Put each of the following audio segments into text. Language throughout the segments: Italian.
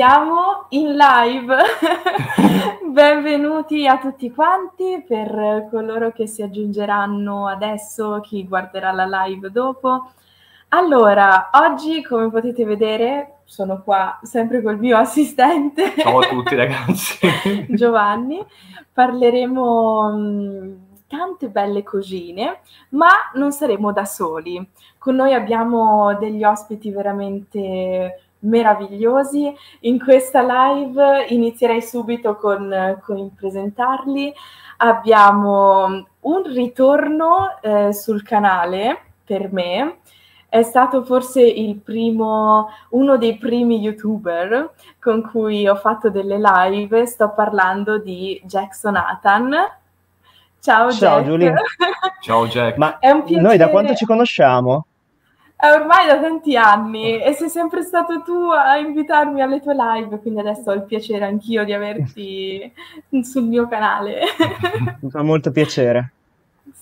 Siamo in live. Benvenuti a tutti quanti per coloro che si aggiungeranno adesso, chi guarderà la live dopo. Allora, oggi come potete vedere sono qua sempre col mio assistente. Ciao a tutti ragazzi. Giovanni. Parleremo mh, tante belle cosine, ma non saremo da soli. Con noi abbiamo degli ospiti veramente meravigliosi. In questa live inizierei subito con, con presentarli. Abbiamo un ritorno eh, sul canale per me. È stato forse il primo, uno dei primi youtuber con cui ho fatto delle live. Sto parlando di Jackson Nathan. Ciao, Ciao Giulia. Ciao Jack. Ma noi da quanto ci conosciamo? È ormai da tanti anni e sei sempre stato tu a invitarmi alle tue live, quindi adesso ho il piacere anch'io di averti sul mio canale. Mi fa molto piacere.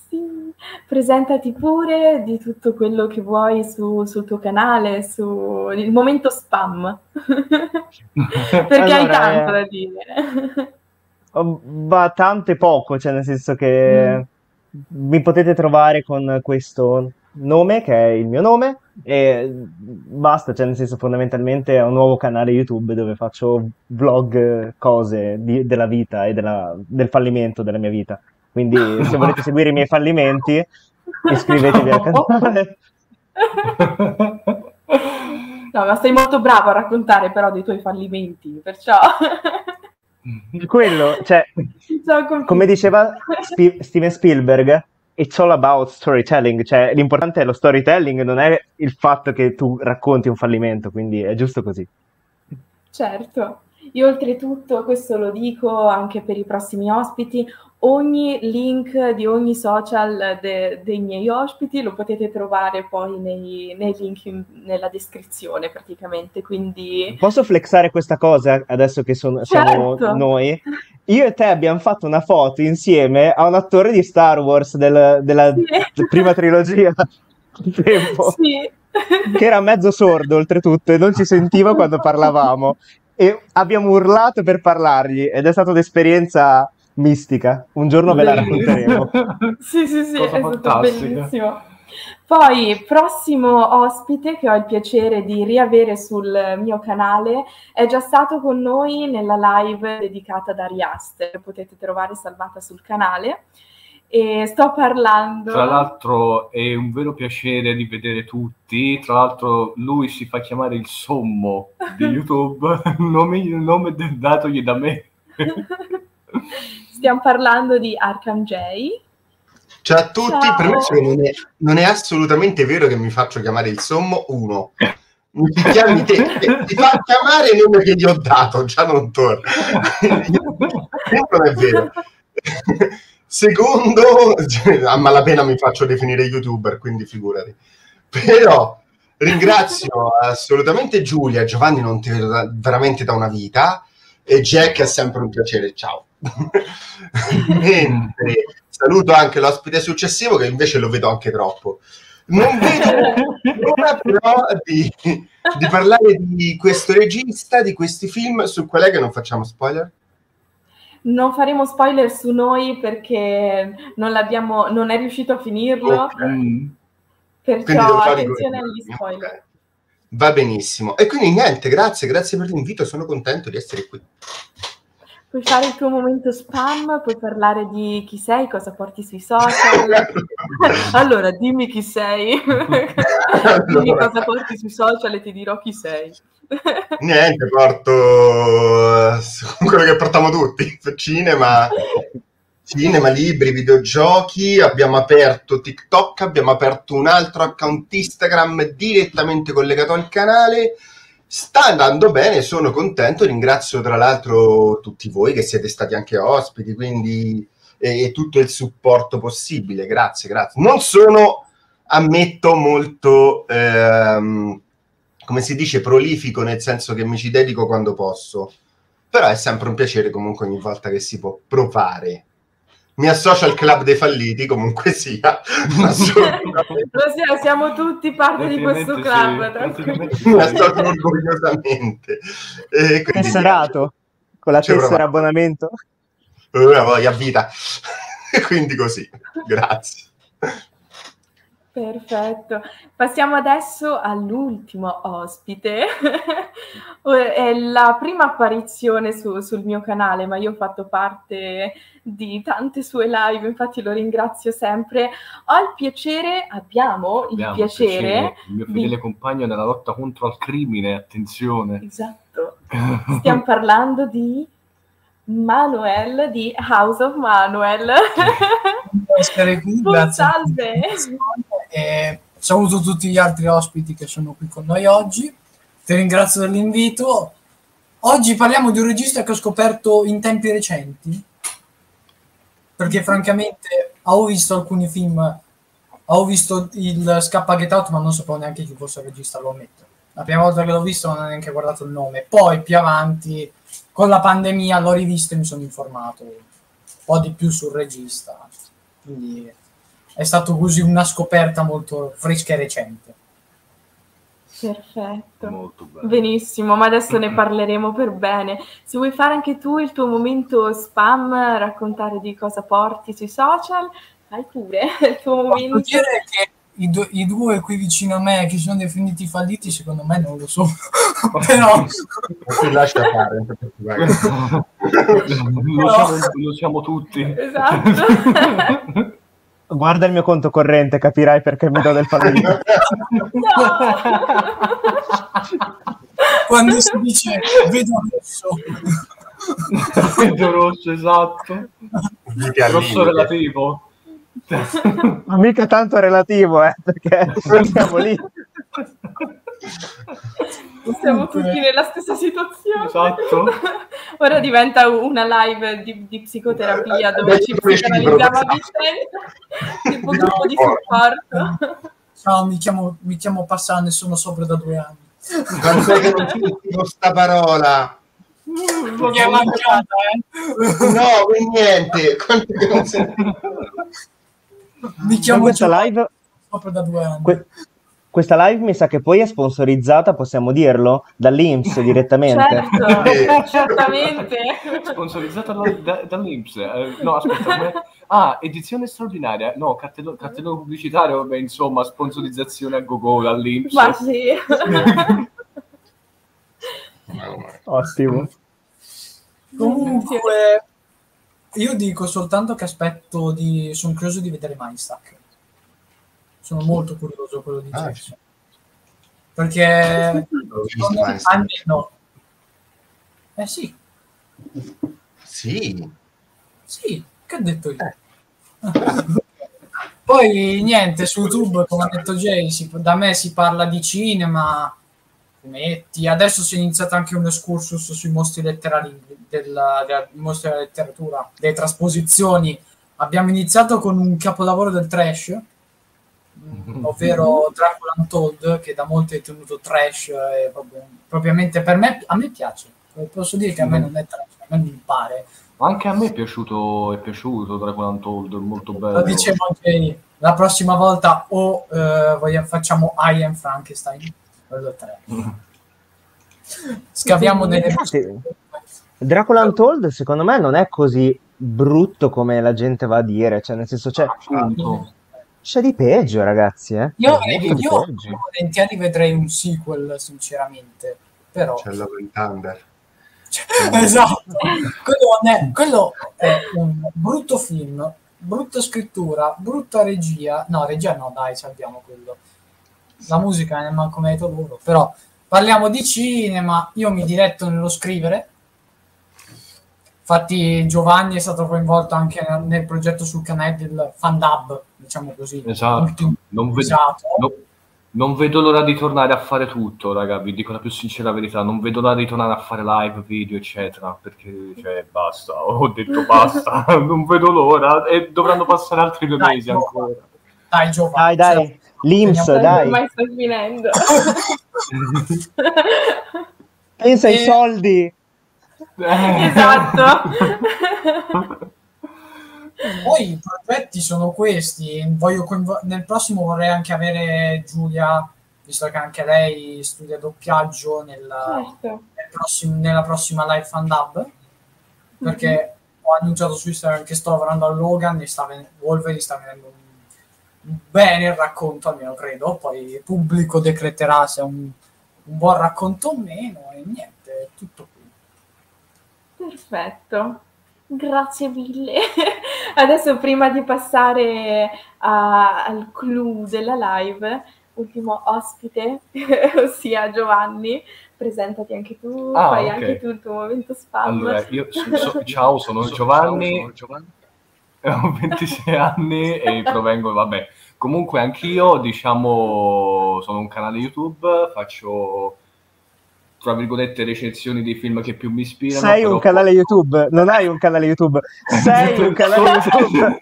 Sì, presentati pure di tutto quello che vuoi su, sul tuo canale, sul momento spam, perché allora, hai tanto eh... da dire. Va tanto e poco, cioè nel senso che mm. mi potete trovare con questo nome, che è il mio nome, e basta, cioè nel senso fondamentalmente è un nuovo canale YouTube dove faccio vlog, cose di, della vita e della, del fallimento della mia vita. Quindi se volete seguire i miei fallimenti, iscrivetevi al canale. No, ma sei molto bravo a raccontare però dei tuoi fallimenti, perciò... Quello, cioè, come diceva Sp- Steven Spielberg, it's all about storytelling, cioè l'importante è lo storytelling, non è il fatto che tu racconti un fallimento, quindi è giusto così. Certo. Io oltretutto, questo lo dico anche per i prossimi ospiti, ogni link di ogni social de- dei miei ospiti lo potete trovare poi nei, nei link in, nella descrizione praticamente. Quindi... Posso flexare questa cosa adesso che sono, certo. siamo noi? Io e te abbiamo fatto una foto insieme a un attore di Star Wars del, della sì. prima trilogia. Tempo, sì. Che era mezzo sordo oltretutto e non ci sentiva quando parlavamo e abbiamo urlato per parlargli ed è stata un'esperienza mistica. Un giorno ve la racconteremo. sì, sì, sì, Cosa è fantastica. stato bellissimo. Poi, prossimo ospite che ho il piacere di riavere sul mio canale è già stato con noi nella live dedicata ad Ariaster, che potete trovare salvata sul canale. E sto parlando. Tra l'altro è un vero piacere di vedere tutti. Tra l'altro, lui si fa chiamare il sommo di YouTube, nome, il nome datogli da me. Stiamo parlando di Arkham J. Ciao a tutti, Ciao. premesso non è, non è assolutamente vero che mi faccio chiamare il sommo uno. Mi chiami te, ti fa chiamare il nome che gli ho dato, già non torna. non è vero. Secondo, a malapena mi faccio definire youtuber, quindi figurati. Però ringrazio assolutamente Giulia, Giovanni non ti vedo da, veramente da una vita e Jack è sempre un piacere, ciao. Mentre saluto anche l'ospite successivo che invece lo vedo anche troppo. Non vedo l'ora però di, di parlare di questo regista, di questi film, su qual è che non facciamo spoiler? Non faremo spoiler su noi perché non, non è riuscito a finirlo. Okay. Perciò attenzione agli spoiler. Va benissimo. E quindi niente, grazie, grazie per l'invito, sono contento di essere qui. Puoi fare il tuo momento spam, puoi parlare di chi sei, cosa porti sui social. allora, dimmi chi sei, dimmi cosa porti sui social e ti dirò chi sei. Niente, porto eh, quello che portiamo tutti, cinema, cinema, libri, videogiochi, abbiamo aperto TikTok, abbiamo aperto un altro account Instagram direttamente collegato al canale Sta andando bene, sono contento, ringrazio tra l'altro tutti voi che siete stati anche ospiti, quindi e, e tutto il supporto possibile, grazie, grazie. Non sono, ammetto, molto, ehm, come si dice, prolifico, nel senso che mi ci dedico quando posso, però è sempre un piacere comunque ogni volta che si può provare. Mi associo al club dei falliti, comunque sia. Lo siamo tutti parte di questo club. Sì. Mi associo orgogliosamente. E Tesserato? Con la tessera abbonamento? Una voglia vita. quindi così. Grazie. Perfetto. Passiamo adesso all'ultimo ospite. È la prima apparizione su, sul mio canale, ma io ho fatto parte di tante sue live, infatti lo ringrazio sempre. Ho il piacere, abbiamo, abbiamo il piacere, piacere, il mio fedele di... compagno nella lotta contro il crimine, attenzione. Esatto. Stiamo parlando di Manuel di House of Manuel. grazie. Salve. E saluto tutti gli altri ospiti che sono qui con noi oggi. Ti ringrazio dell'invito. Oggi parliamo di un regista che ho scoperto in tempi recenti, perché francamente ho visto alcuni film, ho visto il Scappa Get Out, ma non sapevo neanche chi fosse il regista, lo ammetto. La prima volta che l'ho visto non ho neanche guardato il nome. Poi più avanti, con la pandemia, l'ho rivisto e mi sono informato un po' di più sul regista. Quindi è stato così una scoperta molto fresca e recente. Perfetto, benissimo, ma adesso ne parleremo per bene. Se vuoi fare anche tu il tuo momento spam, raccontare di cosa porti sui social, fai pure il tuo momento. Posso dire che i, do, i, due qui vicino a me che sono definiti falliti, secondo me non lo so. Però si lascia fare. lo, siamo, lo siamo tutti. Esatto. Guarda il mio conto corrente, capirai perché mi do del fallito. no! Quando si dice vedo rosso. vedo rosso, esatto. Rosso relativo. Ma mica tanto relativo, eh, perché siamo lì. Siamo tutti nella stessa situazione. Esatto. Ora diventa una live di, di psicoterapia dove ci psicanalizziamo a vicenda, tipo gruppo di supporto. Ciao, mi chiamo, mi chiamo Passano e sono sopra da due anni. Quanto che non sentivo sta parola? Mi è mancata, eh? No, niente. Quanto che non sentivo? Mi chiamo questa live sopra da due anni. Que- questa live mi sa che poi è sponsorizzata, possiamo dirlo, dall'Inps direttamente. Certo, certamente. Sponsorizzata da, dall'Inps. Eh, no, aspetta. Ah, edizione straordinaria. No, cartellone, cartellone pubblicitario, vabbè, insomma, sponsorizzazione a go-go dall'Inps. Ma sì. Ottimo. Comunque, io dico soltanto che aspetto di... sono curioso di vedere Mindstack. Sono molto curioso quello di ah, Jackson. Perché almeno... Eh sì. Sì. Sì, che ho detto io? Eh. Poi niente, su YouTube, come ha detto Jay, si, da me si parla di cinema, fumetti, adesso si è iniziato anche un excursus sui mostri letterari della, della, mostri della letteratura, delle trasposizioni. Abbiamo iniziato con un capolavoro del trash. Ovvero Dracula Untold, che da molti è tenuto trash, è proprio, propriamente per me, a me piace. Posso dire che a me mm. non è trash, a me mi pare. Anche a me è piaciuto, è piaciuto Dracula Untold, è molto bello. Lo dicevo anche la prossima volta o eh, vogliamo, facciamo I am Frankenstein, quello 3. Mm. Scaviamo delle... Dracula Untold secondo me non è così brutto come la gente va a dire, cioè nel senso c'è... Ah, c'è di peggio, ragazzi. Eh? Io, io, io volentieri vedrei un sequel, sinceramente. Però... C'è Love in Thunder. Cioè, esatto. quello, è, quello è un brutto film, brutta scrittura, brutta regia. No, regia no, dai, sappiamo quello. La musica ne manco detto loro. Però parliamo di cinema. Io mi diretto nello scrivere Infatti Giovanni è stato coinvolto anche nel progetto sul canale del Fandab, diciamo così. Esatto. Non vedo, no, non vedo, l'ora di tornare a fare tutto, raga, vi dico la più sincera verità, non vedo l'ora di tornare a fare live, video, eccetera, perché, cioè, basta, ho detto basta, non vedo l'ora e dovranno passare altri due dai, mesi ancora. Dai Giovanni. Dai, dai, l'Inps, dai. Ormai sta finendo. Pensa ai soldi. esatto. Poi i progetti sono questi. Voglio coinvo- nel prossimo vorrei anche avere Giulia, visto che anche lei studia doppiaggio nella, certo. nel prossimo, nella prossima live fan hub, perché mm-hmm. ho annunciato su Instagram che sto lavorando a Logan e sta ven- Wolverine sta venendo bene il racconto, almeno credo. Poi il pubblico decreterà se è un, un buon racconto o meno e niente, tutto qui. Perfetto. Grazie mille. Adesso prima di passare a, al clou della live, ultimo ospite, ossia Giovanni, presentati anche tu, ah, fai okay. anche tu il tuo momento spam. Allora, io so, so, ciao, sono Giovanni, ciao, sono Giovanni. ho 26 anni e provengo, vabbè, comunque anch'io, diciamo, sono un canale YouTube, faccio tra virgolette recensioni dei film che più mi ispirano. Sei un canale YouTube, non hai un canale YouTube, sei un canale YouTube.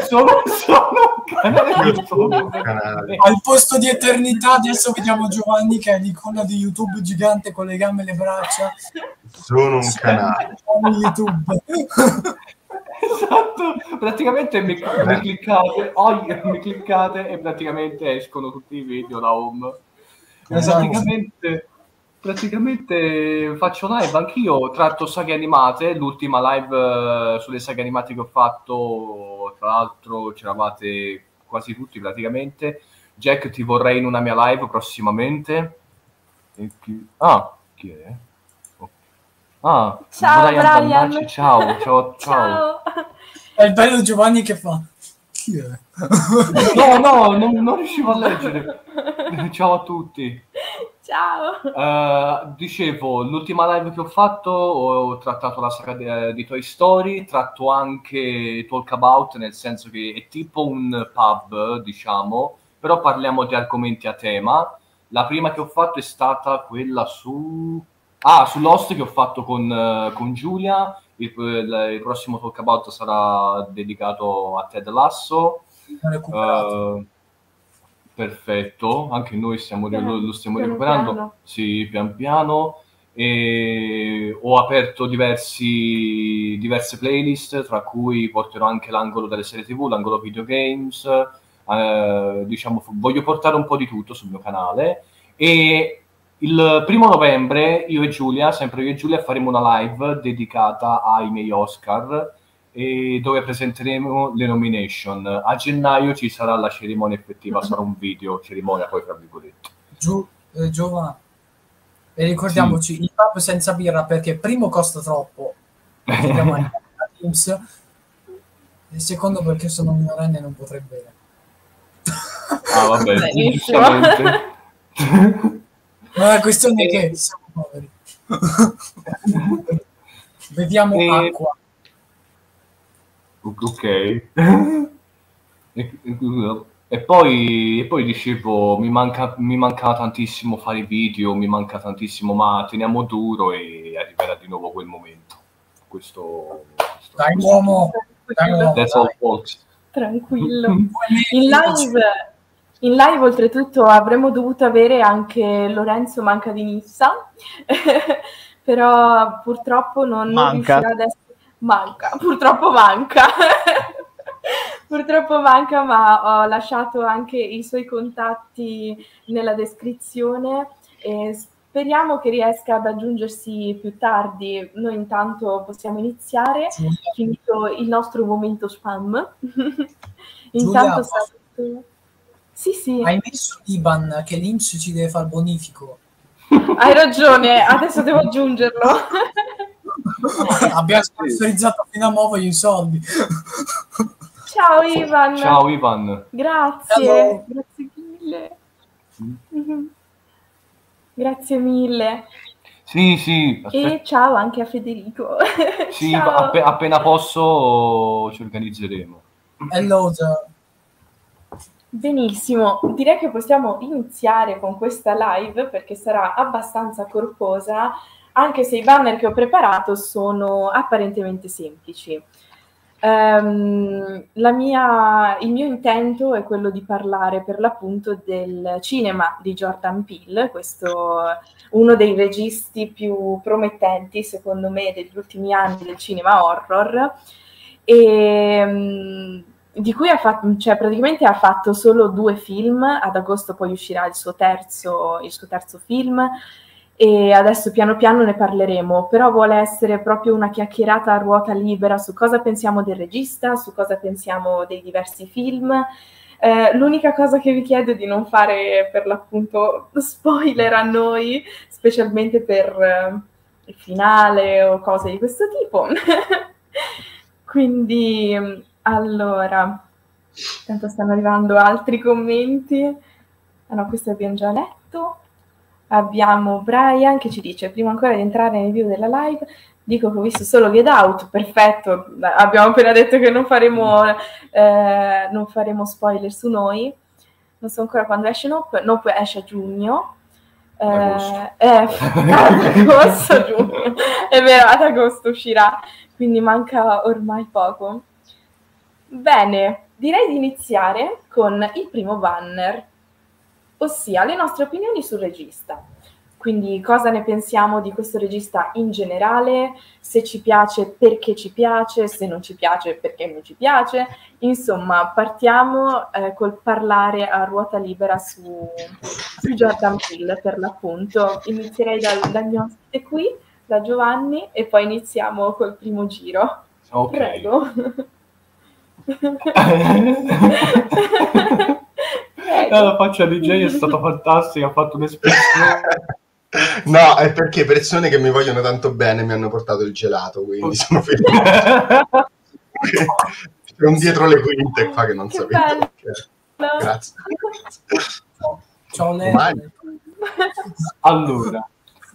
sono, sono un canale YouTube. Al posto di eternità adesso vediamo Giovanni che è l'icona di YouTube gigante con le gambe e le braccia. Sono un canale. YouTube. esatto, praticamente mi, mi, cliccate, oh, mi cliccate e praticamente escono tutti i video da home. Esatto. Praticamente praticamente faccio live anch'io, tratto saghe animate, l'ultima live uh, sulle saghe animate che ho fatto, tra l'altro c'eravate quasi tutti praticamente. Jack, ti vorrei in una mia live prossimamente. Chi... Ah, chi è? Oh. Ah, ciao Brian, Brian. Ciao, ciao, ciao. È il bello Giovanni che fa. Chi è? No, no, non, non riuscivo a leggere. Ciao a tutti. Ciao. Uh, dicevo, l'ultima live che ho fatto ho trattato la saga di, di Toy Story, tratto anche Talk About, nel senso che è tipo un pub, diciamo, però parliamo di argomenti a tema. La prima che ho fatto è stata quella su... Ah, sull'host che ho fatto con, con Giulia. Il, il, il, prossimo Talk About sarà dedicato a Ted Lasso. Uh, perfetto, anche noi stiamo, lo, lo, stiamo piano recuperando, piano. sì, pian piano. E ho aperto diversi, diverse playlist, tra cui porterò anche l'angolo delle serie tv, l'angolo videogames. Eh, diciamo, voglio portare un po' di tutto sul mio canale. E il primo novembre io e Giulia, sempre io e Giulia, faremo una live dedicata ai miei Oscar dove presenteremo le nomination. A gennaio ci sarà la cerimonia effettiva, sarà un video, cerimonia poi tra virgolette. Giù, eh, Giova, e ricordiamoci, sì. il pub senza birra perché primo costa troppo, Teams, e secondo perché sono minorenne e non potrei bere. Ah vabbè. Ma la questione è che siamo poveri. Beviamo e... acqua ok. e, e, poi, e poi dicevo, mi, manca, mi mancava tantissimo fare video, mi manca tantissimo, ma teniamo duro e arriverà di nuovo quel momento. Questo... questo dai uomo! Dai uomo That's all folks. Tranquillo. In live, in live, oltretutto, avremmo dovuto avere anche Lorenzo Manca di Nissa, però purtroppo non, non riuscirà ad essere Manca, purtroppo manca. purtroppo manca, ma ho lasciato anche i suoi contatti nella descrizione e speriamo che riesca ad aggiungersi più tardi. Noi intanto possiamo iniziare, finito il nostro momento spam. intanto Giulia, Sì, sì. Hai messo Iban che Lynch ci deve fare bonifico. Hai ragione, adesso devo aggiungerlo. Abbiamo sponsorizzato fino a muovo i soldi. Ciao Ivan. Ciao Ivan. Grazie. Hello. Grazie mille. Mm. Grazie mille. Sì, sì. Aspetta. E ciao anche a Federico. Sì, app- appena posso ci organizzeremo. Hello. Benissimo, direi che possiamo iniziare con questa live perché sarà abbastanza corposa anche se i banner che ho preparato sono apparentemente semplici. Um, mia, il mio intento è quello di parlare per l'appunto del cinema di Jordan Peele, questo uno dei registi più promettenti secondo me degli ultimi anni del cinema horror e um, di cui ha fatto, cioè praticamente ha fatto solo due film, ad agosto poi uscirà il suo terzo, il suo terzo film e adesso piano piano ne parleremo, però vuole essere proprio una chiacchierata a ruota libera su cosa pensiamo del regista, su cosa pensiamo dei diversi film. Eh, l'unica cosa che vi chiedo è di non fare per l'appunto spoiler a noi, specialmente per eh, il finale o cose di questo tipo. Quindi, allora, tanto stanno arrivando altri commenti. Ah no, questo abbiamo già letto abbiamo Brian che ci dice prima ancora di entrare nel video della live dico che ho visto solo Get Out perfetto abbiamo appena detto che non faremo, eh, non faremo spoiler su noi non so ancora quando esce Nope Nope esce a giugno eh, agosto. Eh, giugno è vero ad agosto uscirà quindi manca ormai poco bene direi di iniziare con il primo banner ossia le nostre opinioni sul regista. Quindi cosa ne pensiamo di questo regista in generale, se ci piace perché ci piace, se non ci piace perché non ci piace. Insomma, partiamo eh, col parlare a ruota libera su, su Jordan Peele per l'appunto. Inizierei dal, dal mio ospite qui, da Giovanni, e poi iniziamo col primo giro. Ok. Prego. Eh, la faccia di Jay è stata fantastica, ha fatto un'espressione. No, è perché persone che mi vogliono tanto bene mi hanno portato il gelato, quindi sono felice. C'è un dietro le quinte qua che non che sapete. Grazie. Ciao, Allora,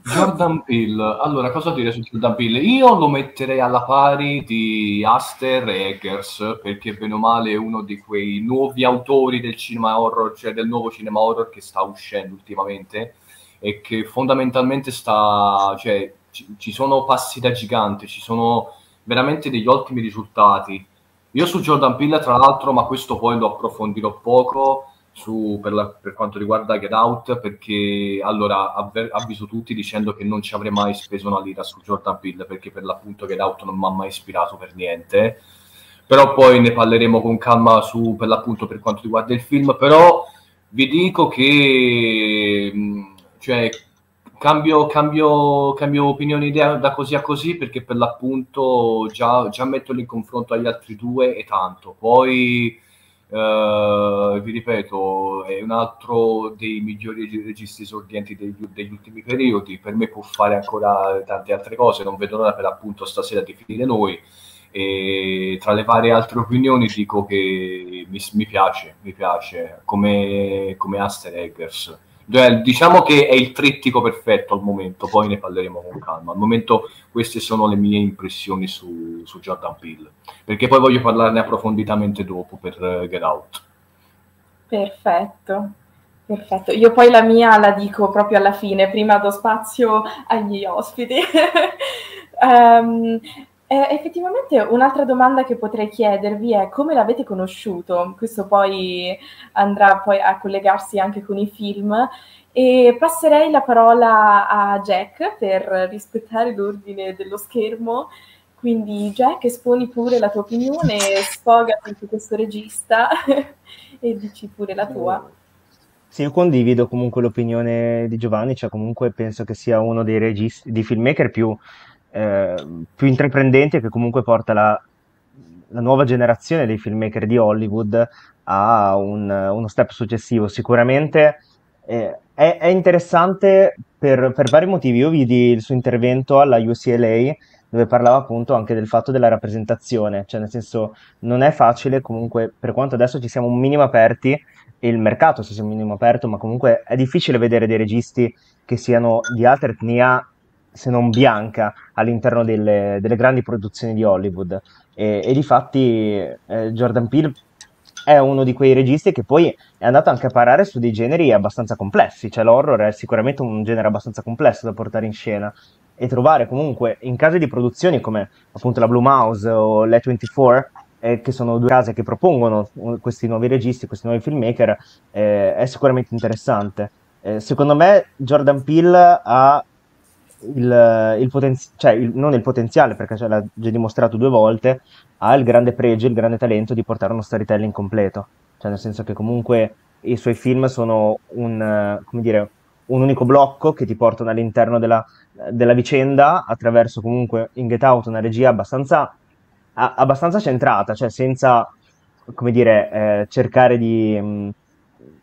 Jordan Peele, allora cosa dire su Jordan Peele? Io lo metterei alla pari di Aster e Eggers perché bene o male è uno di quei nuovi autori del cinema horror, cioè del nuovo cinema horror che sta uscendo ultimamente e che fondamentalmente sta, cioè ci, ci sono passi da gigante, ci sono veramente degli ottimi risultati. Io su Jordan Peele tra l'altro, ma questo poi lo approfondirò poco, su, per, la, per, quanto riguarda Get Out perché allora avver, avviso tutti dicendo che non ci avrei mai speso una lira su Jordan Peele perché per l'appunto Get Out non mi ha mai ispirato per niente. Però poi ne parleremo con calma su per l'appunto per quanto riguarda il film. Però vi dico che cioè cambio, cambio, cambio opinione idea da così a così perché per l'appunto già, già metterlo in confronto agli altri due è tanto. Poi Uh, vi ripeto, è un altro dei migliori registi esordienti degli, degli, ultimi periodi. Per me può fare ancora tante altre cose. Non vedo l'ora per appunto stasera di finire noi. E tra le varie altre opinioni dico che mi, mi piace, mi piace come, come Aster Eggers diciamo che è il trittico perfetto al momento, poi ne parleremo con calma. Al momento queste sono le mie impressioni su, su Jordan Peele, perché poi voglio parlarne approfonditamente dopo per uh, Get Out. Perfetto. Perfetto, io poi la mia la dico proprio alla fine, prima do spazio agli ospiti. um, Eh, effettivamente un'altra domanda che potrei chiedervi è come l'avete conosciuto? Questo poi andrà poi a collegarsi anche con i film e passerei la parola a Jack per rispettare l'ordine dello schermo. Quindi Jack, esponi pure la tua opinione, sfogati su questo regista e dici pure la tua. Sì, io condivido comunque l'opinione di Giovanni, cioè comunque penso che sia uno dei registi, di filmmaker più eh, più intraprendenti e che comunque porta la, la, nuova generazione dei filmmaker di Hollywood a un, uno step successivo. Sicuramente eh, è, è, interessante per, per, vari motivi. Io vidi il suo intervento alla UCLA dove parlava appunto anche del fatto della rappresentazione, cioè nel senso non è facile comunque, per quanto adesso ci siamo un minimo aperti, e il mercato si sia un minimo aperto, ma comunque è difficile vedere dei registi che siano di altra etnia se non bianca all'interno delle, delle grandi produzioni di Hollywood e, e di fatti eh, Jordan Peele è uno di quei registi che poi è andato anche a parare su dei generi abbastanza complessi, cioè l'horror è sicuramente un genere abbastanza complesso da portare in scena e trovare comunque in casi di produzioni come appunto la Blue Mouse o l'E24 eh, che sono due case che propongono questi nuovi registi, questi nuovi filmmaker, eh, è sicuramente interessante. Eh, secondo me Jordan Peele ha il, il potenziale, cioè il, non il potenziale perché ce l'ha già dimostrato due volte, ha il grande pregio, il grande talento di portare uno storytelling completo, cioè nel senso che comunque i suoi film sono un, dire, un unico blocco che ti portano all'interno della, della vicenda attraverso comunque in Get Out una regia abbastanza, a, abbastanza centrata, cioè senza, dire, eh, cercare di,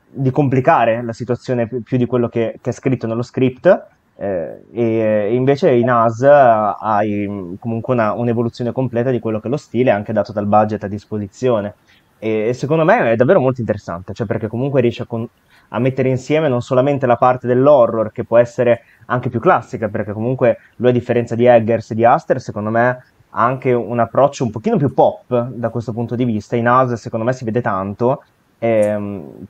di, complicare la situazione più, più di quello che, che, è scritto nello script. Eh, e invece in As hai comunque una, un'evoluzione completa di quello che è lo stile, anche dato dal budget a disposizione. E secondo me è davvero molto interessante, cioè perché comunque riesce a, con- a mettere insieme non solamente la parte dell'horror, che può essere anche più classica, perché comunque lui a differenza di Eggers e di Aster, secondo me ha anche un approccio un pochino più pop da questo punto di vista. In As secondo me si vede tanto, ehm,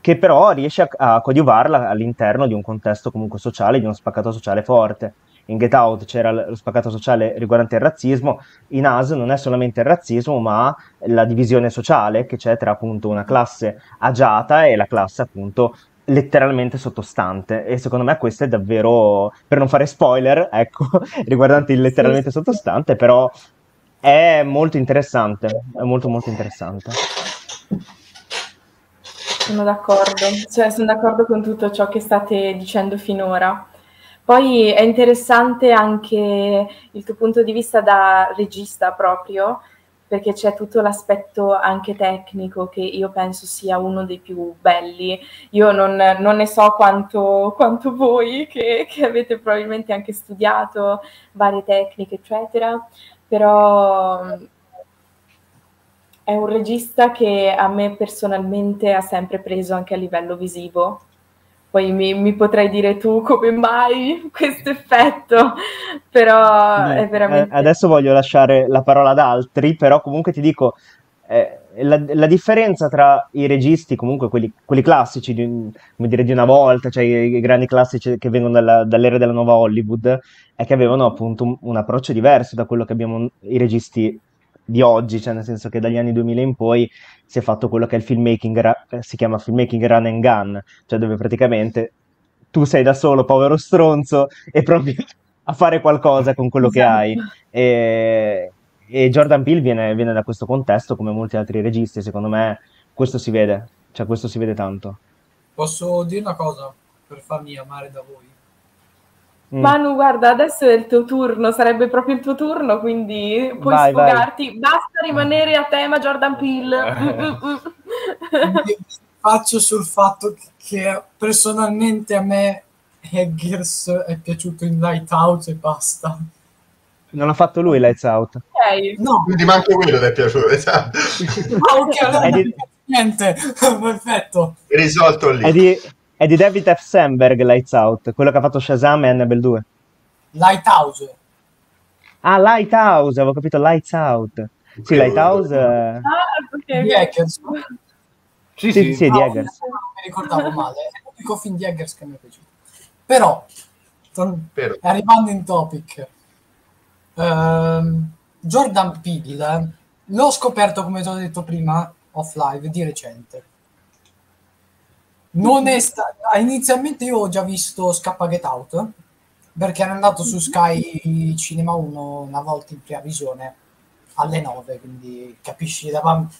che però riesce a, a coadiuvarla all'interno di un contesto comunque sociale, di uno spaccato sociale forte. In Get Out c'era lo spaccato sociale riguardante il razzismo, in As non è solamente il razzismo, ma la divisione sociale che c'è tra appunto una classe agiata e la classe appunto letteralmente sottostante. E secondo me questo è davvero per non fare spoiler ecco riguardante il letteralmente sottostante però è molto interessante è molto molto interessante sono d'accordo cioè sono d'accordo con tutto ciò che state dicendo finora poi è interessante anche il tuo punto di vista da regista proprio, perché c'è tutto l'aspetto anche tecnico che io penso sia uno dei più belli. Io non, non ne so quanto, quanto voi, che, che, avete probabilmente anche studiato varie tecniche, eccetera, però è un regista che a me personalmente ha sempre preso anche a livello visivo. Poi mi, mi, potrai dire tu come mai questo effetto, però Beh, è veramente... Eh, adesso voglio lasciare la parola ad altri, però comunque ti dico, eh, la, la, differenza tra i registi, comunque quelli, quelli classici, di, come dire, di una volta, cioè i, i grandi classici che vengono dalla, dall'era della nuova Hollywood, è che avevano appunto un, un approccio diverso da quello che abbiamo i registi di oggi, cioè nel senso che dagli anni 2000 in poi si è fatto quello che è il filmmaking, ra- si chiama filmmaking run and gun, cioè dove praticamente tu sei da solo, povero stronzo, e provi a fare qualcosa con quello esatto. che hai. E, e Jordan Peele viene, viene, da questo contesto, come molti altri registi, secondo me questo si vede, cioè questo si vede tanto. Posso dire una cosa per farmi amare da voi? Mm. Manu, guarda, adesso è il tuo turno, sarebbe proprio il tuo turno, quindi puoi vai, sfogarti. Vai. Basta rimanere a tema Jordan Peele. Faccio sul fatto che personalmente a me Eggers è piaciuto in Light Out e basta. Non ha fatto lui Lights Out? Okay. No. Quindi manco quello ti è piaciuto, esatto. ah, ok, allora di... niente, perfetto. Risolto lì. È di, è di David F. Sandberg, Lights Out, quello che ha fatto Shazam e Annabelle 2. Lighthouse. Ah, Lighthouse, avevo capito Lights Out. Sì, Lighthouse... Ah, ok. Di Eggers. Sì, sì, sì, sì, di Eggers. Non mi ricordavo male, è l'unico film di Eggers che mi è piaciuto. Però, Però. arrivando in topic, um, Jordan Peele l'ho scoperto, come ti ho detto prima, off live, di recente non è sta- inizialmente io ho già visto Scappa Get Out perché era andato su Sky Cinema 1 una volta in prima visione alle 9 quindi capisci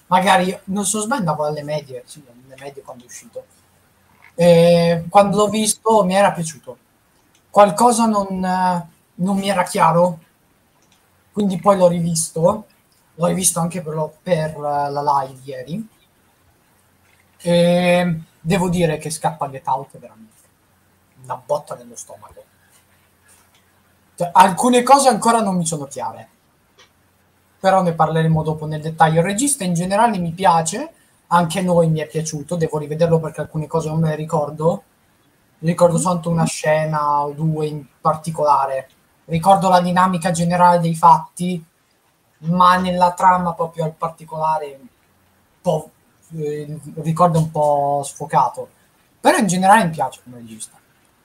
magari non so sbagliando alle medie sì, alle medie quando è uscito. E quando l'ho visto mi era piaciuto. Qualcosa non, non mi era chiaro quindi poi l'ho rivisto l'ho rivisto anche per, lo, per la live ieri. E devo dire che scappa Get Out è veramente una botta nello stomaco. Cioè, alcune cose ancora non mi sono chiare, però ne parleremo dopo nel dettaglio. Il regista in generale mi piace, anche noi mi è piaciuto, devo rivederlo perché alcune cose non me le ricordo. Ricordo soltanto una scena o due in particolare. Ricordo la dinamica generale dei fatti, ma nella trama proprio al particolare un po' il ricordo un po' sfocato. Però in generale mi piace come regista.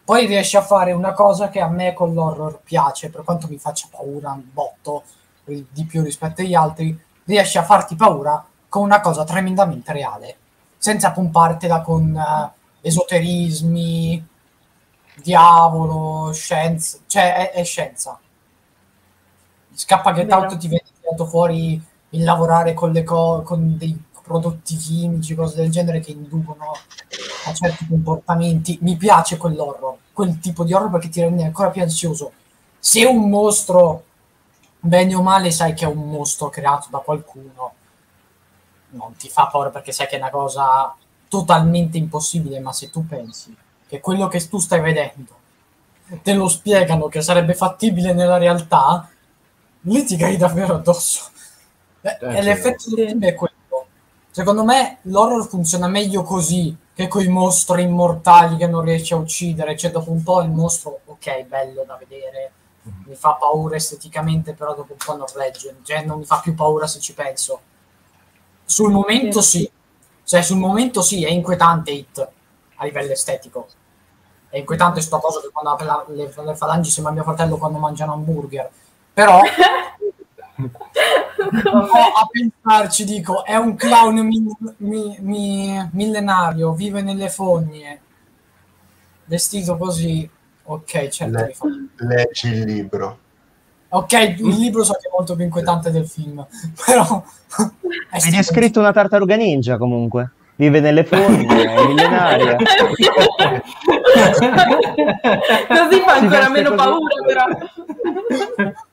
Poi riesce a fare una cosa che a me con l'horror piace, per quanto mi faccia paura un botto di più rispetto agli altri, riesce a farti paura con una cosa tremendamente reale, senza pompartela con uh, esoterismi, diavolo, scienza, cioè è, è scienza. Scappa che tanto ti viene tirato fuori il lavorare con, le co- con dei prodotti chimici, cose del genere che inducono a certi comportamenti. Mi piace quell'horror, quel tipo di horror perché ti rende ancora più ansioso. Se un mostro, bene o male, sai che è un mostro creato da qualcuno, non ti fa paura perché sai che è una cosa totalmente impossibile, ma se tu pensi che quello che tu stai vedendo te lo spiegano che sarebbe fattibile nella realtà, lì ti cai davvero addosso. Eh, e l'effetto del film è quello. Secondo me l'horror funziona meglio così che con i mostri immortali che non riesci a uccidere. Cioè, dopo un po' il mostro, ok, bello da vedere, mhm. mi fa paura esteticamente, però dopo un po' non regge. Cioè, non mi fa più paura se ci penso. Sul momento sì. Cioè, sul momento sì, è inquietante Hit a livello estetico. È inquietante sto cosa che quando la, le, le falangi sembra mio fratello quando mangiano hamburger. Però a pensarci dico è un clown mi, mi, mi, millenario vive nelle fogne. Vestito così ok certo Le, leggi il libro. Ok il libro so che è molto più inquietante del film però è scritto una tartaruga ninja comunque. Vive nelle fogne è millenaria. Così fa ancora meno paura però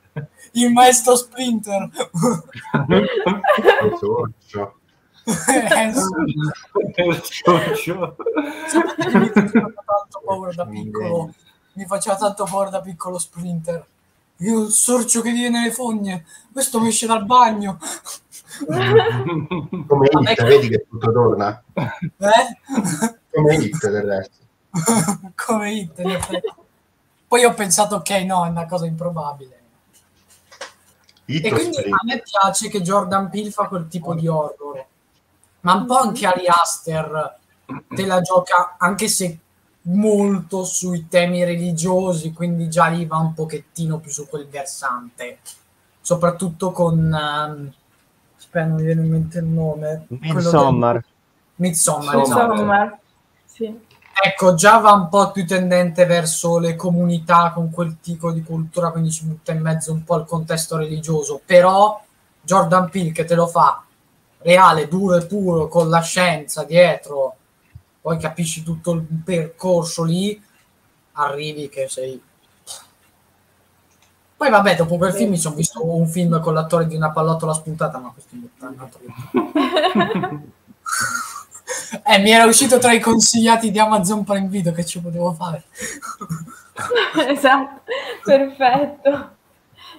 il maestro sprinter. tanto paura da piccolo. Mi faceva tanto paura da piccolo sprinter. Io il sorcio che viene nelle fogne. Questo mi esce dal bagno. Come Hit, vedi che tutto torna. Eh? Come Hit del resto. Come Hit, Poi ho pensato, ok, no, è una cosa improbabile e quindi a me piace che Jordan Peele fa quel tipo di horror, ma un po' anche Ari Aster te la gioca, anche se molto sui temi religiosi, quindi già lì va un pochettino più su quel versante, soprattutto con... Um, aspetta, non mi viene in mente il nome. Midsommar. Midsommar, Midsommar. Sì. Ecco, già va un po' più tendente verso le comunità con quel tipo di cultura, quindi ci butta in mezzo un po' il contesto religioso, però Jordan Peele che te lo fa reale, duro e puro, con la scienza dietro, poi capisci tutto il percorso lì, arrivi che sei... Poi vabbè, dopo quel film mi sono visto un film con l'attore di una pallottola spuntata, ma questo è un altro Eh, mi era uscito tra i consigliati di Amazon Prime Video che ci potevo fare. esatto, perfetto.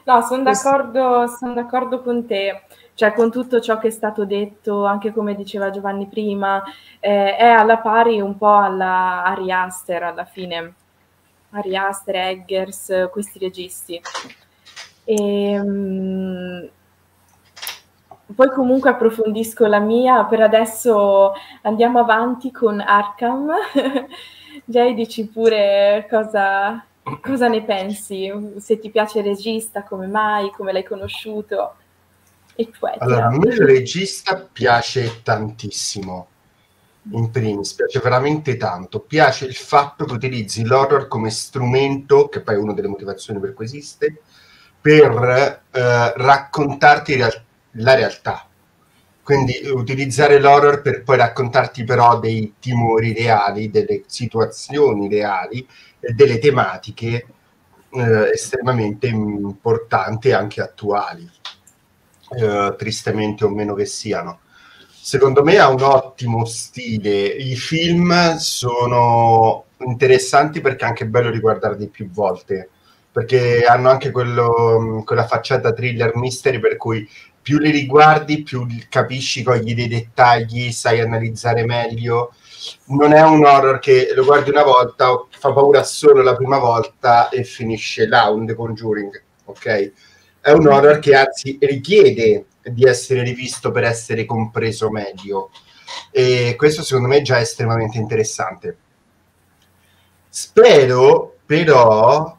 No, sono d'accordo, sono d'accordo con te, cioè con tutto ciò che è stato detto, anche come diceva Giovanni prima, eh, è alla pari un po' alla Ari Aster alla fine, Ari Aster, Eggers, questi registi. E, um, poi comunque approfondisco la mia, per adesso andiamo avanti con Arkham. Jay, dici pure cosa, cosa ne pensi, se ti piace il regista, come mai, come l'hai conosciuto. E tu, allora, a me il regista piace tantissimo, in primis, piace veramente tanto. Piace il fatto che utilizzi l'horror come strumento, che poi è una delle motivazioni per cui esiste, per eh, raccontarti realtà la realtà. Quindi utilizzare l'horror per poi raccontarti però dei timori reali, delle situazioni reali e delle tematiche eh, estremamente importanti e anche attuali, eh, tristemente o meno che siano. Secondo me ha un ottimo stile. I film sono interessanti perché è anche bello riguardarli più volte perché hanno anche quello, quella facciata thriller mystery per cui più li riguardi, più capisci, cogli dei dettagli, sai analizzare meglio. Non è un horror che lo guardi una volta, fa paura solo la prima volta e finisce là, un The Conjuring, ok? È un horror che anzi richiede di essere rivisto per essere compreso meglio. E questo secondo me già è estremamente interessante. Spero però,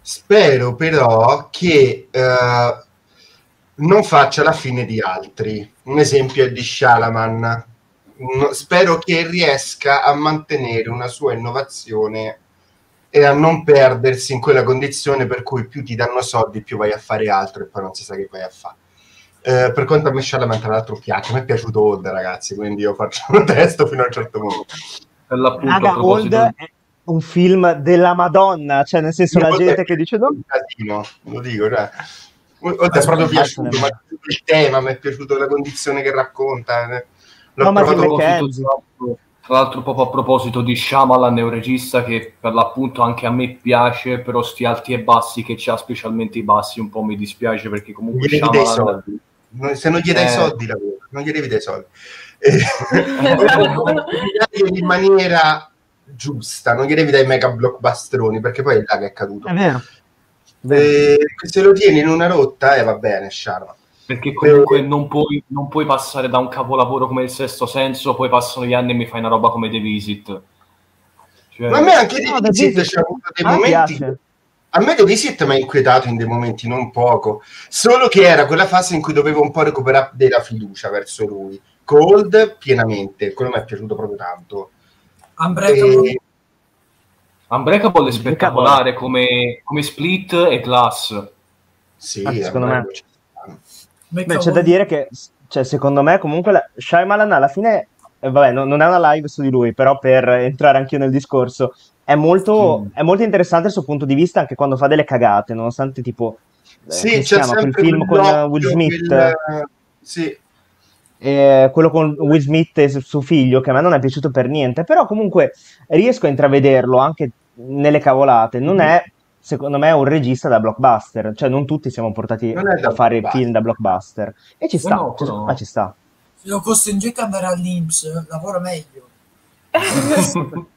spero però che uh, non faccia la fine di altri. Un esempio è di Shalaman. Spero che riesca a mantenere una sua innovazione e a non perdersi in quella condizione per cui più ti danno soldi, più vai a fare altro e poi non si sa che vai a fare. Eh, per quanto a me Shalaman tra l'altro piace, a me è piaciuto Old ragazzi, quindi io faccio un testo fino a un certo punto. Per Raga, Old è un film della Madonna, cioè nel senso io la gente che dice no. Casino, lo dico, cioè. Old è proprio piaciuto, ma il tema, mi è piaciuto la condizione che racconta. Eh. L'ho no, trovato ma tra l'altro, proprio a proposito di Shyamalan, è un regista che per l'appunto anche a me piace, però sti alti e bassi che c'ha, specialmente i bassi, un po' mi dispiace perché comunque gli Shyamalan... soldi. Se non gli dai eh... soldi, lavoro. non gli devi dai soldi. Eh, in maniera giusta, non gli devi dai mega blockbusteroni, perché poi è là che è caduto. È vero. Eh, se lo tieni in una rotta, e eh, va bene, Shyamalan perché comunque non puoi, non puoi, passare da un capolavoro come il sesto senso, poi passano gli anni e mi fai una roba come The Visit. Cioè... Ma a me anche The no, Visit c'è avuto dei momenti. Piace. A me The Visit mi ha inquietato in dei momenti, non poco. Solo che era quella fase in cui dovevo un po' recuperare della fiducia verso lui. Cold pienamente, quello mi è piaciuto proprio tanto. Unbreakable, e... Unbreakable è spettacolare come, come Split e Glass. Sì, ah, secondo me. Beh, c'è da dire che, cioè, secondo me, comunque, la... Shyamalan alla fine, eh, vabbè, no, non è una live su di lui, però per entrare anch'io nel discorso, è molto, mm. è molto interessante il suo punto di vista anche quando fa delle cagate, nonostante tipo... Eh, sì, c'è chiama, quel film con Will Smith. Quel... Sì. Eh, quello con Will Smith e suo figlio, che a me non è piaciuto per niente, però comunque riesco a intravederlo anche nelle cavolate. Non mm. è secondo me un regista da blockbuster, cioè non tutti siamo portati a fare film da blockbuster e ci sta, no, no. ma ci sta. Se lo costringete ad andare all'Inps, lavora meglio.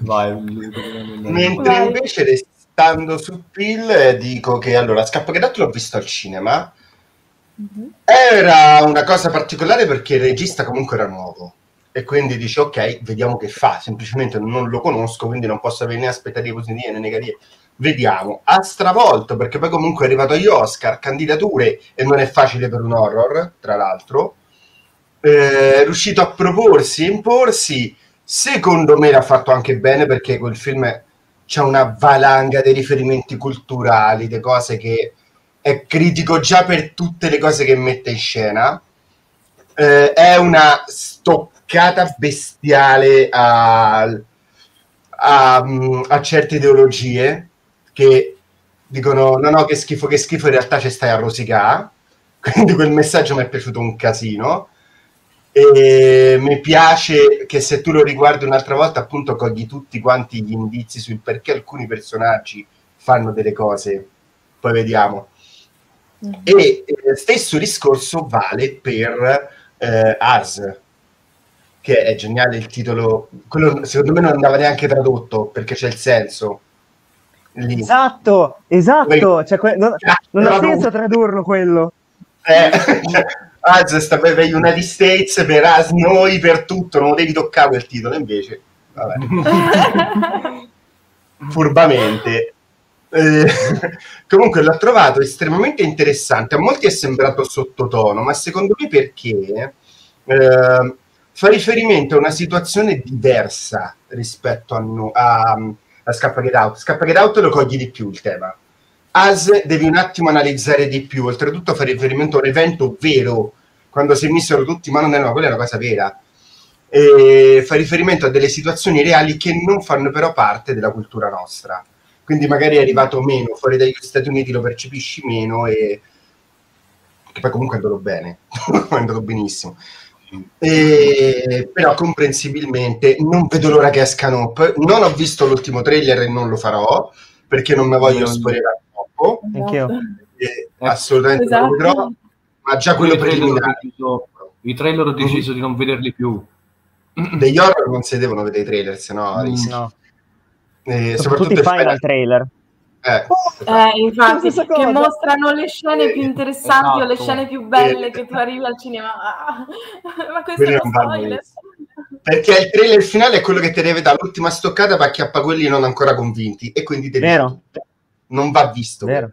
Vai, Mentre Vai. invece restando su Pill dico che allora Scappachedato l'ho visto al cinema. Mm-hmm. Era una cosa particolare perché il regista comunque era nuovo e quindi dici ok, vediamo che fa, semplicemente non lo conosco, quindi non posso avere né aspettative positive né negative. Vediamo, ha stravolto perché poi comunque è arrivato agli Oscar, candidature e non è facile per un horror, tra l'altro. Eh, è riuscito a proporsi, imporsi. Secondo me l'ha fatto anche bene perché quel film c'è una valanga di riferimenti culturali, di cose che è critico già per tutte le cose che mette in scena. Eh, è una stop toccata bestiale a, a, a, certe ideologie che dicono no no che schifo che schifo in realtà ci stai a rosicare. Quindi quel messaggio mi è piaciuto un casino. E mi piace che se tu lo riguardi un'altra volta appunto cogli tutti quanti gli indizi sul perché alcuni personaggi fanno delle cose. Poi vediamo. Mm-hmm. e eh, stesso discorso vale per eh, Ars che è geniale il titolo. Quello secondo me non andava neanche tradotto perché c'è il senso. Lì. Esatto, esatto. Cioè, que- non, non ha senso tradurlo quello. Eh, Az sta per United States, per As noi, per tutto, non devi toccare quel titolo, invece, vabbè. Furbamente. Eh, comunque l'ho trovato estremamente interessante. A molti è sembrato sottotono, ma secondo me perché eh, fa riferimento a una situazione diversa rispetto a, no, a, a Scappa Get Out. Scappa Get Out lo cogli di più il tema. As devi un attimo analizzare di più, oltretutto fa riferimento a un evento vero, quando si misero tutti, ma non è una, quella è una cosa vera. E fa riferimento a delle situazioni reali che non fanno però parte della cultura nostra. Quindi magari è arrivato meno, fuori dagli Stati Uniti lo percepisci meno e che poi comunque andato bene, andato benissimo. E, però comprensibilmente non vedo l'ora che escano. Non ho visto l'ultimo trailer e non lo farò perché non mi voglio spoilerare troppo. Anch'io. E, assolutamente esatto. non lo vedrò, ma già quello preliminare. I trailer ho deciso mm. di non vederli più. Degli horror non si devono vedere i trailer, se no... Mm, no. Eh, soprattutto i final trailer. Eh, eh, infatti, che mostrano le scene più interessanti esatto. o le esatto. scene più belle che tu arrivi al cinema. Ah, ma questo è uno spoiler. Perché il trailer finale è quello che ti deve dare l'ultima stoccata per acchiappa quelli non ancora convinti e quindi devi Vero. non va visto. Vero.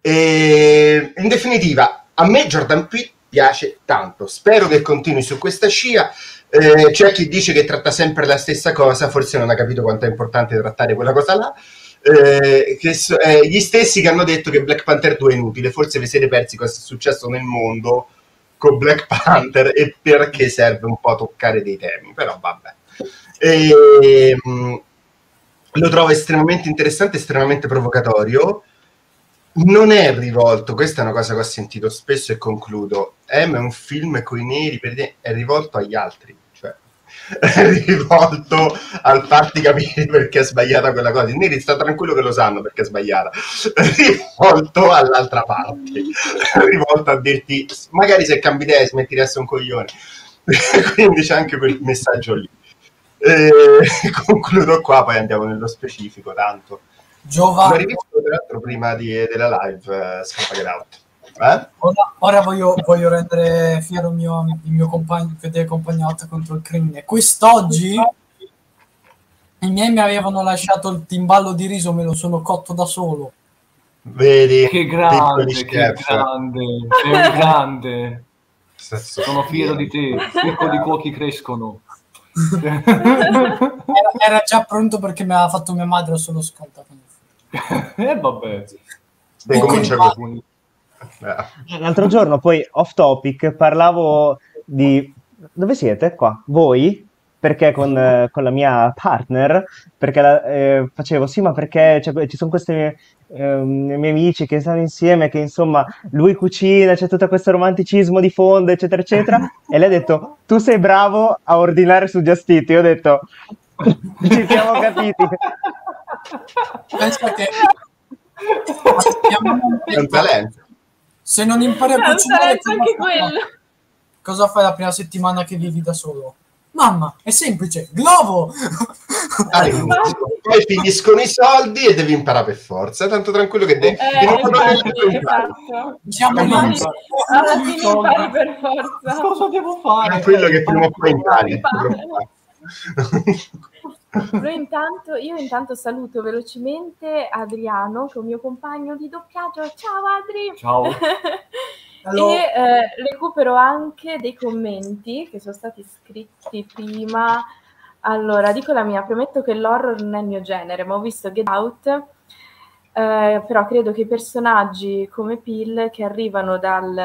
E, in definitiva, a me Jordan Peele piace tanto. Spero che continui su questa scia. Eh, c'è chi dice che tratta sempre la stessa cosa, forse non ha capito quanto è importante trattare quella cosa là. Eh, che eh, gli stessi che hanno detto che Black Panther 2 è inutile, forse vi siete persi cosa è successo nel mondo con Black Panther e perché serve un po' toccare dei temi, però vabbè. E, mh, mm, lo trovo estremamente interessante, estremamente provocatorio. Non è rivolto, questa è una cosa che ho sentito spesso e concludo. M è un film con i neri, è rivolto agli altri rivolto al farti capire perché è sbagliata quella cosa. Neri sta tranquillo che lo sanno perché è sbagliata. Rivolto all'altra parte, rivolto a dirti magari se cambi idea smetti di essere un coglione. Quindi c'è anche quel messaggio lì. E concludo qua, poi andiamo nello specifico. Tanto Giovanni, l'ho rivisto tra l'altro prima di, della live. Uh, Scappa Get Out. Eh? Ora, ora voglio, voglio, rendere fiero il mio, il mio compagno, fedele compagnato contro il crimine. Quest'oggi i miei mi avevano lasciato il timballo di riso, me lo sono cotto da solo. Vedi, che grande, che grande, che grande. Sono fiero di te, piccoli cuochi crescono. era, era, già pronto perché mi aveva fatto mia madre, ho solo scaldato. E eh, vabbè. comincia con eh, l'altro giorno, poi off topic, parlavo di... Dove siete? Qua. Voi? Perché con, eh, con la mia partner, perché la, eh, facevo, sì, ma perché cioè, ci sono questi eh, miei amici che stanno insieme, che insomma, lui cucina, c'è tutto questo romanticismo di fondo, eccetera, eccetera. e lei ha detto, tu sei bravo a ordinare su Just Eat. Io ho detto, ci siamo capiti. Penso che... È un talento. Se non impari a eh, cucinare, anche quello. cosa fai la prima settimana che vivi da solo? Mamma, è semplice, globo! poi finiscono i soldi e devi imparare per forza, tanto tranquillo che devi... Eh, esatto, esatto. Diciamo alla fine impari per forza. Cosa devo fare? È quello che prima o poi impari. Noi intanto, io intanto saluto velocemente Adriano, che è un mio compagno di doppiaggio. Ciao Adri! Ciao! e eh, recupero anche dei commenti che sono stati scritti prima. Allora, dico la mia, premetto che l'horror non è il mio genere, ma ho visto Get Out, eh, però credo che i personaggi come Pill che arrivano dal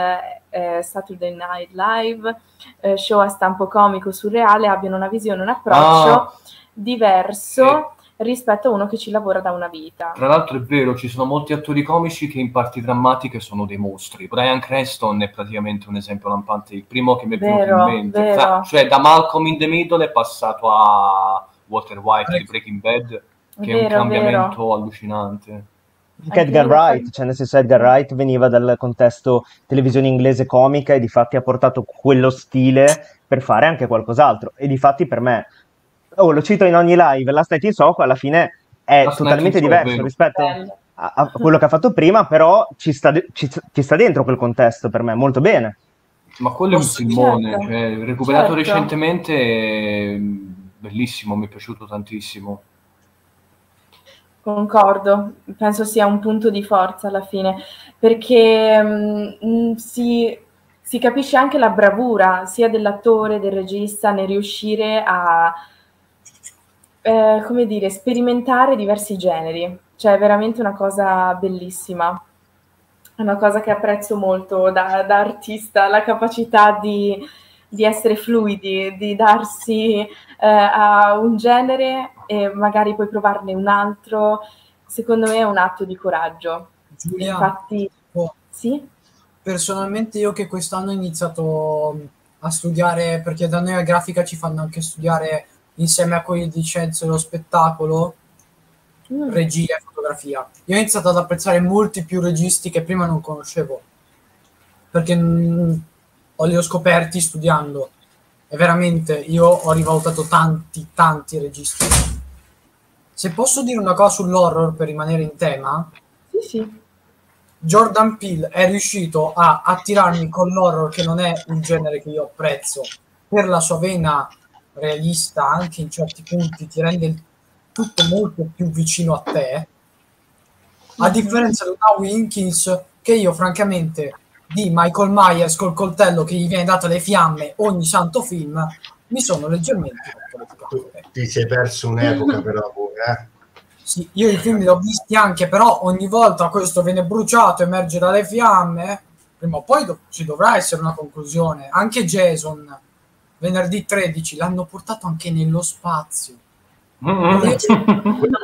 eh, Saturday Night Live, eh, show a stampo comico surreale, abbiano una visione, un approccio... Oh diverso sì. rispetto a uno che ci lavora da una vita. Tra l'altro è vero, ci sono molti attori comici che in parti drammatiche sono dei mostri. Brian Creston è praticamente un esempio lampante, il primo che mi è venuto in mente. Tra, cioè da Malcolm in the Middle è passato a Walter White di Breaking Bad, che vero, è un cambiamento vero. allucinante. Anche Edgar Wright, cioè nel senso Edgar Wright veniva dal contesto televisione inglese comica e di fatti ha portato quello stile per fare anche qualcos'altro e di fatti per me oh, lo cito in ogni live, Last Night in Soho alla fine è Last totalmente diverso Soho, rispetto a, a, quello che ha fatto prima, però ci sta, ci, ci sta, dentro quel contesto per me, molto bene. Ma quello è un filmone, certo. cioè, recuperato certo. recentemente, bellissimo, mi è piaciuto tantissimo. Concordo, penso sia un punto di forza alla fine, perché mh, mm, si, si, capisce anche la bravura sia dell'attore, del regista nel riuscire a, eh, come dire, sperimentare diversi generi. Cioè, è veramente una cosa bellissima. È una cosa che apprezzo molto da, da artista, la capacità di, di, essere fluidi, di darsi eh, a un genere e magari poi provarne un altro. Secondo me è un atto di coraggio. Giulia, Infatti, oh, sì? Personalmente io che quest'anno ho iniziato a studiare, perché da noi a grafica ci fanno anche studiare insieme a quelli di dello spettacolo, mm. regia e fotografia. Io ho iniziato ad apprezzare molti più registi che prima non conoscevo, perché mh, ho li ho scoperti studiando. E veramente io ho rivalutato tanti, tanti registi. Se posso dire una cosa sull'horror per rimanere in tema, sì, sì. Jordan Peele è riuscito a attirarmi con l'horror che non è un genere che io apprezzo per la sua vena realista anche in certi punti ti rende il tutto molto più vicino a te. A differenza di una Winkins che io francamente di Michael Myers col coltello che gli viene dato alle fiamme ogni santo film, mi sono leggermente ti sei perso un'epoca però eh? sì, io i film li ho visti anche però ogni volta questo viene bruciato emerge dalle fiamme prima o poi do- ci dovrà essere una conclusione. Anche Jason venerdì 13 l'hanno portato anche nello spazio. Mm-hmm.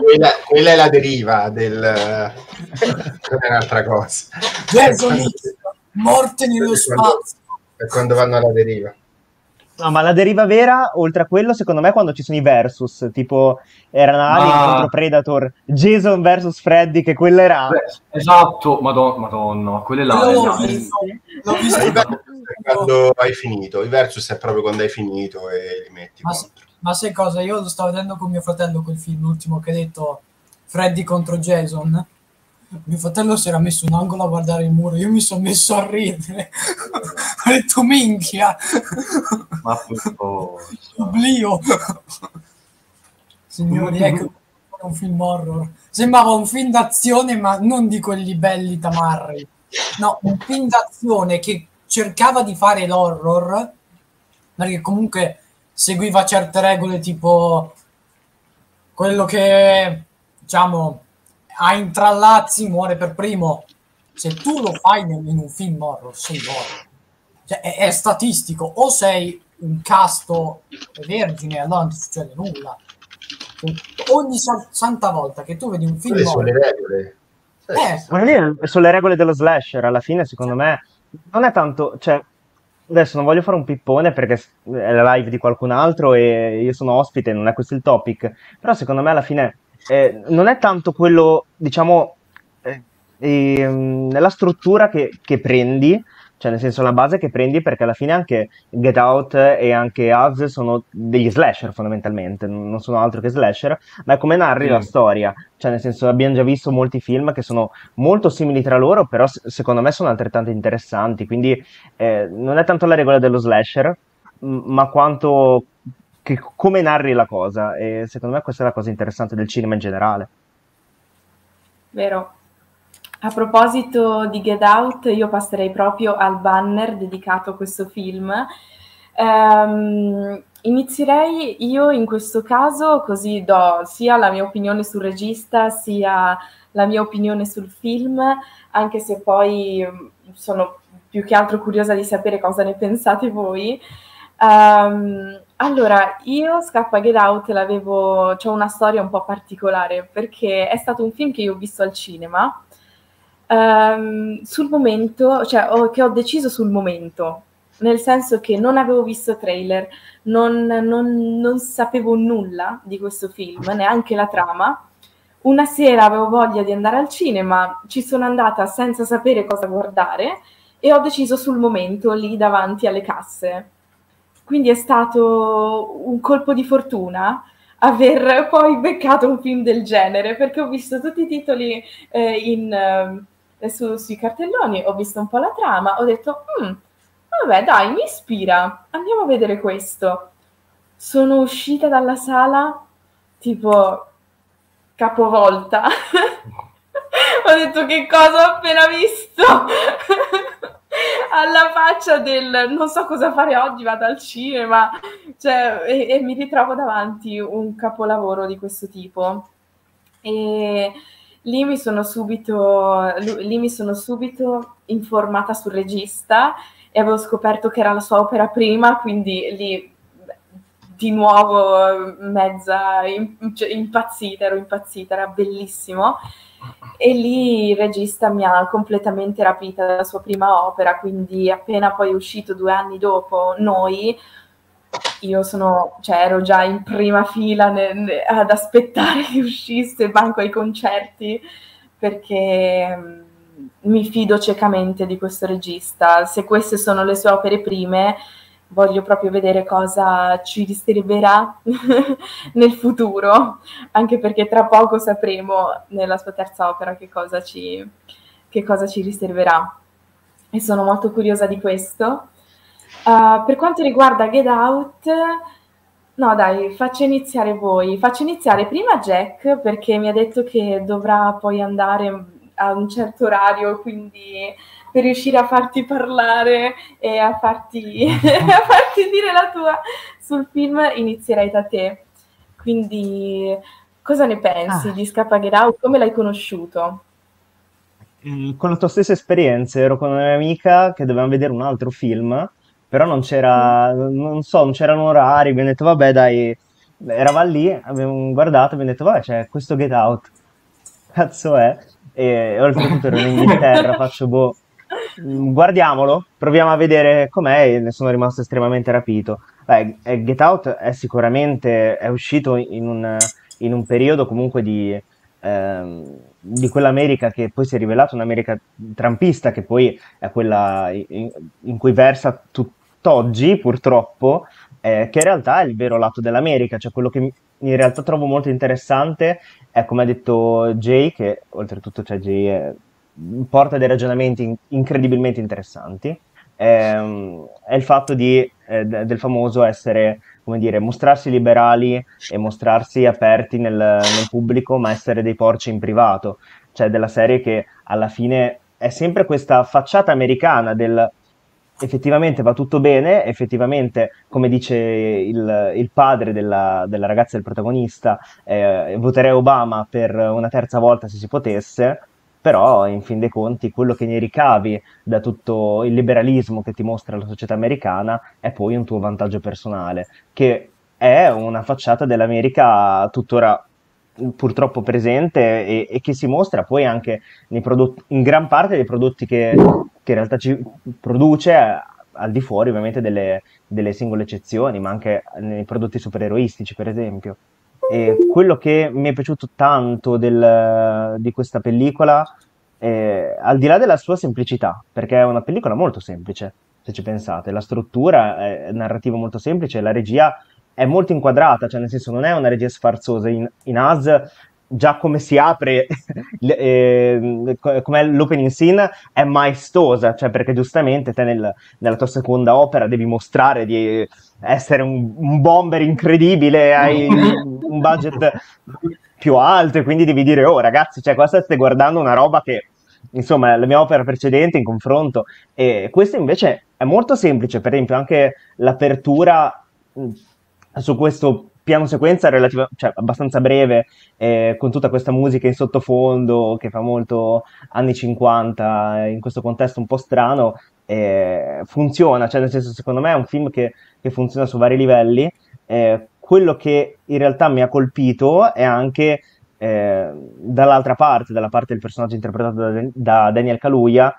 quella, quella, è la deriva del è un'altra cosa. Jason morte nello spazio. è quando vanno alla deriva No, ma la deriva vera, oltre a quello, secondo me, quando ci sono i versus, tipo erano Alien ah. contro Predator, Jason vs Freddy, che quello era... Beh, esatto, madonna, madonna, quelle là... L'ho visto, l'ho visto. quando hai finito, i versus è proprio quando hai finito e li metti ma. Ma sai cosa, io lo stavo vedendo con mio fratello quel film ultimo che ha detto Freddy contro Jason mio fratello si era messo in angolo a guardare il muro, io mi sono messo a ridere. Ho detto minchia. Ma tutto... Oblio. Signori, ecco un film horror. Sembrava un film d'azione, ma non di quelli belli tamarri. No, un film d'azione che cercava di fare l'horror, perché comunque seguiva certe regole, tipo quello che, diciamo, a intrallazzi muore per primo. Se tu lo fai in un film horror, sei horror. Cioè, è, è, statistico. O sei un casto vergine, allora non ti succede nulla. Ogni sa- santa volta che tu vedi un film Quelle horror... regole. Eh, ma lì sono le regole dello slasher, alla fine secondo me non è tanto, cioè adesso non voglio fare un pippone perché è la live di qualcun altro e io sono ospite, non è questo il topic, però secondo me alla fine eh, non è tanto quello, diciamo, eh, eh, nella struttura che, che, prendi, cioè nel senso la base che prendi perché alla fine anche Get Out e anche Us sono degli slasher fondamentalmente, non sono altro che slasher, ma è come narri sì. la storia, cioè nel senso abbiamo già visto molti film che sono molto simili tra loro, però secondo me sono altrettanto interessanti, quindi eh, non è tanto la regola dello slasher, ma quanto che, come narri la cosa e secondo me questa è la cosa interessante del cinema in generale. Vero. A proposito di Get Out, io passerei proprio al banner dedicato a questo film. Um, inizierei io in questo caso, così do sia la mia opinione sul regista, sia la mia opinione sul film, anche se poi sono più che altro curiosa di sapere cosa ne pensate voi. Um, allora, io Scappa Get Out l'avevo, c'è una storia un po' particolare perché è stato un film che io ho visto al cinema. Um, sul momento, cioè ho, che ho deciso sul momento, nel senso che non avevo visto trailer, non, non, non sapevo nulla di questo film, neanche la trama. Una sera avevo voglia di andare al cinema, ci sono andata senza sapere cosa guardare e ho deciso sul momento lì davanti alle casse quindi è stato un colpo di fortuna aver poi beccato un film del genere, perché ho visto tutti i titoli eh, in, eh, su, sui cartelloni, ho visto un po' la trama, ho detto, mm, vabbè dai, mi ispira, andiamo a vedere questo. Sono uscita dalla sala tipo capovolta. ho detto che cosa ho appena visto alla faccia del non so cosa fare oggi, vado al cinema, cioè, e, e, mi ritrovo davanti un capolavoro di questo tipo. E lì mi sono subito, lì mi sono subito informata sul regista e avevo scoperto che era la sua opera prima, quindi lì di nuovo mezza cioè, impazzita, ero impazzita, era bellissimo e lì il regista mi ha completamente rapita dalla sua prima opera, quindi appena poi è uscito due anni dopo noi, io sono, cioè, ero già in prima fila ne, ne, ad aspettare che uscisse banco ai concerti perché mh, mm, mi fido ciecamente di questo regista. Se queste sono le sue opere prime, voglio proprio vedere cosa ci riserverà nel futuro, anche perché tra poco sapremo nella sua terza opera che cosa ci, che cosa ci riserverà. E sono molto curiosa di questo. Uh, per quanto riguarda Get Out, no dai, faccio iniziare voi. Faccio iniziare prima Jack perché mi ha detto che dovrà poi andare a un certo orario, quindi per riuscire a farti parlare e a farti, a farti dire la tua sul film, inizierei da te. Quindi cosa ne pensi ah. di Scappa Get Out? Come l'hai conosciuto? Mm, con la tua stessa esperienza, ero con una mia amica che dovevamo vedere un altro film, però non c'era, non so, non c'erano orari, abbiamo detto vabbè dai, eravamo lì, abbiamo guardato, abbiamo detto vabbè c'è questo Get Out, cazzo è? E, oltretutto ero in Inghilterra, faccio boh, mm, guardiamolo, proviamo a vedere com'è e ne sono rimasto estremamente rapito. Beh, Get Out è sicuramente, è uscito in un, in un periodo comunque di ehm, di quell'America che poi si è rivelata un'America trampista, che poi è quella in, in cui versa tutt'oggi, purtroppo, eh, che in realtà è il vero lato dell'America, cioè quello che in realtà trovo molto interessante è come ha detto Jay, che oltretutto cioè Jay è, porta dei ragionamenti incredibilmente interessanti, ehm, è il fatto di, eh, del famoso essere come dire, mostrarsi liberali e mostrarsi aperti nel, nel pubblico, ma essere dei porci in privato. Cioè della serie che alla fine è sempre questa facciata americana del effettivamente va tutto bene, effettivamente, come dice il, il padre della, della, ragazza del protagonista, eh, voterei Obama per una terza volta se si potesse, però in fin dei conti quello che ne ricavi da tutto il liberalismo che ti mostra la società americana è poi un tuo vantaggio personale, che è una facciata dell'America tuttora purtroppo presente e, e che si mostra poi anche prodotti, in gran parte dei prodotti che, che in realtà ci produce al di fuori ovviamente delle, delle singole eccezioni, ma anche nei prodotti supereroistici per esempio. E quello che mi è piaciuto tanto del, di questa pellicola, eh, al di là della sua semplicità, perché è una pellicola molto semplice, se ci pensate, la struttura è narrativa molto semplice, la regia è molto inquadrata, cioè nel senso non è una regia sfarzosa. In, in Us già come si apre, eh, come l'opening scene è maestosa, cioè perché giustamente te nel, nella tua seconda opera devi mostrare di essere un, un bomber incredibile, hai un budget più alto e quindi devi dire, oh ragazzi, cioè qua state guardando una roba che, insomma, è la mia opera precedente in confronto. E questo invece è molto semplice, per esempio anche l'apertura su questo piano sequenza relativa, cioè, abbastanza breve, eh, con tutta questa musica in sottofondo che fa molto anni 50, in questo contesto un po' strano, eh, funziona, cioè nel senso secondo me è un film che, che funziona su vari livelli. Eh, quello che in realtà mi ha colpito è anche eh, dall'altra parte, dalla parte del personaggio interpretato da, da Daniel Kaluuya,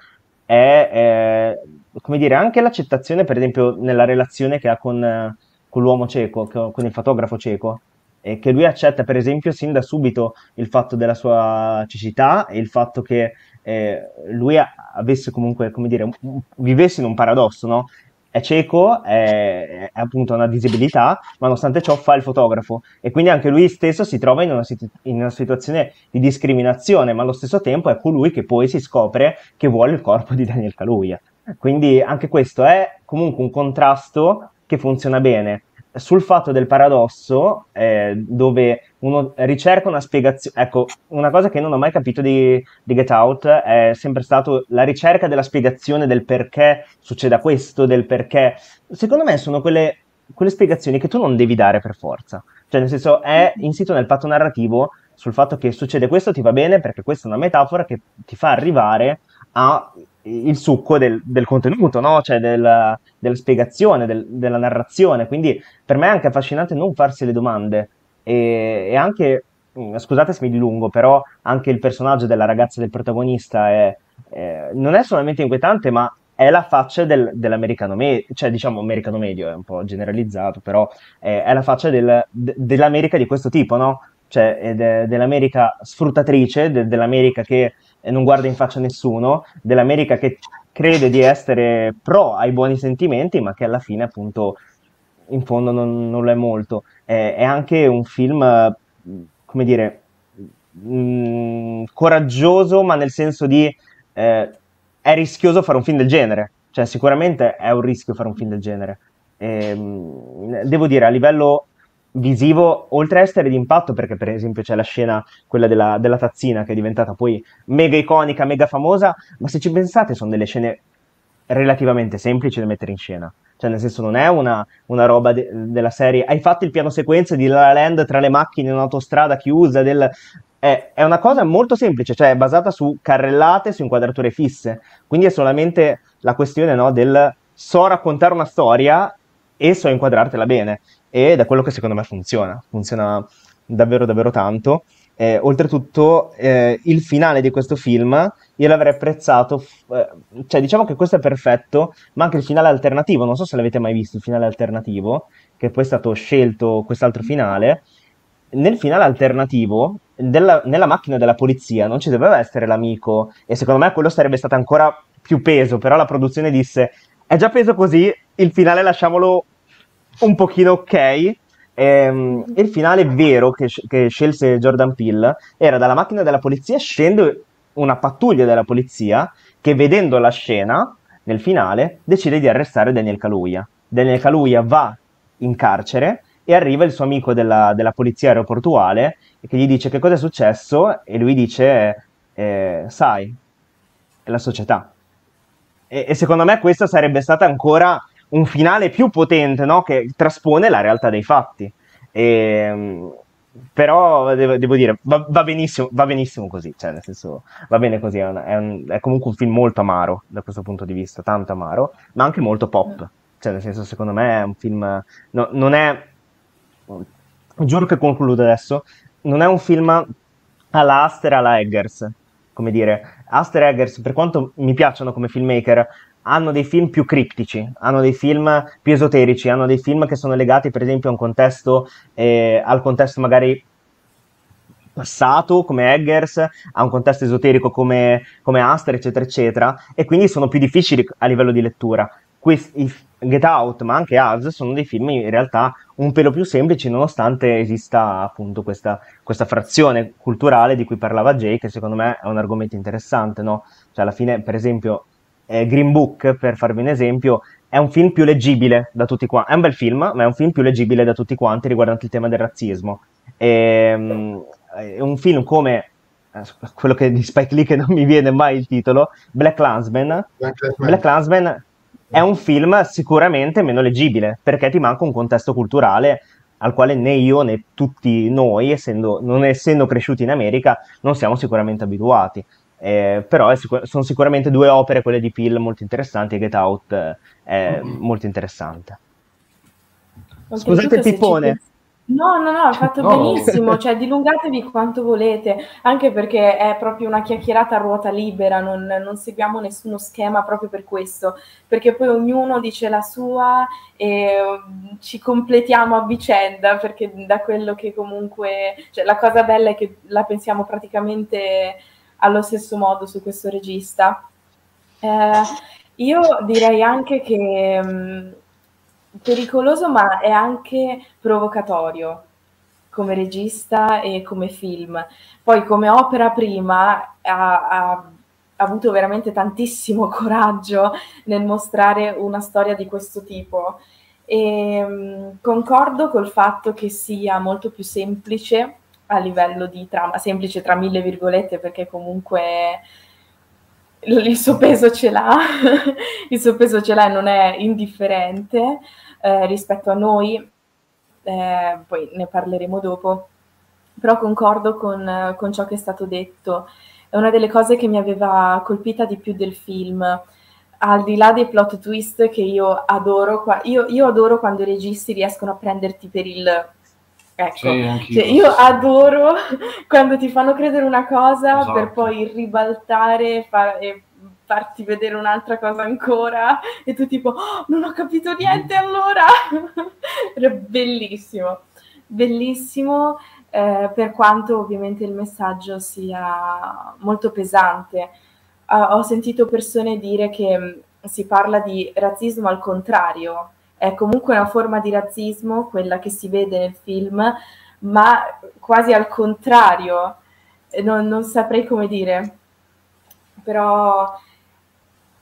è come dire anche l'accettazione, per esempio, nella relazione che ha con con l'uomo cieco, con il fotografo cieco, e che lui accetta per esempio sin da subito il fatto della sua cecità e il fatto che eh, lui avesse comunque, come dire, vivesse in un paradosso, no? È cieco, è, è, appunto una disabilità, ma nonostante ciò fa il fotografo e quindi anche lui stesso si trova in una, situ- in una situazione di discriminazione, ma allo stesso tempo è colui che poi si scopre che vuole il corpo di Daniel Kaluuya. Quindi anche questo è comunque un contrasto che funziona bene. Sul fatto del paradosso, eh, dove uno ricerca una spiegazione, ecco, una cosa che non ho mai capito di, di Get Out è sempre stato la ricerca della spiegazione del perché succeda questo, del perché. Secondo me sono quelle, quelle spiegazioni che tu non devi dare per forza. Cioè, nel senso, è insito nel patto narrativo sul fatto che succede questo ti va bene perché questa è una metafora che ti fa arrivare a il succo del, del contenuto, no? cioè della, della spiegazione, del, della narrazione. Quindi per me è anche affascinante non farsi le domande e, e, anche, mm, scusate se mi dilungo, però anche il personaggio della ragazza del protagonista è, è, non è solamente inquietante, ma è la faccia del, dell'americano medio, cioè diciamo americano medio, è un po' generalizzato, però è, è la faccia del, de, dell'America di questo tipo, no? Cioè de, dell'America sfruttatrice, de, dell'America che non guarda in faccia nessuno, dell'America che crede di essere pro ai buoni sentimenti, ma che alla fine appunto in fondo non, non lo è molto. È, è, anche un film, come dire, mh, mm, coraggioso, ma nel senso di eh, è rischioso fare un film del genere. Cioè, sicuramente è un rischio fare un film del genere. E, ehm, devo dire, a livello visivo, oltre a essere di impatto, perché per esempio c'è la scena, quella della, della, tazzina, che è diventata poi mega iconica, mega famosa, ma se ci pensate sono delle scene relativamente semplici da mettere in scena. Cioè, nel senso, non è una, una roba de- della serie. Hai fatto il piano sequenza di La La Land tra le macchine in un'autostrada chiusa. Del... È, è, una cosa molto semplice, cioè è basata su carrellate, su inquadrature fisse. Quindi è solamente la questione no, del so raccontare una storia e so inquadrartela bene. Ed è quello che secondo me funziona. Funziona davvero, davvero tanto. Eh, oltretutto, eh, il finale di questo film io l'avrei apprezzato, eh, cioè diciamo che questo è perfetto, ma anche il finale alternativo, non so se l'avete mai visto il finale alternativo, che poi è stato scelto quest'altro finale. Nel finale alternativo, della, nella macchina della polizia non ci doveva essere l'amico, e secondo me quello sarebbe stato ancora più peso, però la produzione disse: È già peso così, il finale lasciamolo un pochino ok Ehm, il finale vero che, che, scelse Jordan Peele era dalla macchina della polizia scende una pattuglia della polizia che vedendo la scena nel finale decide di arrestare Daniel Kaluuya. Daniel Kaluuya va in carcere e arriva il suo amico della, della polizia aeroportuale che gli dice che cosa è successo e lui dice eh, sai, è la società. E, e secondo me questa sarebbe stata ancora un finale più potente, no? che traspone la realtà dei fatti. E, ehm, però devo, devo dire, va, va, benissimo, va, benissimo, così, cioè nel senso, va bene così, è, un, è, un, è, comunque un film molto amaro da questo punto di vista, tanto amaro, ma anche molto pop, cioè nel senso, secondo me è un film, no, non è, giuro che concludo adesso, non è un film alla Aster, alla Eggers, come dire, Aster e Eggers, per quanto mi piacciono come filmmaker, hanno dei film più criptici, hanno dei film più esoterici, hanno dei film che sono legati per esempio a un contesto, eh, al contesto magari passato come Eggers, a un contesto esoterico come, come Aster, eccetera, eccetera, e quindi sono più difficili a livello di lettura. Questi, Get Out, ma anche Us, sono dei film in realtà un pelo più semplici, nonostante esista appunto questa, questa frazione culturale di cui parlava Jay, che secondo me è un argomento interessante, no? Cioè, alla fine, per esempio, eh, Green Book, per farvi un esempio, è un film più leggibile da tutti quanti. È un bel film, ma è un film più leggibile da tutti quanti riguardante il tema del razzismo. E, um, è un film come eh, quello che di Spike Lee che non mi viene mai il titolo, Black Clansman. Black Clansman è un film sicuramente meno leggibile perché ti manca un contesto culturale al quale né io né tutti noi, essendo, non essendo cresciuti in America, non siamo sicuramente abituati. Eh, però sicur- sono sicuramente due opere, quelle di Peel, molto interessanti e Get Out eh, è molto interessante. Scusate il pippone. No, no, no, ha fatto no. benissimo, cioè dilungatevi quanto volete, anche perché è proprio una chiacchierata a ruota libera, non, non, seguiamo nessuno schema proprio per questo, perché poi ognuno dice la sua e um, ci completiamo a vicenda, perché da quello che comunque, cioè la cosa bella è che la pensiamo praticamente allo stesso modo su questo regista. Eh, io direi anche che mh, mm, pericoloso, ma è anche provocatorio come regista e come film. Poi come opera prima ha, ha avuto veramente tantissimo coraggio nel mostrare una storia di questo tipo. E, mh, mm, concordo col fatto che sia molto più semplice a livello di trama, semplice tra mille virgolette perché comunque il suo peso ce l'ha, il suo peso ce l'ha e non è indifferente eh, rispetto a noi, eh, poi ne parleremo dopo, però concordo con, con, ciò che è stato detto. È una delle cose che mi aveva colpita di più del film, al di là dei plot twist che io adoro, io, io adoro quando i registi riescono a prenderti per il Ecco, sì, cioè, io adoro quando ti fanno credere una cosa esatto. per poi ribaltare far, e farti vedere un'altra cosa ancora e tu tipo oh, non ho capito niente allora. Era bellissimo, bellissimo eh, per quanto ovviamente il messaggio sia molto pesante. Uh, ho sentito persone dire che mm, si parla di razzismo al contrario, è comunque una forma di razzismo, quella che si vede nel film, ma quasi al contrario, non, non saprei come dire, però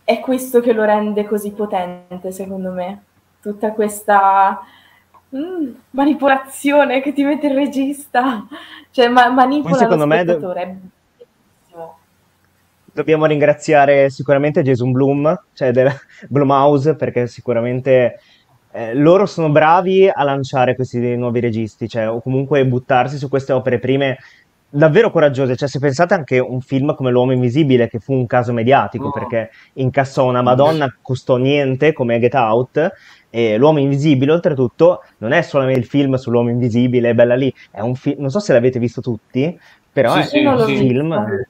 è questo che lo rende così potente, secondo me, tutta questa Mm, manipolazione che ti mette il regista, cioè ma- manipola Poi secondo me do- dobbiamo ringraziare sicuramente Jason Bloom, cioè del Blumhouse, perché sicuramente eh, loro sono bravi a lanciare questi nuovi registi, cioè, o comunque buttarsi su queste opere prime davvero coraggiose. Cioè, se pensate anche a un film come L'uomo invisibile, che fu un caso mediatico, oh. perché incassò una Madonna, costò niente come Get Out, e L'uomo invisibile, oltretutto, non è solamente il film sull'uomo invisibile, è bella lì, è un film, non so se l'avete visto tutti, però sì, è sì, un sì. film...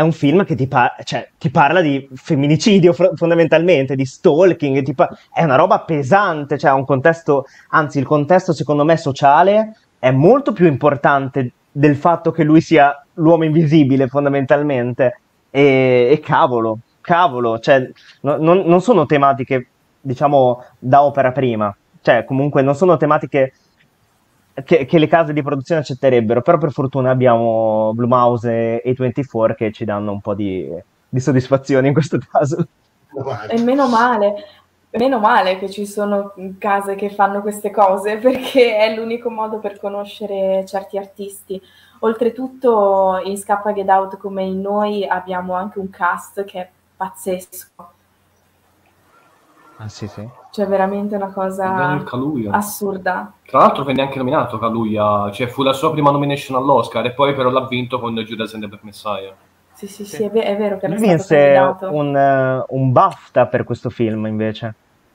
È un film che ti, par- cioè, ti parla di femminicidio fr- fondamentalmente, di stalking, pa- è una roba pesante, cioè un contesto, anzi il contesto secondo me sociale è molto più importante del fatto che lui sia l'uomo invisibile fondamentalmente. E, e cavolo, cavolo, cioè, no, non, non, sono tematiche, diciamo, da opera prima. Cioè, comunque non sono tematiche che, che le case di produzione accetterebbero, però per fortuna abbiamo Blumhouse e A24 che ci danno un po' di, di soddisfazione in questo caso. E meno male, meno male che ci sono case che fanno queste cose perché è l'unico modo per conoscere certi artisti. Oltretutto in Scappa Get Out come in noi abbiamo anche un cast che è pazzesco. Ah sì sì. Cioè veramente una cosa assurda. Tra l'altro venne anche nominato Kaluuya, cioè fu la sua prima nomination all'Oscar e poi però l'ha vinto con Judas and the Black Messiah. Sì, sì, sì, è, è vero che era vinse un, uh, un BAFTA per questo film invece,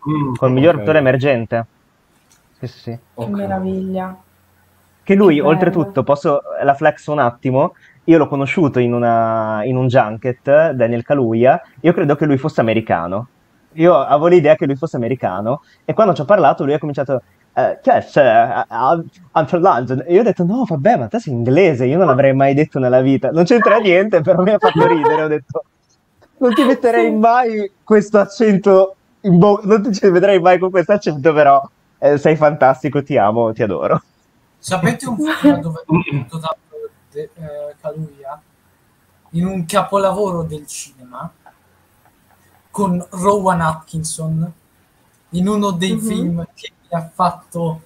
mm, con il miglior okay. attore emergente. Sì, sì, sì. Okay. Che meraviglia. Che lui, che oltretutto, posso la flex un attimo, io l'ho conosciuto in, una, in un junket, Daniel Kaluuya, io credo che lui fosse americano. Io avevo l'idea che lui fosse americano e quando ci ho parlato lui ha cominciato eh, che c'è? I'm from London. E io ho detto, no, vabbè, ma te sei inglese, io non l'avrei mai detto nella vita. Non c'entra niente, però mi ha fatto ridere. Ho detto, non ti metterei mai questo accento in bocca, non ti vedrei mai con questo accento, però eh, sei fantastico, ti amo, ti adoro. Sapete un film dove ho vinto tanto eh, Kaluuya? In un capolavoro del cinema con Rowan Atkinson in uno dei mm-hmm. film che ha fatto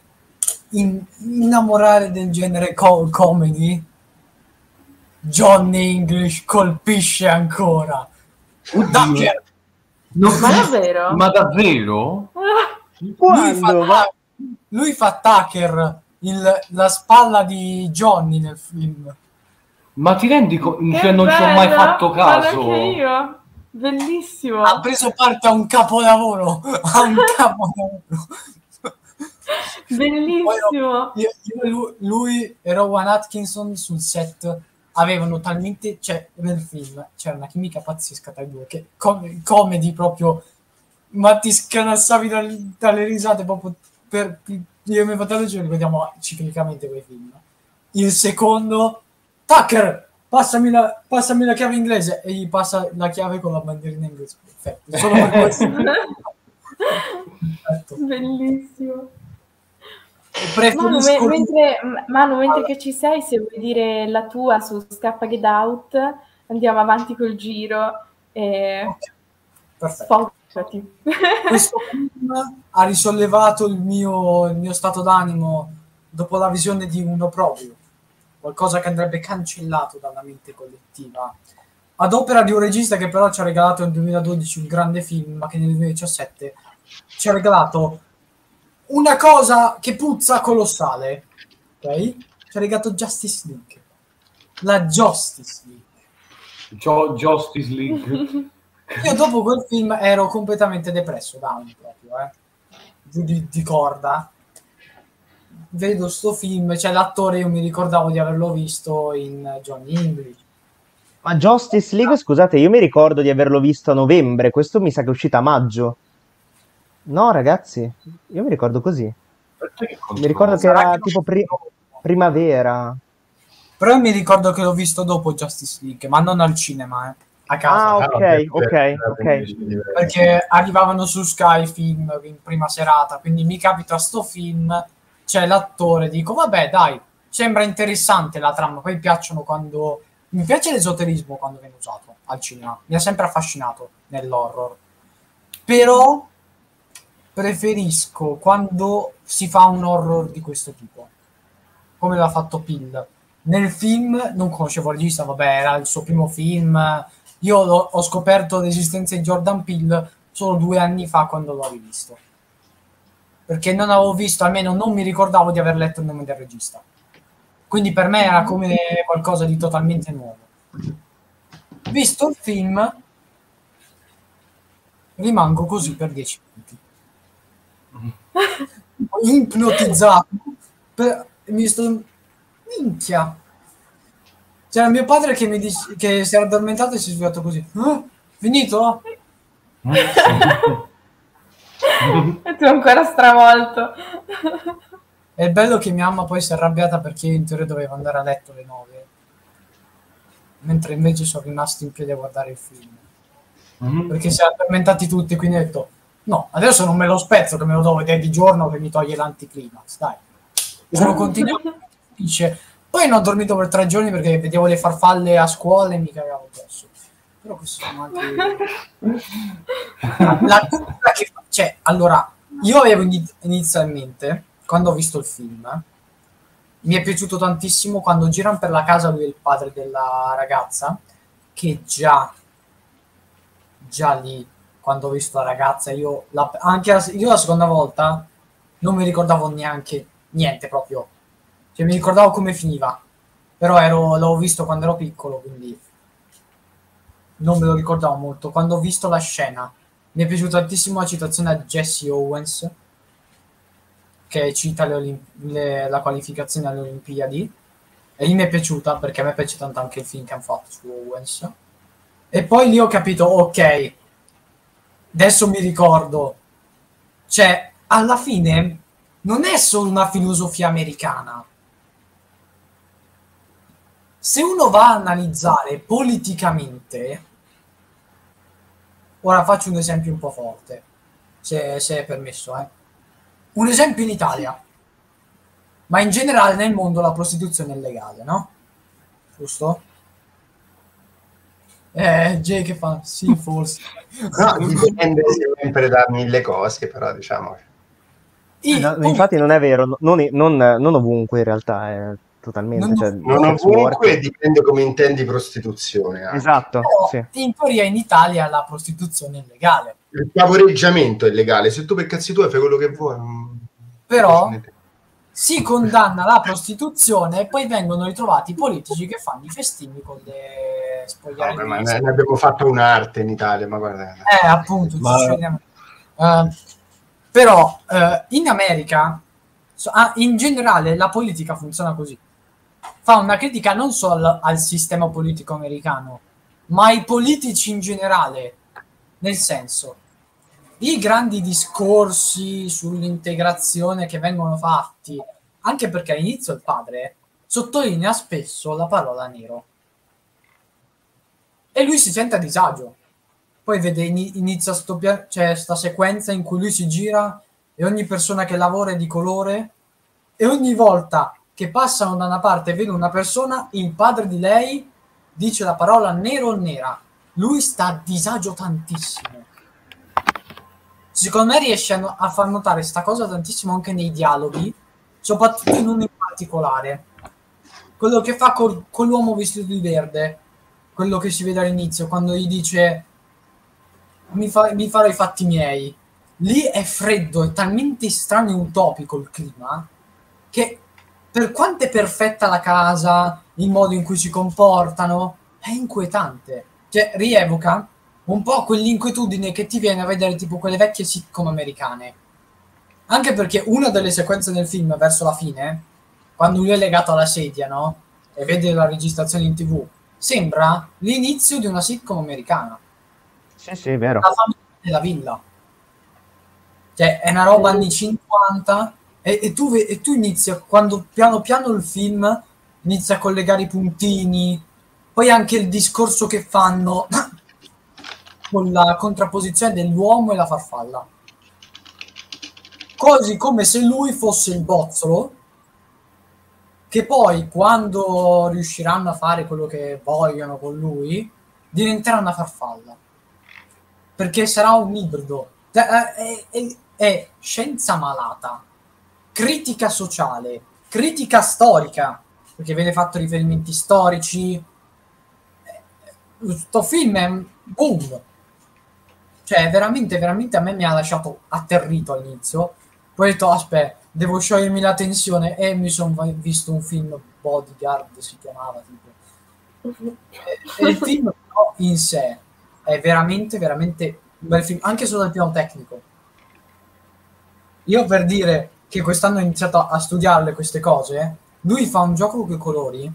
in, innamorare del genere co- comedy, Johnny English colpisce ancora. Tucker! No, ma davvero? Ma davvero? Lui fa, lui fa Tucker, il, la spalla di Johnny nel film. Ma ti rendi conto? Cioè, non ci ho mai fatto caso. Guarda io. Bellissimo. Ha preso parte a un capolavoro. A un capolavoro. Bellissimo. Io, io, lui e Rowan Atkinson sul set avevano talmente, cioè nel film c'era una chimica pazzesca tra i due, che com- comedy proprio, ma ti scanassavi dalle, dalle risate proprio per... Io e mio fratello ci rivediamo ciclicamente quei film. Il secondo, Tucker, passami la, passami la chiave inglese e gli passa la chiave con la bandierina inglese. Perfetto, solo per questo. Bellissimo. Manu, me- mentre, Manu, mentre che ci sei, se vuoi dire la tua su Scappa Get Out, andiamo avanti col giro e okay. Questo film ha risollevato il mio, il mio stato d'animo dopo la visione di un opprobrio, qualcosa che andrebbe cancellato dalla mente collettiva. Ad opera di un regista che però ci ha regalato nel 2012 un grande film, ma che nel 2017 ci ha regalato una cosa che puzza colossale, ok? Ci ha regalato Justice League. La Justice League. Jo- Justice League. Io dopo quel film ero completamente depresso, down proprio, eh. Giù di, di corda. Vedo sto film, cioè l'attore io mi ricordavo di averlo visto in Johnny English. Ma Justice League, scusate, io mi ricordo di averlo visto a novembre, questo mi sa che è uscito a maggio. No, ragazzi, io mi ricordo così. Mi ricordo che era tipo pri- primavera. Però mi ricordo che l'ho visto dopo Justice League, ma non al cinema, eh. A casa. Ah, ok, ok, ok. Perché arrivavano su Sky film in prima serata, quindi mi capita sto film, c'è l'attore, dico vabbè dai, sembra interessante la trama, poi piacciono quando... Mi piace l'esoterismo quando viene usato al cinema, mi ha sempre affascinato nell'horror. Però preferisco quando si fa un horror di questo tipo, come l'ha fatto Pill. Nel film non conoscevo il regista, vabbè, era il suo primo film. Io ho scoperto l'esistenza di Jordan Peele solo due anni fa quando l'ho rivisto. Perché non avevo visto, almeno non mi ricordavo di aver letto il nome del regista. Quindi per me era come qualcosa di totalmente nuovo. Visto il film, rimango così per dieci minuti. Ipnotizzato. Per... Mi sto... Minchia. C'era mio padre che mi dice che si era addormentato e si è svegliato così. Eh? Finito? E tu ancora stravolto. È bello che mia mamma poi si è arrabbiata perché io in teoria dovevo andare a letto alle 9, mentre invece sono rimasto in piedi a guardare il film. Mm-hmm. Perché si erano addormentati tutti, quindi ho detto, no, adesso non me lo spezzo che me lo devo vedere di giorno che mi toglie l'anticlimax, dai. Sono continuato, dice, poi non ho dormito per tre giorni perché vedevo le farfalle a scuola e mi cagavo addosso. Però questi sono anche... La cosa che... Cioè, allora, io avevo inizialmente quando ho visto il film, mi è piaciuto tantissimo quando girano per la casa lui e il padre della ragazza, che già, già lì, quando ho visto la ragazza, io, la, anche la, io la seconda volta non mi ricordavo neanche niente proprio, cioè mi ricordavo come finiva, però ero, l'ho visto quando ero piccolo, quindi non me lo ricordavo molto. Quando ho visto la scena, mi è piaciuta tantissimo la citazione a Jesse Owens, che cita le Olimp- le, la qualificazione alle Olimpiadi. E lì mi è piaciuta perché a me piace tanto anche il film che hanno fatto su Owens. E poi lì ho capito ok adesso mi ricordo cioè alla fine non è solo una filosofia americana. Se uno va a analizzare politicamente ora faccio un esempio un po' forte se, se è permesso eh un esempio in Italia, ma in generale nel mondo la prostituzione è legale, no? Giusto? Eh, Jay che fa? Sì, forse. No, dipende sempre da mille cose, però diciamo... Eh, no, infatti non è vero, non, non, non, ovunque in realtà, è totalmente... Non, cioè, non ovunque dipende come intendi prostituzione. Anche. Esatto, sì. In teoria in Italia la prostituzione è legale il favoreggiamento è legale, se tu per cazzi tuoi fai quello che vuoi. Però si condanna la prostituzione e poi vengono ritrovati i politici che fanno i festini con le spogliare. No, ma ne abbiamo fatto un'arte in Italia, ma guarda. Eh, appunto, ma... uh, però uh, in America, so, ah, in generale, la politica funziona così. Fa una critica non solo al, sistema politico americano, ma ai politici in generale nel senso, i grandi discorsi sull'integrazione che vengono fatti, anche perché all'inizio il padre sottolinea spesso la parola nero. E lui si sente a disagio. Poi vede, inizia questa cioè, sequenza in cui lui si gira e ogni persona che lavora è di colore e ogni volta che passano da una parte e vedono una persona, il padre di lei dice la parola nero nera lui sta a disagio tantissimo. Secondo me riesce a, a far notare questa cosa tantissimo anche nei dialoghi, soprattutto in uno in particolare. Quello che fa col, con l'uomo vestito di verde, quello che si vede all'inizio, quando gli dice mi, fa, mi farò i fatti miei. Lì è freddo, è talmente strano e utopico il clima, che per quanto è perfetta la casa, il modo in cui si comportano, è inquietante cioè, rievoca un po' quell'inquietudine che ti viene a vedere tipo quelle vecchie sitcom americane. Anche perché una delle sequenze del film, verso la fine, quando lui è legato alla sedia, no? E vede la registrazione in tv, sembra l'inizio di una sitcom americana. Sì, sì, è vero. La famiglia della villa. Cioè, è una roba anni 50 e, e, tu, e tu inizi, quando piano piano il film inizia a collegare i puntini, poi anche il discorso che fanno con la contrapposizione dell'uomo e la farfalla. Così come se lui fosse il bozzolo, che poi quando riusciranno a fare quello che vogliono con lui, diventerà una farfalla. Perché sarà un ibrido. Cioè, è, è, è scienza malata, critica sociale, critica storica, perché viene fatto riferimenti storici. Questo film è un boom. Cioè, veramente, veramente a me mi ha lasciato atterrito all'inizio. Poi ho detto, aspetta, devo sciogliermi la tensione e mi sono visto un film Bodyguard, si chiamava tipo. E il film in sé è veramente, veramente un bel film, anche solo dal piano tecnico. Io per dire che quest'anno ho iniziato a studiarle queste cose, lui fa un gioco con i colori,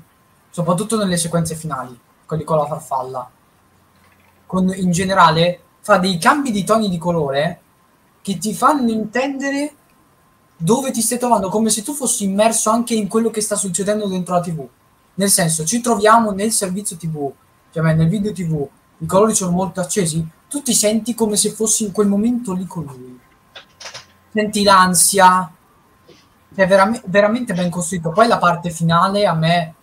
soprattutto nelle sequenze finali, quelli con la farfalla. Con, in generale fa dei cambi di toni di colore che ti fanno intendere dove ti stai trovando, come se tu fossi immerso anche in quello che sta succedendo dentro la TV. Nel senso, ci troviamo nel servizio TV, cioè nel video TV, i colori sono molto accesi, tu ti senti come se fossi in quel momento lì con lui. Senti l'ansia, è veram- veramente ben costruito. Poi la parte finale a me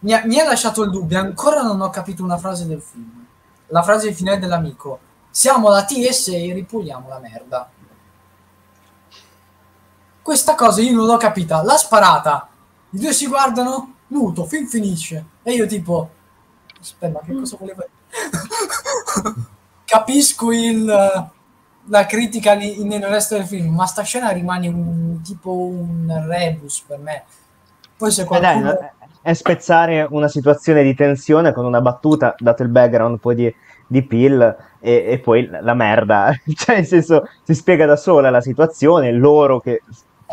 mi ha, mi ha lasciato il dubbio, ancora non ho capito una frase del film. La frase finale dell'amico. Siamo la TS e ripuliamo la merda. Questa cosa io non l'ho capita. L'ha sparata. I due si guardano, muto, fin finisce. E io tipo... Aspetta, ma che cosa voleva Capisco il, la critica lì, nel resto del film, ma sta scena rimane un, tipo un rebus per me. Poi se qualcuno... Eh dai, è spezzare una situazione di tensione con una battuta, dato il background poi di, di Pill, e, e, poi la merda. cioè, nel senso, si spiega da sola la situazione, loro che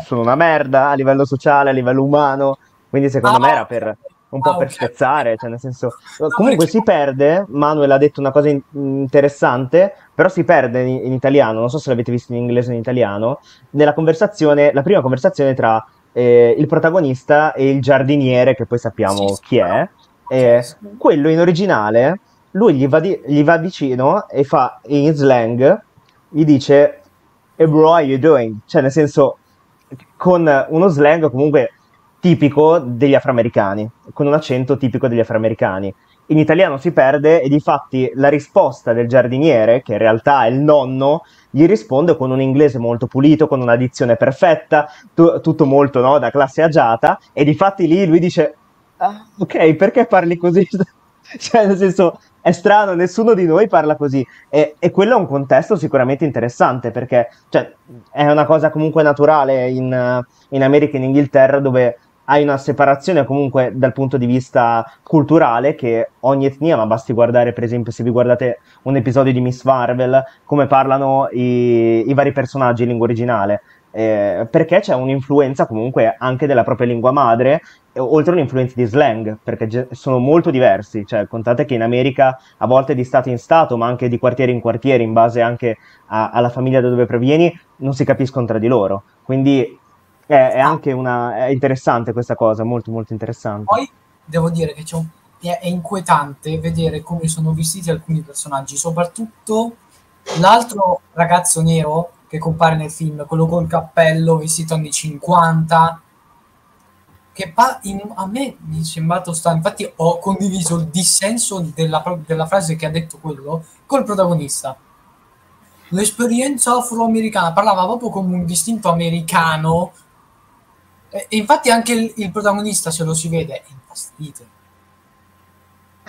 sono una merda a livello sociale, a livello umano, quindi secondo ah, me era per un po' ah, per okay. spezzare, cioè nel senso... No, comunque perché... si perde, Manuel ha detto una cosa in- interessante, però si perde in, in, italiano, non so se l'avete visto in inglese o in italiano, nella conversazione, la prima conversazione tra eh, il protagonista e il giardiniere, che poi sappiamo sì, chi è, eh, quello in originale, lui gli va, di- gli va vicino e fa in slang, gli dice, hey bro, how you doing? Cioè nel senso, con uno slang comunque tipico degli afroamericani, con un accento tipico degli afroamericani. In italiano si perde e difatti la risposta del giardiniere, che in realtà è il nonno, gli risponde con un inglese molto pulito, con una dizione perfetta, tu- tutto molto no, da classe agiata, e difatti lì lui dice, ah, ok, perché parli così? cioè, nel senso, è strano, nessuno di noi parla così. E, e, quello è un contesto sicuramente interessante perché cioè, è una cosa comunque naturale in, in America e in Inghilterra dove hai una separazione comunque dal punto di vista culturale che ogni etnia, ma basti guardare per esempio se vi guardate un episodio di Miss Marvel, come parlano i, i vari personaggi in lingua originale, eh, perché c'è un'influenza comunque anche della propria lingua madre, eh, oltre un'influenza di slang, perché ge- sono molto diversi, cioè contate che in America a volte di stato in stato, ma anche di quartiere in quartiere, in base anche a- alla famiglia da dove provieni, non si capiscono tra di loro, quindi è, è anche una, è interessante questa cosa, molto molto interessante. Poi devo dire che un, è, inquietante vedere come sono vestiti alcuni personaggi, soprattutto l'altro ragazzo nero che compare nel film, quello col cappello vestito anni 50, che pa- in, a me mi è sembrato strano. Infatti ho condiviso il dissenso della, della frase che ha detto quello col protagonista. L'esperienza afroamericana parlava proprio come un distinto americano e infatti anche il, il, protagonista, se lo si vede, è impastito.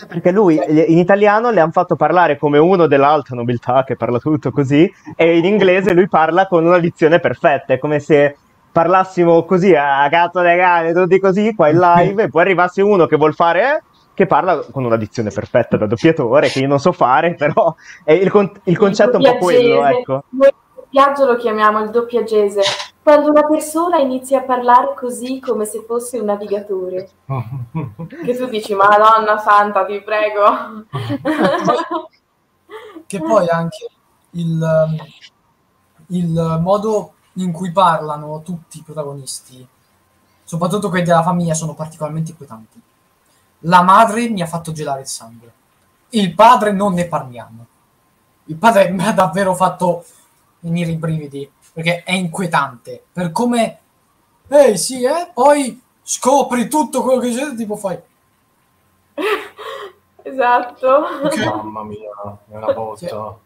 Perché lui in italiano le hanno fatto parlare come uno dell'alta nobiltà che parla tutto così, e in inglese lui parla con una dizione perfetta, è come se parlassimo così a cazzo di cane, tutti così qua in live, e poi arrivasse uno che vuol fare eh, che parla con una dizione perfetta da doppiatore, che io non so fare, però è il, con- il concetto è un po' quello, ecco. Noi il doppiaggio lo chiamiamo il doppiagese quando una persona inizia a parlare così come se fosse un navigatore. che tu dici, Madonna Santa, ti prego. che poi anche il, il modo in cui parlano tutti i protagonisti, soprattutto quelli della famiglia, sono particolarmente inquietanti. La madre mi ha fatto gelare il sangue. Il padre non ne parliamo. Il padre mi ha davvero fatto venire i brividi perché è inquietante per come ehi sì eh poi scopri tutto quello che c'è tipo fai esatto okay. mamma mia è una botta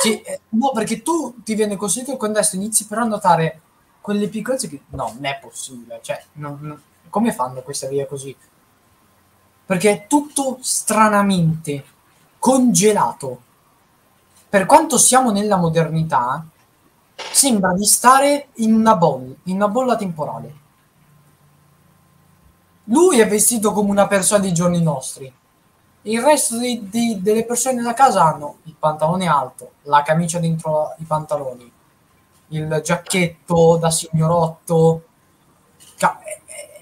Sì, eh, no, perché tu ti viene costretto il contesto, inizi però a notare quelle piccolezze che no, non è possibile. Cioè, non, non, come fanno questa via così? Perché è tutto stranamente congelato. Per quanto siamo nella modernità, sembra di stare in una bolla, in una bolla temporale. Lui è vestito come una persona dei giorni nostri. Il resto di, di, delle persone della casa hanno il pantalone alto, la camicia dentro i pantaloni, il giacchetto da signorotto.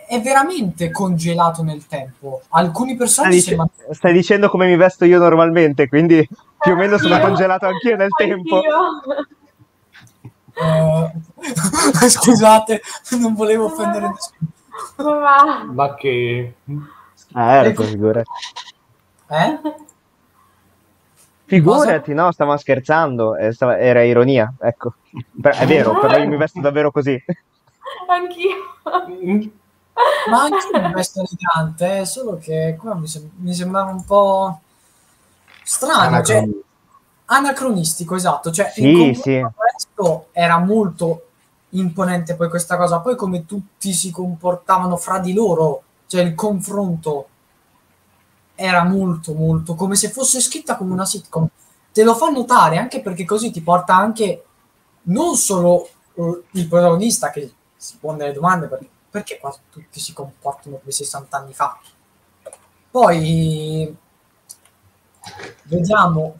È veramente congelato nel tempo. Alcuni personaggi stai, dic- sembra... stai dicendo come mi vesto io normalmente, quindi più o meno sono congelato anch'io nel anch'io. tempo. Uh, scusate, non volevo offendere nessuno. Ma che... Ah, ecco, figura. Eh? Figurati, no, stavo scherzando, eh, stava, era ironia, ecco. è vero, però io mi vesto davvero così. Anch'io. Ma anche io mi vesto elegante, eh, solo che qua mi, sem- mi, sembrava un po' strano, cioè, anacronistico, esatto. Cioè, sì, sì. questo era molto imponente poi questa cosa, poi come tutti si comportavano fra di loro, cioè il confronto era molto molto come se fosse scritta come una sitcom. Te lo fa notare anche perché così ti porta anche non solo uh, il protagonista che si pone delle domande perché, perché qua tutti si comportano come 60 anni fa. Poi vediamo.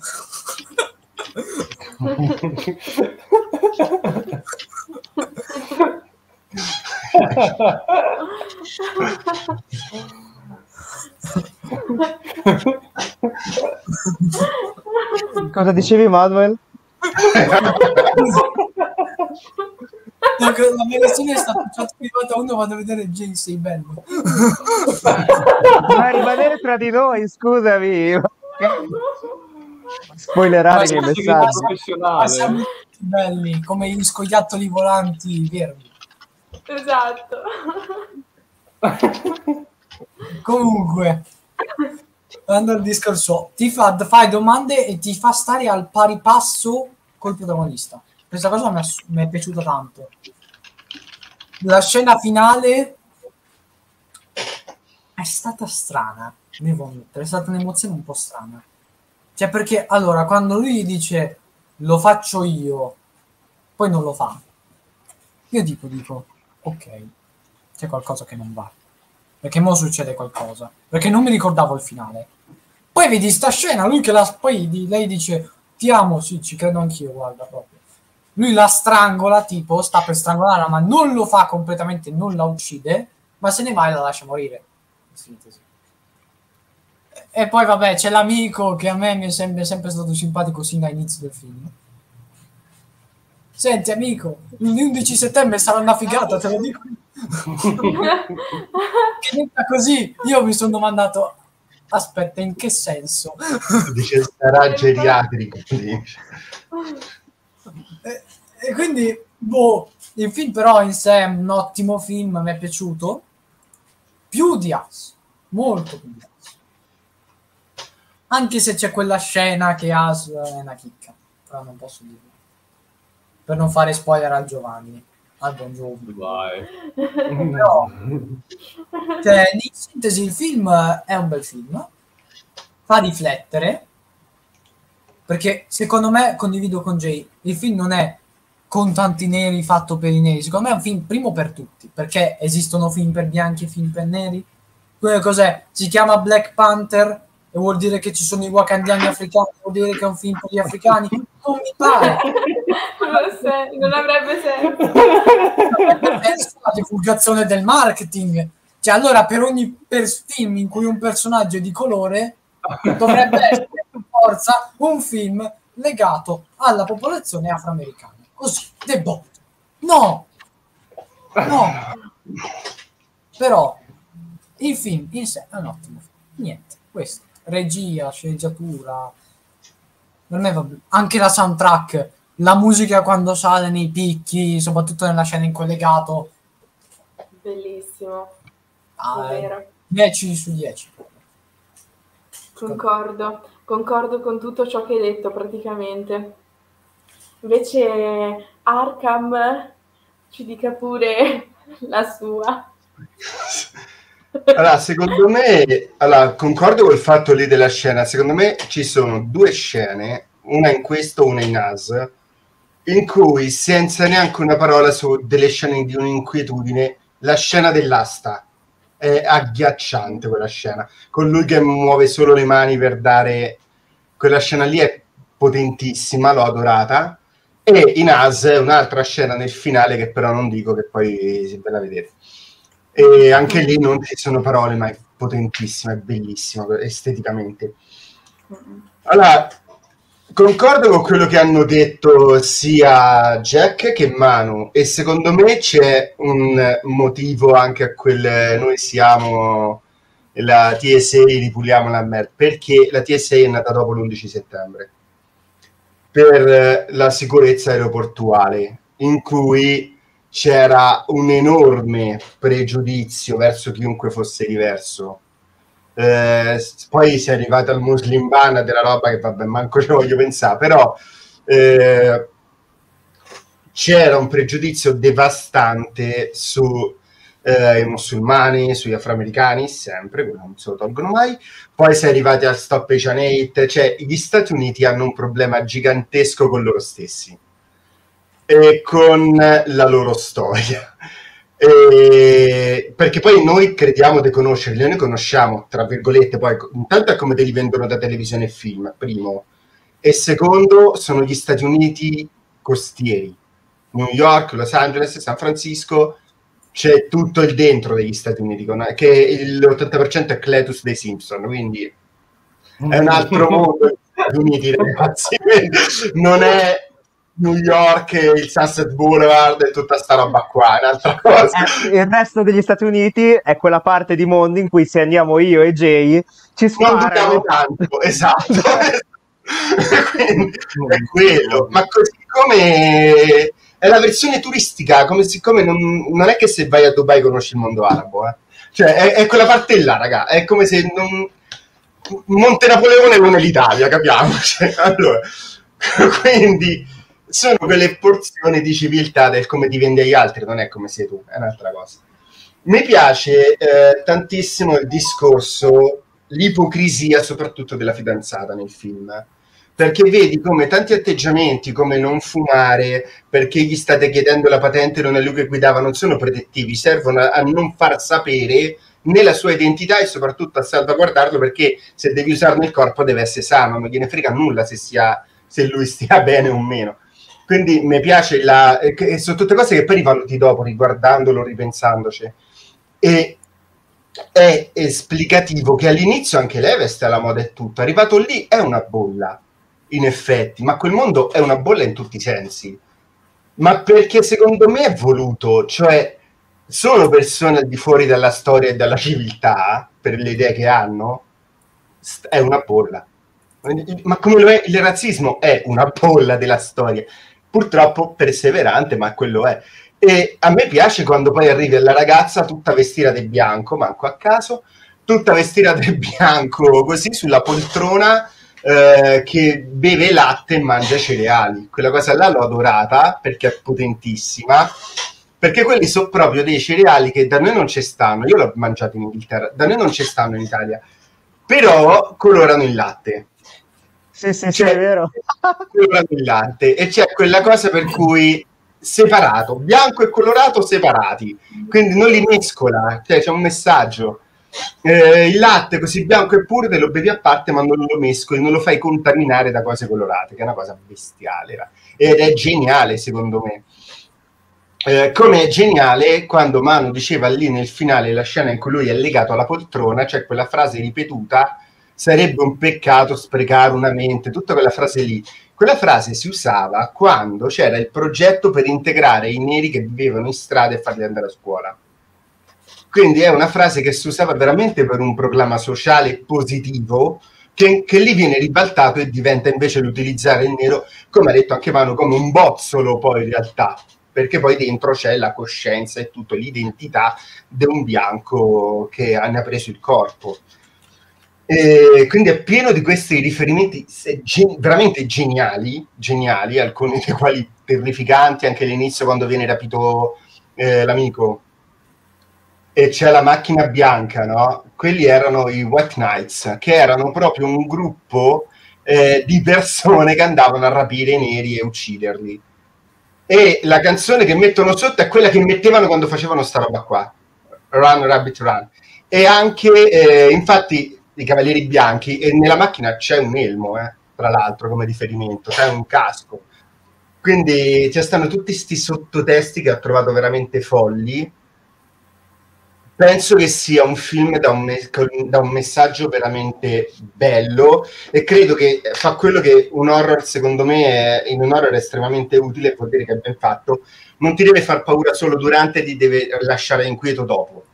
Cosa dicevi, Manuel? La, la mia lezione è stata chat privata uno vado a vedere Jay sei bello. Ma rimanere tra di noi scusami spoilerare i messaggi. ma siamo tutti belli come gli scoiattoli volanti verdi. Esatto. Comunque andando al discorso ti fa fai domande e ti fa stare al pari passo col protagonista. Questa cosa mi è, mi è piaciuta tanto. La scena finale è stata strana devo ammettere è stata un'emozione un po' strana. Cioè perché allora quando lui dice lo faccio io poi non lo fa. Io tipo dico ok c'è qualcosa che non va perché mo succede qualcosa. Perché non mi ricordavo il finale. Poi vedi sta scena lui che la poi di, lei dice ti amo sì ci credo anch'io guarda proprio. Lui la strangola tipo sta per strangolarla ma non lo fa completamente non la uccide ma se ne va e la lascia morire. Sintesi e poi vabbè c'è l'amico che a me mi è sempre, sempre stato simpatico sin dall'inizio del film. Senti amico l'11 settembre sarà una figata te lo dico. Che detta così io mi sono domandato aspetta in che senso? Dice sarà geriatrico e, e, quindi boh il film però in sé è un ottimo film mi è piaciuto. Più di As molto più di As anche se c'è quella scena che As è una chicca però non posso dirlo. Per non fare spoiler al Giovanni al buon Giovanni però cioè, in sintesi il film è un bel film. Fa riflettere perché secondo me condivido con Jay il film non è con tanti neri fatto per i neri. Secondo me è un film primo per tutti perché esistono film per bianchi e film per neri. Quello cos'è? si chiama Black Panther e vuol dire che ci sono i wakandiani africani, vuol dire che è un film per gli africani. Non mi pare. non avrebbe senso. È la divulgazione del marketing. Cioè, allora, per ogni per film in cui un personaggio è di colore, dovrebbe essere per forza un film legato alla popolazione afroamericana. Così, debotto. No! No! Però il film in sé è un ottimo film. Niente, questo regia, sceneggiatura. Per me va Anche la soundtrack, la musica quando sale nei picchi, soprattutto nella scena in collegato. Bellissimo. Ah, 10 su 10. Concordo, concordo con tutto ciò che hai detto praticamente. invece Arkham ci dica pure la sua. Allora, secondo me, allora, concordo col fatto lì della scena, secondo me ci sono due scene, una in questo, una in As, in cui senza neanche una parola su delle scene di un'inquietudine, la scena dell'asta è agghiacciante quella scena, con lui che muove solo le mani per dare... Quella scena lì è potentissima, l'ho adorata. E in As è un'altra scena nel finale che però non dico che poi si bella vedere. E anche lì non ci sono parole, ma è potentissima, è bellissima esteticamente. Allora, concordo con quello che hanno detto sia Jack che Manu e secondo me c'è un motivo anche a quel noi siamo la TSA ripuliamo la merda perché la TSA è nata dopo l'11 settembre per la sicurezza aeroportuale in cui c'era un enorme pregiudizio verso chiunque fosse diverso. Eh, poi si è arrivato al Muslim Ban della roba che vabbè, manco ci voglio pensare, però eh, c'era un pregiudizio devastante sui eh, musulmani, sugli afroamericani, sempre, non se lo tolgono mai. Poi si è arrivati al Stop Asian Hate, cioè gli Stati Uniti hanno un problema gigantesco con loro stessi e con la loro storia. E perché poi noi crediamo di conoscerli, noi ne conosciamo, tra virgolette, poi intanto è come te li vendono da televisione e film, primo, e secondo sono gli Stati Uniti costieri, New York, Los Angeles, San Francisco, c'è tutto il dentro degli Stati Uniti, che l'80% è Cletus dei Simpson, quindi è un altro mondo gli Stati Uniti, ragazzi, non è New York, il Sunset Boulevard e tutta sta roba qua, è un'altra cosa. Eh, il resto degli Stati Uniti è quella parte di mondo in cui se andiamo io e Jay ci sparano. Tanto, esatto. Quindi, è quello, ma così come è la versione turistica, come siccome non, non, è che se vai a Dubai conosci il mondo arabo, eh. cioè è, è, quella parte là, raga, è come se non... Monte Napoleone non è l'Italia, capiamo? Cioè, allora, quindi sono quelle porzioni di civiltà del come ti vendi agli altri, non è come sei tu, è un'altra cosa. Mi piace eh, tantissimo il discorso, l'ipocrisia soprattutto della fidanzata nel film, perché vedi come tanti atteggiamenti come non fumare, perché gli state chiedendo la patente non è lui che guidava, non sono protettivi, servono a, a non far sapere né la sua identità e soprattutto a salvaguardarlo perché se devi usarlo nel corpo deve essere sano, non gliene frega nulla se, sia, se lui stia bene o meno. Quindi mi piace la... Che sono tutte cose che poi rivaluti dopo, riguardandolo, ripensandoci. E è esplicativo che all'inizio anche l'Evest alla moda e tutto. Arrivato lì è una bolla, in effetti, ma quel mondo è una bolla in tutti i sensi. Ma perché secondo me è voluto, cioè sono persone al di fuori dalla storia e dalla civiltà, per le idee che hanno, è una bolla. Ma come lo è il razzismo? È una bolla della storia purtroppo perseverante, ma quello è. E a me piace quando poi arrivi alla ragazza tutta vestita di bianco, manco a caso, tutta vestita di bianco così sulla poltrona eh, che beve latte e mangia cereali. Quella cosa là l'ho adorata perché è potentissima. Perché quelli sono proprio dei cereali che da noi non ci stanno. Io l'ho mangiato in Inghilterra, da noi non ci stanno in Italia, però colorano il latte sì, sì, sì, è vero. brillante. E c'è quella cosa per cui separato, bianco e colorato separati, quindi non li mescola, cioè c'è un messaggio. Eh, il latte così bianco e puro te lo bevi a parte, ma non lo mescoli, non lo fai contaminare da cose colorate, che è una cosa bestiale. Ed è geniale, secondo me. Eh, come è geniale quando Manu diceva lì nel finale la scena in cui lui è legato alla poltrona, c'è quella frase ripetuta sarebbe un peccato sprecare una mente, tutta quella frase lì. Quella frase si usava quando c'era il progetto per integrare i neri che vivevano in strada e farli andare a scuola. Quindi è una frase che si usava veramente per un proclama sociale positivo, che, che, lì viene ribaltato e diventa invece l'utilizzare il nero, come ha detto anche Manu, come un bozzolo poi in realtà, perché poi dentro c'è la coscienza e tutto l'identità di un bianco che ne ha preso il corpo. E quindi è pieno di questi riferimenti gen- veramente geniali, geniali, alcuni dei quali terrificanti, anche all'inizio quando viene rapito eh, l'amico e c'è la macchina bianca, no? Quelli erano i White Knights, che erano proprio un gruppo eh, di persone che andavano a rapire i neri e ucciderli. E la canzone che mettono sotto è quella che mettevano quando facevano sta roba qua, Run Rabbit Run. E anche, eh, infatti, i Cavalieri Bianchi, e nella macchina c'è un elmo, eh, tra l'altro, come riferimento, c'è un casco. Quindi ci stanno tutti questi sottotesti che ho trovato veramente folli. Penso che sia un film da un, me- da un, messaggio veramente bello e credo che fa quello che un horror, secondo me, è, in un horror è estremamente utile, vuol dire che è ben fatto. Non ti deve far paura solo durante, ti deve lasciare inquieto dopo.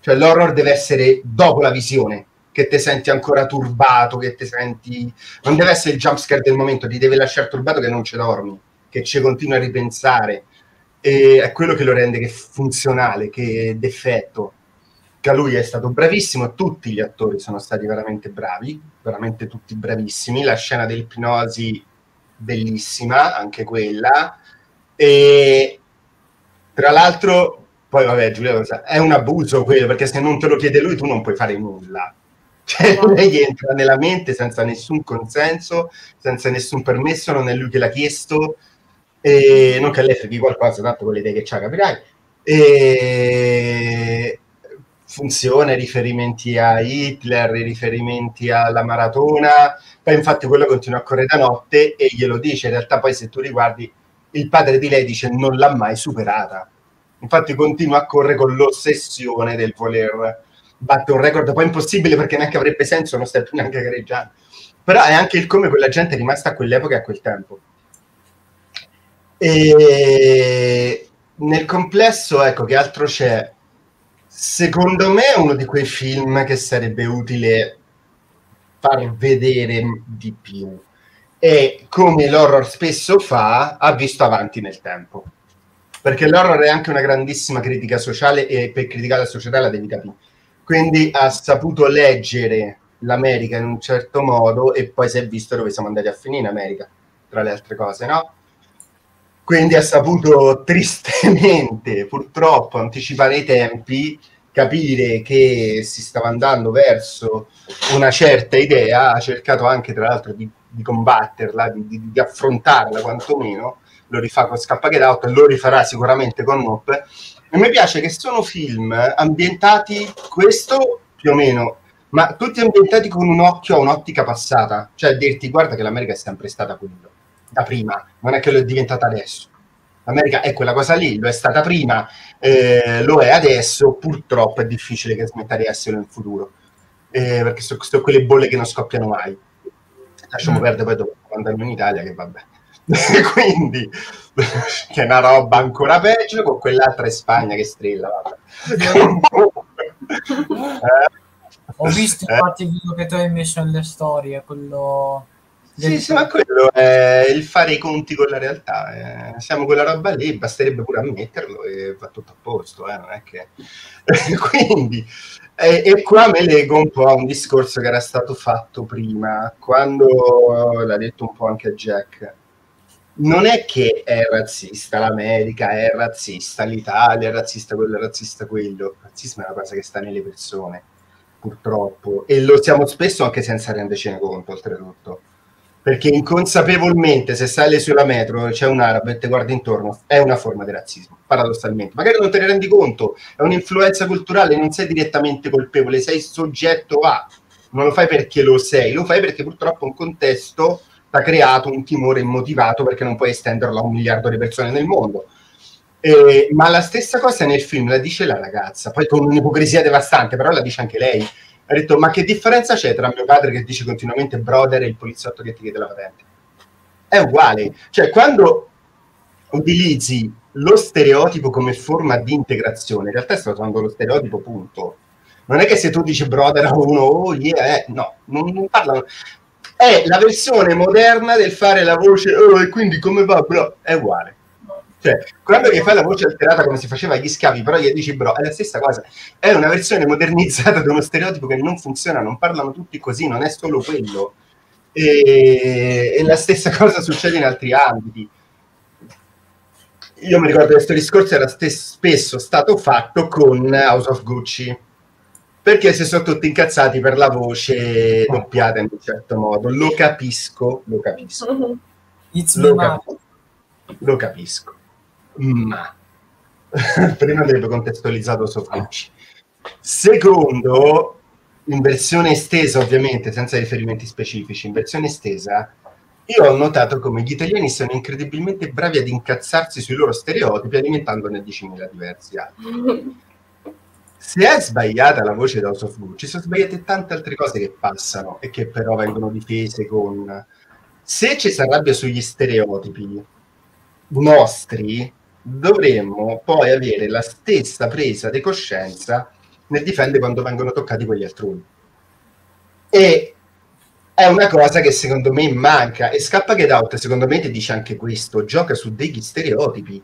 Cioè l'horror deve essere dopo la visione, che ti senti ancora turbato, che ti senti... Non deve essere il jumpscare del momento, ti deve lasciare turbato che non ci dormi, che ci continui a ripensare. E è quello che lo rende che funzionale, che d'effetto. Che è stato bravissimo, tutti gli attori sono stati veramente bravi, veramente tutti bravissimi. La scena dell'ipnosi bellissima, anche quella. E tra l'altro poi vabbè, Giulia è un abuso quello, perché se non te lo chiede lui tu non puoi fare nulla. Cioè, lei entra nella mente senza nessun consenso, senza nessun permesso, non è lui che l'ha chiesto, e non che lei freghi qualcosa, tanto con le idee che c'ha, capirai. E funziona, riferimenti a Hitler, riferimenti alla maratona, poi infatti quello continua a correre da notte e glielo dice, in realtà poi se tu riguardi il padre di lei dice non l'ha mai superata. Infatti continua a correre con l'ossessione del voler batte un record poi impossibile perché neanche avrebbe senso, non stai più neanche gareggiando. Però è anche il come quella gente è rimasta a quell'epoca e a quel tempo. E nel complesso, ecco, che altro c'è? Secondo me è uno di quei film che sarebbe utile far vedere di più. E come l'horror spesso fa, ha visto avanti nel tempo. Perché l'horror è anche una grandissima critica sociale e per criticare la società la devi capire quindi ha saputo leggere l'America in un certo modo e poi si è visto dove siamo andati a finire in America, tra le altre cose, no? Quindi ha saputo tristemente, purtroppo, anticipare i tempi, capire che si stava andando verso una certa idea, ha cercato anche, tra l'altro, di, di combatterla, di, di, di, affrontarla quantomeno, lo rifà con Scappa Get Out, lo rifarà sicuramente con Nope, e mi piace che sono film ambientati, questo più o meno, ma tutti ambientati con un occhio a un'ottica passata, cioè dirti guarda che l'America è sempre stata quello, da prima, non è che lo è diventata adesso. L'America è quella cosa lì, lo è stata prima, eh, lo è adesso, purtroppo è difficile che smetta di esserlo in futuro, eh, perché sono, sono quelle bolle che non scoppiano mai. Lasciamo mm. perdere poi dopo quando andiamo in Italia, che vabbè. quindi che è una roba ancora peggio con quell'altra in Spagna che strilla eh. ho visto eh. infatti il video che tu hai messo nelle storie quello sì, sì, ma quello è il fare i conti con la realtà. Eh. Siamo quella roba lì, basterebbe pure ammetterlo e va tutto a posto, eh. non è che... Quindi, eh, e qua me leggo un po' a un discorso che era stato fatto prima, quando l'ha detto un po' anche Jack non è che è razzista l'America, è razzista l'Italia, è razzista quello, è razzista quello. Il razzismo è una cosa che sta nelle persone, purtroppo, e lo siamo spesso anche senza rendercene conto, oltretutto. Perché inconsapevolmente, se sali sulla metro c'è un arabo e ti guardi intorno, è una forma di razzismo, paradossalmente. Magari non te ne rendi conto, è un'influenza culturale, non sei direttamente colpevole, sei soggetto a. Non lo fai perché lo sei, lo fai perché purtroppo un contesto ha creato un timore immotivato perché non puoi estenderlo a un miliardo di persone nel mondo. Eh, ma la stessa cosa nel film la dice la ragazza, poi con un'ipocrisia devastante, però la dice anche lei. Ha detto: Ma che differenza c'è tra mio padre che dice continuamente brother e il poliziotto che ti chiede la patente? È uguale. Cioè, quando utilizzi lo stereotipo come forma di integrazione, in realtà stai usando lo stereotipo, punto. Non è che se tu dici brother a uno, oh yeah, eh, no, non, non parlano è la versione moderna del fare la voce oh, e quindi come va bro è uguale Cioè, quando che fai la voce alterata come si faceva agli schiavi, però gli dici bro, è la stessa cosa. È una versione modernizzata di uno stereotipo che non funziona, non parlano tutti così, non è solo quello. E, e la stessa cosa succede in altri ambiti. Io mi ricordo che questo discorso era stes- spesso stato fatto con House of Gucci, perché si sono tutti incazzati per la voce doppiata in un certo modo. Lo capisco, lo capisco. Lo capisco. Lo capisco ma prima avrebbe contestualizzato Sofrucci. Secondo, in versione estesa, ovviamente, senza riferimenti specifici, in versione estesa, io ho notato come gli italiani sono incredibilmente bravi ad incazzarsi sui loro stereotipi alimentandone 10.000 diversi altri. Se è sbagliata la voce da House of Gucci, sono sbagliate tante altre cose che passano e che però vengono difese con... Se ci si arrabbia sugli stereotipi nostri, dovremmo poi avere la stessa presa di coscienza nel difendere quando vengono toccati quegli altrui. E è una cosa che secondo me manca e Scappa Get Out secondo me ti dice anche questo, gioca su degli stereotipi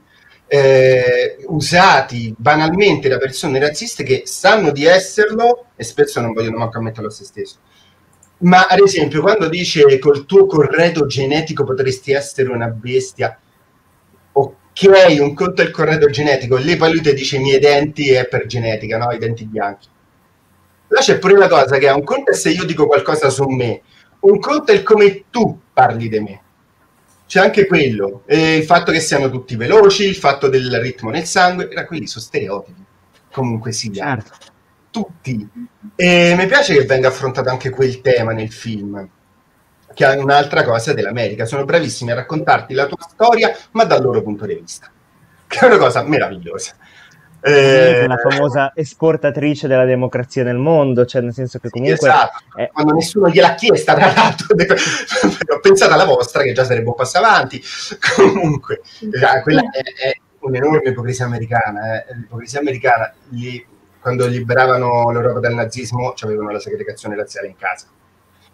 eh, usati banalmente da persone razziste che sanno di esserlo e spesso non vogliono manco ammetterlo a se stesso. Ma ad esempio quando dice col tuo corredo genetico potresti essere una bestia, ok, un conto è il corredo genetico, lì poi lui ti dice i miei denti è per genetica, no? I denti bianchi. Là c'è pure una cosa che è un conto è se io dico qualcosa su me, un conto è come tu parli di me. C'è anche quello, e il fatto che siano tutti veloci, il fatto del ritmo nel sangue, era quelli sono stereotipi, comunque sia. Certo. Tutti. E mi piace che venga affrontato anche quel tema nel film che è un'altra cosa dell'America. Sono bravissimi a raccontarti la tua storia, ma dal loro punto di vista, che è una cosa meravigliosa. Eh, la famosa esportatrice della democrazia nel mondo, cioè nel senso che comunque... Esatto, è... quando nessuno gliel'ha chiesta, tra l'altro, ho pensato alla vostra che già sarebbe un passo avanti, comunque, eh, quella è, è un'enorme ipocrisia americana, eh. l'ipocrisia americana, gli, quando liberavano l'Europa dal nazismo, avevano la segregazione razziale in casa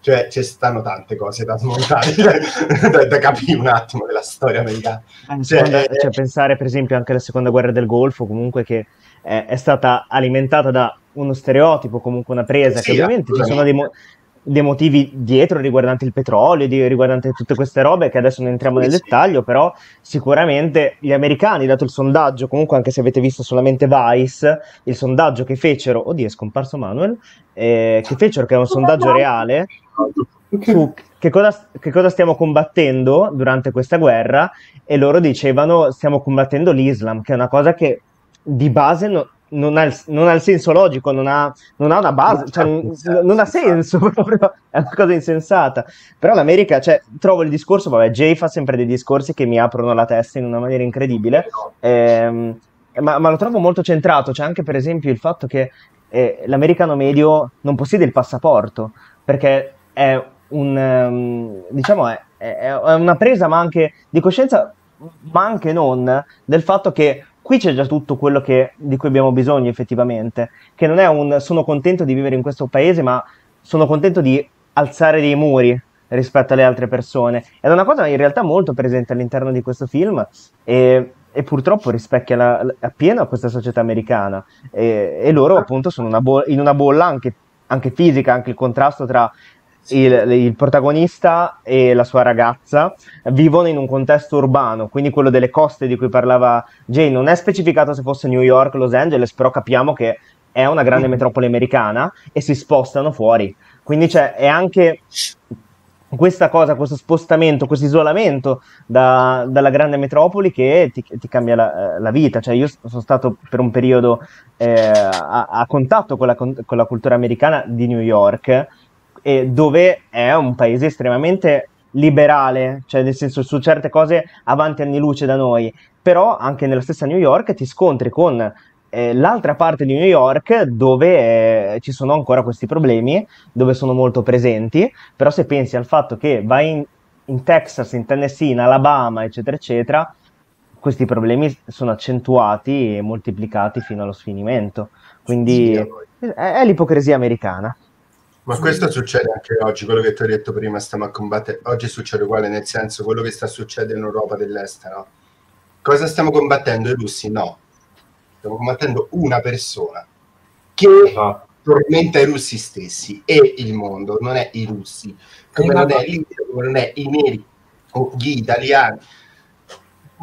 cioè ci stanno tante cose da smontare, da, da, capire un attimo della storia americana. Eh, cioè, eh, cioè, pensare per esempio anche alla seconda guerra del Golfo, comunque che è, è stata alimentata da uno stereotipo, comunque una presa, sì, che ovviamente ci sono dei, mo- dei, motivi dietro riguardanti il petrolio, di, riguardanti tutte queste robe che adesso non entriamo nel sì. dettaglio, però sicuramente gli americani, dato il sondaggio, comunque anche se avete visto solamente Vice, il sondaggio che fecero, oddio è scomparso Manuel, eh, che fecero che è un sondaggio reale su che cosa, che cosa, stiamo combattendo durante questa guerra e loro dicevano stiamo combattendo l'Islam, che è una cosa che di base no, non, ha il, non, ha il, senso logico, non ha, non ha una base, cioè, non ha senso proprio, è una cosa insensata. Però l'America, cioè, trovo il discorso, vabbè, Jay fa sempre dei discorsi che mi aprono la testa in una maniera incredibile, ehm, ma, ma, lo trovo molto centrato, c'è anche per esempio il fatto che eh, l'americano medio non possiede il passaporto, perché è un, um, diciamo, è, è, una presa ma anche di coscienza, ma anche non, del fatto che qui c'è già tutto quello che, di cui abbiamo bisogno effettivamente, che non è un sono contento di vivere in questo paese, ma sono contento di alzare dei muri rispetto alle altre persone. Ed è una cosa in realtà molto presente all'interno di questo film e, e purtroppo rispecchia la, appieno questa società americana. E, e loro appunto sono una bo- in una bolla anche, anche fisica, anche il contrasto tra il, il, protagonista e la sua ragazza vivono in un contesto urbano, quindi quello delle coste di cui parlava Jay non è specificato se fosse New York, Los Angeles, però capiamo che è una grande mm. metropoli americana e si spostano fuori. Quindi c'è, è anche questa cosa, questo spostamento, questo isolamento da, dalla grande metropoli che ti, ti cambia la, la, vita. Cioè, io sono stato per un periodo eh, a, a, contatto con la, con la cultura americana di New York e dove è un paese estremamente liberale, cioè nel senso su certe cose avanti anni luce da noi, però anche nella stessa New York ti scontri con eh, l'altra parte di New York dove eh, ci sono ancora questi problemi, dove sono molto presenti, però se pensi al fatto che vai in, in Texas, in Tennessee, in Alabama, eccetera, eccetera, questi problemi sono accentuati e moltiplicati fino allo sfinimento. Quindi sì, è, è l'ipocrisia americana. Ma questo succede anche oggi, quello che ti ho detto prima, stiamo a combattere, oggi succede uguale, nel senso quello che sta succedendo in Europa dell'Est, no? Cosa stiamo combattendo i russi? No, stiamo combattendo una persona che ah. tormenta i russi stessi e il mondo, non è i russi, come non è l'India, come non è i neri o gli italiani.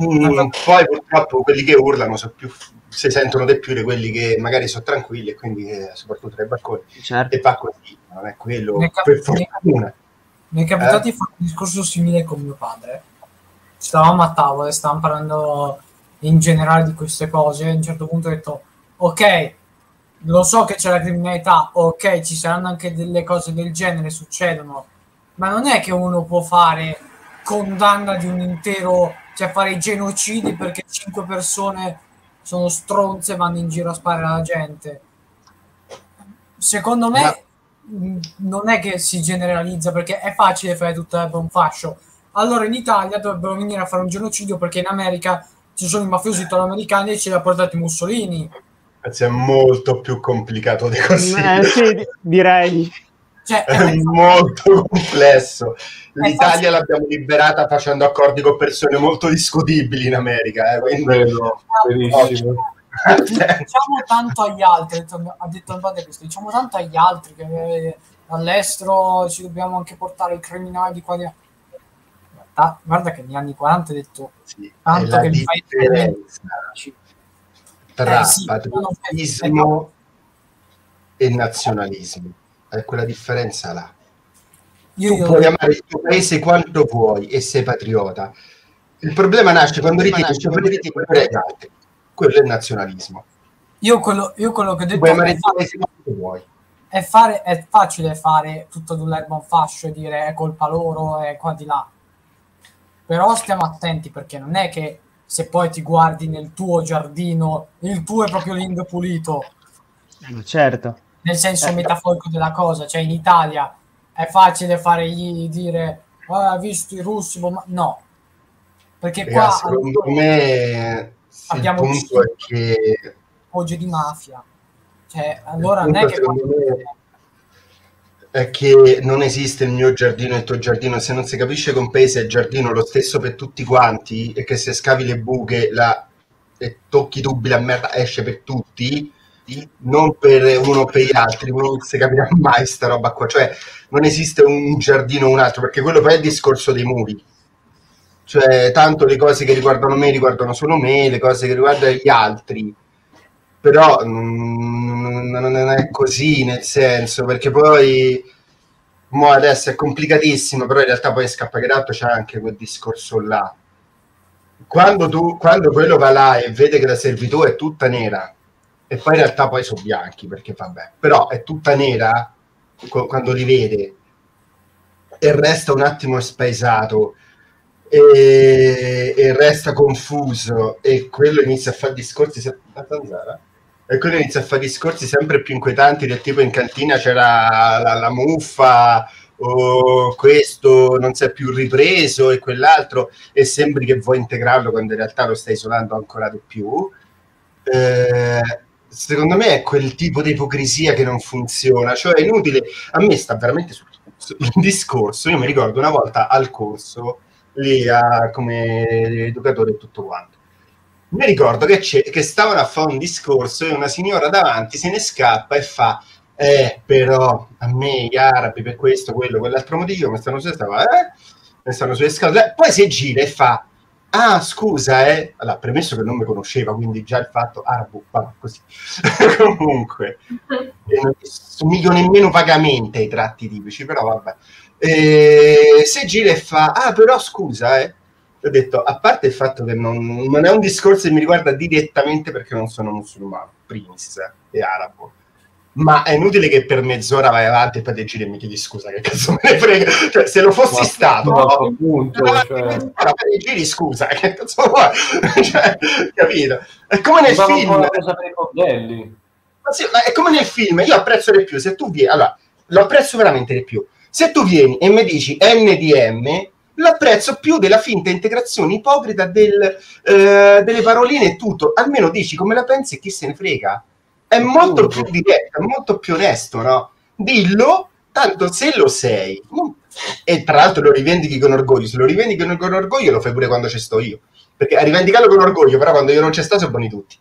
Mm, poi purtroppo quelli che urlano sono più, si sentono di più di quelli che magari sono tranquilli e quindi eh, soprattutto tra i balconi certo. e fa così, non è quello mi è cap- per fortuna. Mi è capitato eh? di fare un discorso simile con mio padre. Stavamo a tavola e stavamo parlando in generale di queste cose. A un certo punto ho detto: Ok, lo so che c'è la criminalità, ok, ci saranno anche delle cose del genere, succedono, ma non è che uno può fare condanna di un intero, cioè fare i genocidi perché cinque persone sono stronze e vanno in giro a sparare alla gente. Secondo me ma... non è che si generalizza perché è facile fare tutto l'erba un fascio. Allora in Italia dovrebbero venire a fare un genocidio perché in America ci sono i mafiosi italoamericani e ce li ha portati Mussolini è molto più complicato di così. Eh, sì, direi. Cioè, è molto complesso. L'Italia l'abbiamo liberata facendo accordi con persone molto discutibili in America. Eh, quindi... Bello, benissimo. diciamo tanto agli altri, ha detto il padre questo, diciamo tanto agli altri che eh, all'estero ci dobbiamo anche portare i criminali di qua di Guarda che negli anni 40 ha detto sì, tanto che il paese tra eh, sì, patriottismo e nazionalismo. È quella differenza là. Io, tu io puoi io... amare il tuo paese quanto vuoi e sei patriota. Il problema nasce quando ritieni che quello gli altri. Quello è il nazionalismo. Io quello, io quello che ho detto puoi amare il tuo paese quanto vuoi. È, fare, è facile fare tutto dall'erba un fascio e dire è colpa loro e qua di là. Però stiamo attenti perché non è che se poi ti guardi nel tuo giardino, il tuo è proprio l'indo pulito. Eh, certo. Nel senso eh. metaforico della cosa, cioè in Italia è facile fare gli dire ah, visto i russi, boh", ma no. Perché Ragazzi, qua secondo me abbiamo il punto è che oggi di mafia. Cioè, allora non è che è che non esiste il mio giardino e il tuo giardino, se non si capisce con paese è giardino lo stesso per tutti quanti e che se scavi le buche la, e tocchi tubi la merda esce per tutti, non per uno per gli altri, non si capirà mai sta roba qua, cioè non esiste un giardino o un altro, perché quello poi è il discorso dei muri. Cioè, tanto le cose che riguardano me riguardano solo me, le cose che riguardano gli altri. Però mm, non è così nel senso perché poi mo adesso è complicatissimo però in realtà poi scappa che d'altro c'è anche quel discorso là. Quando, tu, quando quello va là e vede che la servitù è tutta nera e poi in realtà poi sono bianchi perché vabbè però è tutta nera quando li vede. E resta un attimo spaesato. E, e, resta confuso. E quello inizia a fare discorsi zanzara? E quello inizia a fare discorsi sempre più inquietanti del tipo in cantina c'era la, la muffa o questo non si è più ripreso e quell'altro e sembri che vuoi integrarlo quando in realtà lo stai isolando ancora di più. Eh, secondo me è quel tipo di ipocrisia che non funziona cioè è inutile a me sta veramente sul, sul discorso io mi ricordo una volta al corso lì a, come educatore e tutto quanto mi ricordo che, che stavano a fare un discorso e una signora davanti se ne scappa e fa eh, però a me gli arabi per questo, quello, quell'altro motivo mi stanno sulle scatole, eh? mi stanno sulle scatole. Poi si gira e fa ah scusa eh. Allora premesso che non mi conosceva quindi già il fatto arabo va così. Comunque non somiglio nemmeno vagamente ai tratti tipici però vabbè. E, si gira e fa ah però scusa eh. Ho detto, a parte il fatto che non, non, è un discorso che mi riguarda direttamente perché non sono musulmano, primis e arabo, ma è inutile che per mezz'ora vai avanti e poi ti giri e mi chiedi scusa, che cazzo me ne frega, cioè, se lo fossi ma stato, no, no, cioè... ti giri scusa, che cazzo vuoi, cioè, capito? È come nel ma film. Ma sì, ma è come nel film, io apprezzo di più, se tu vieni, allora, lo apprezzo veramente di più, se tu vieni e mi dici NDM, l'apprezzo più della finta integrazione ipocrita del, eh, delle paroline e tutto. Almeno dici come la pensi e chi se ne frega. È molto più diretto, è molto più onesto, no? Dillo, tanto se lo sei. E tra l'altro lo rivendichi con orgoglio. Se lo rivendichi con orgoglio lo fai pure quando ci sto io. perché a rivendicarlo con orgoglio, però quando io non c'è stato sono buoni tutti.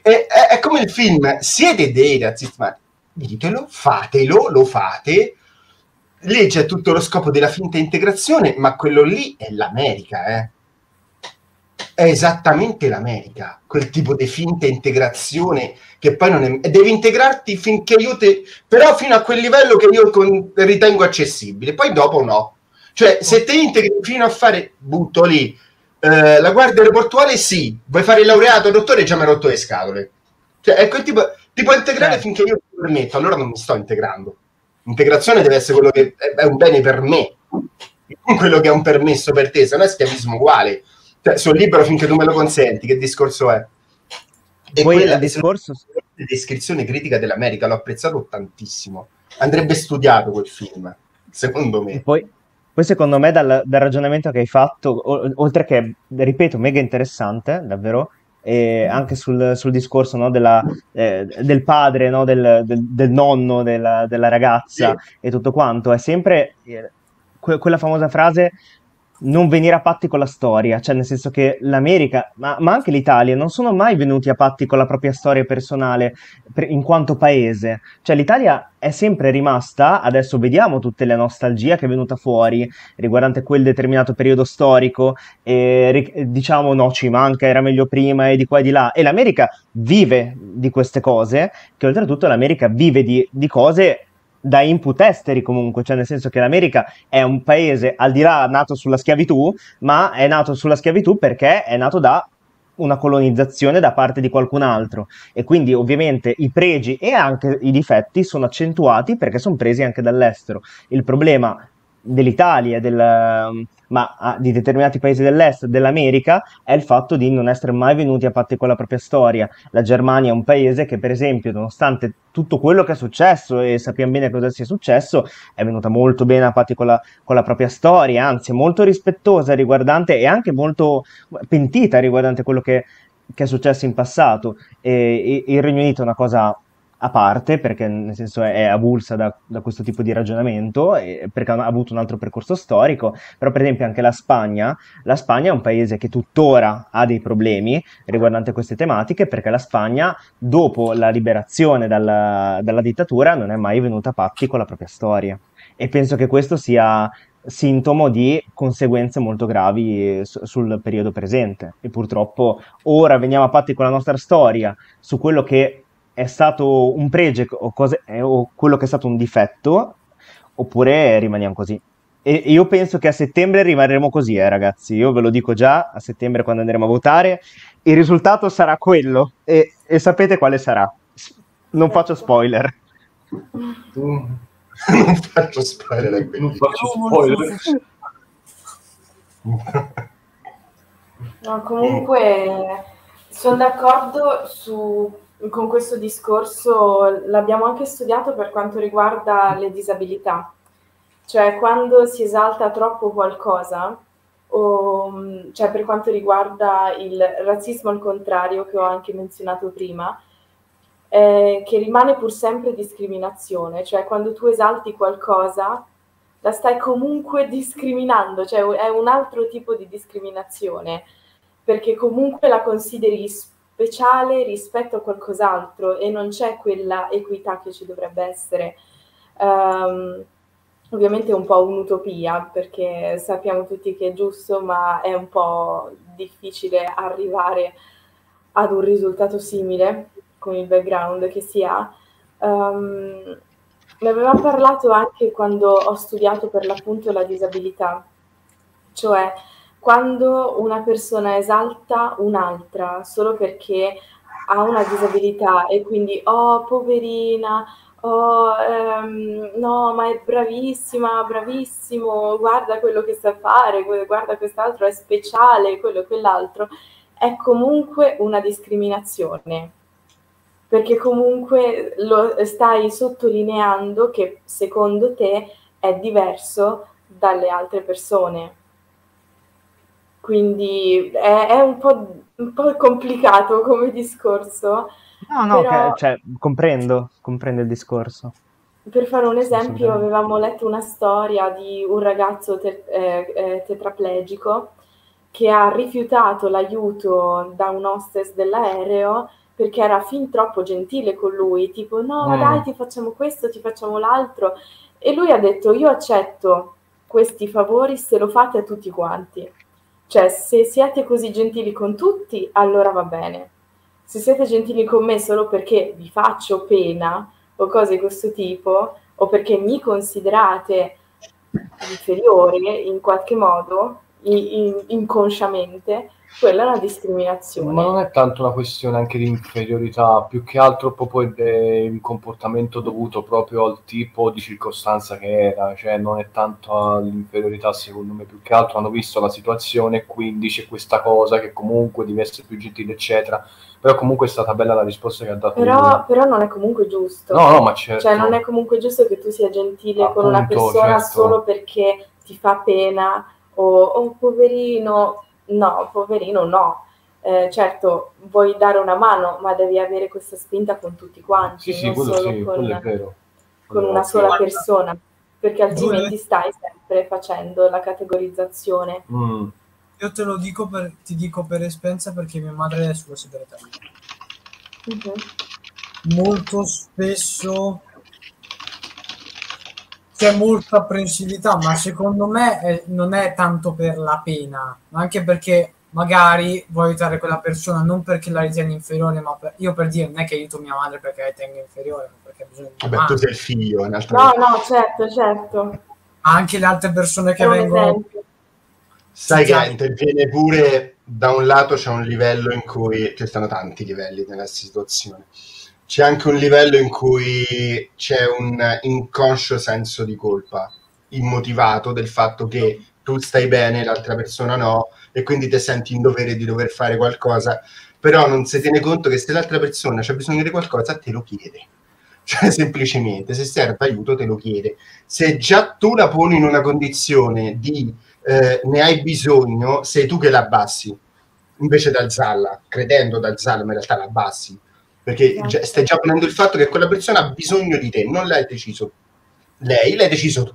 È, è, è, come il film, siete dei razzisti, ma ditelo, fatelo, lo fate. Lì c'è tutto lo scopo della finta integrazione, ma quello lì è l'America, eh è esattamente l'America, quel tipo di finta integrazione che poi non è... Devi integrarti finché io te... però fino a quel livello che io con... ritengo accessibile, poi dopo no. Cioè, se te integri fino a fare, butto lì, eh, la guardia aeroportuale sì, vuoi fare il laureato, dottore, già mi ha rotto le scatole. Cioè, è quel tipo... Ti può integrare eh. finché io ti permetto, allora non mi sto integrando. Integrazione deve essere quello che è un bene per me, non quello che è un permesso per te, se no è schiavismo uguale cioè, sono libero finché tu me lo consenti, che discorso è? E poi il discorso... descrizione critica dell'America, l'ho apprezzato tantissimo. Andrebbe studiato quel film, secondo me. Poi, poi secondo me, dal, dal, ragionamento che hai fatto, o, oltre che, ripeto, mega interessante, davvero, anche sul, sul discorso no, della, eh, del padre, no, del, del, del, nonno della, della ragazza sì. e tutto quanto, è sempre eh, que- quella famosa frase non venire a patti con la storia, cioè nel senso che l'America, ma, ma, anche l'Italia, non sono mai venuti a patti con la propria storia personale per, in quanto paese. Cioè l'Italia è sempre rimasta, adesso vediamo tutte le nostalgie che è venuta fuori riguardante quel determinato periodo storico, e diciamo no, ci manca, era meglio prima e di qua e di là. E l'America vive di queste cose, che oltretutto l'America vive di, di cose da input esteri comunque, cioè nel senso che l'America è un paese al di là nato sulla schiavitù, ma è nato sulla schiavitù perché è nato da una colonizzazione da parte di qualcun altro e quindi ovviamente i pregi e anche i difetti sono accentuati perché sono presi anche dall'estero. Il problema dell'Italia, del, ma ah, di determinati paesi dell'est, dell'America, è il fatto di non essere mai venuti a patti con la propria storia. La Germania è un paese che, per esempio, nonostante tutto quello che è successo e sappiamo bene cosa sia successo, è venuta molto bene a patti con la, con la propria storia, anzi molto rispettosa riguardante e anche molto pentita riguardante quello che, che è successo in passato. E, e il Regno Unito è una cosa a parte, perché nel senso è, avulsa da, da, questo tipo di ragionamento, perché ha avuto un altro percorso storico, però per esempio anche la Spagna, la Spagna è un paese che tuttora ha dei problemi riguardanti queste tematiche, perché la Spagna, dopo la liberazione dalla, dalla dittatura, non è mai venuta a patti con la propria storia. E penso che questo sia sintomo di conseguenze molto gravi sul periodo presente. E purtroppo ora veniamo a patti con la nostra storia su quello che è stato un pregio o, cose, eh, o quello che è stato un difetto, oppure rimaniamo così. E io penso che a settembre rimarremo così, eh, ragazzi. Io ve lo dico già, a settembre quando andremo a votare, il risultato sarà quello. E, e sapete quale sarà. Non faccio spoiler. non faccio spoiler. Non faccio spoiler. No, comunque sono d'accordo su con questo discorso l'abbiamo anche studiato per quanto riguarda le disabilità, cioè quando si esalta troppo qualcosa, o, cioè per quanto riguarda il razzismo al contrario che ho anche menzionato prima, eh, che rimane pur sempre discriminazione, cioè quando tu esalti qualcosa la stai comunque discriminando, cioè è un altro tipo di discriminazione, perché comunque la consideri speciale rispetto a qualcos'altro e non c'è quella equità che ci dovrebbe essere. Um, ovviamente è un po' un'utopia perché sappiamo tutti che è giusto, ma è un po' difficile arrivare ad un risultato simile con il background che si ha. Um, ne avevamo parlato anche quando ho studiato per l'appunto la disabilità, cioè quando una persona esalta un'altra solo perché ha una disabilità e quindi oh poverina, oh ehm, no ma è bravissima, bravissimo, guarda quello che sa fare, guarda quest'altro è speciale, quello e quell'altro, è comunque una discriminazione perché comunque lo stai sottolineando che secondo te è diverso dalle altre persone. Quindi è, è un, po', un, po', complicato come discorso. No, no, però... che, cioè, comprendo, comprendo il discorso. Per fare un esempio, avevamo letto una storia di un ragazzo te- eh, eh, tetraplegico che ha rifiutato l'aiuto da un hostess dell'aereo perché era fin troppo gentile con lui, tipo no, mm. dai, ti facciamo questo, ti facciamo l'altro. E lui ha detto io accetto questi favori se lo fate a tutti quanti. Cioè, se siete così gentili con tutti, allora va bene. Se siete gentili con me solo perché vi faccio pena o cose di questo tipo, o perché mi considerate inferiore in qualche modo, in, inconsciamente, quella è una discriminazione. Ma non è tanto una questione anche di inferiorità, più che altro proprio il comportamento dovuto proprio al tipo di circostanza che era, cioè non è tanto l'inferiorità secondo me, più che altro hanno visto la situazione e quindi c'è questa cosa che comunque deve essere più gentile, eccetera. Però comunque è stata bella la risposta che ha dato però, però non è comunque giusto. No, no, ma certo. Cioè non è comunque giusto che tu sia gentile Appunto, con una persona certo. solo perché ti fa pena o oh, poverino, no, poverino no. Eh, certo, vuoi dare una mano, ma devi avere questa spinta con tutti quanti, sì, non sì, solo sì, con, con una sola persona, perché altrimenti stai sempre facendo la categorizzazione. Mm. Io te lo dico per, ti dico per esperienza perché mia madre è sulla segreteria. Uh-huh. Molto spesso c'è molta apprensività, ma secondo me è, non è tanto per la pena, ma anche perché magari vuoi aiutare quella persona non perché la ritieni inferiore, ma per, io per dire non è che aiuto mia madre perché la ritengo inferiore, ma perché ha bisogno di Vabbè, tu sei il figlio, in altra No, no, certo, certo. Anche le altre persone che vengono... Sai che interviene pure, da un lato c'è un livello in cui, ci stanno tanti livelli nella situazione, c'è anche un livello in cui c'è un inconscio senso di colpa, immotivato del fatto che tu stai bene, l'altra persona no, e quindi ti senti in dovere di dover fare qualcosa, però non si tiene conto che se l'altra persona ha bisogno di qualcosa, te lo chiede. Cioè, semplicemente, se serve aiuto, te lo chiede. Se già tu la poni in una condizione di eh, ne hai bisogno, sei tu che la abbassi, invece di alzarla, credendo di alzarla, ma in realtà la abbassi perché già, stai già prendendo il fatto che quella persona ha bisogno di te, non l'hai deciso lei, l'hai deciso tu.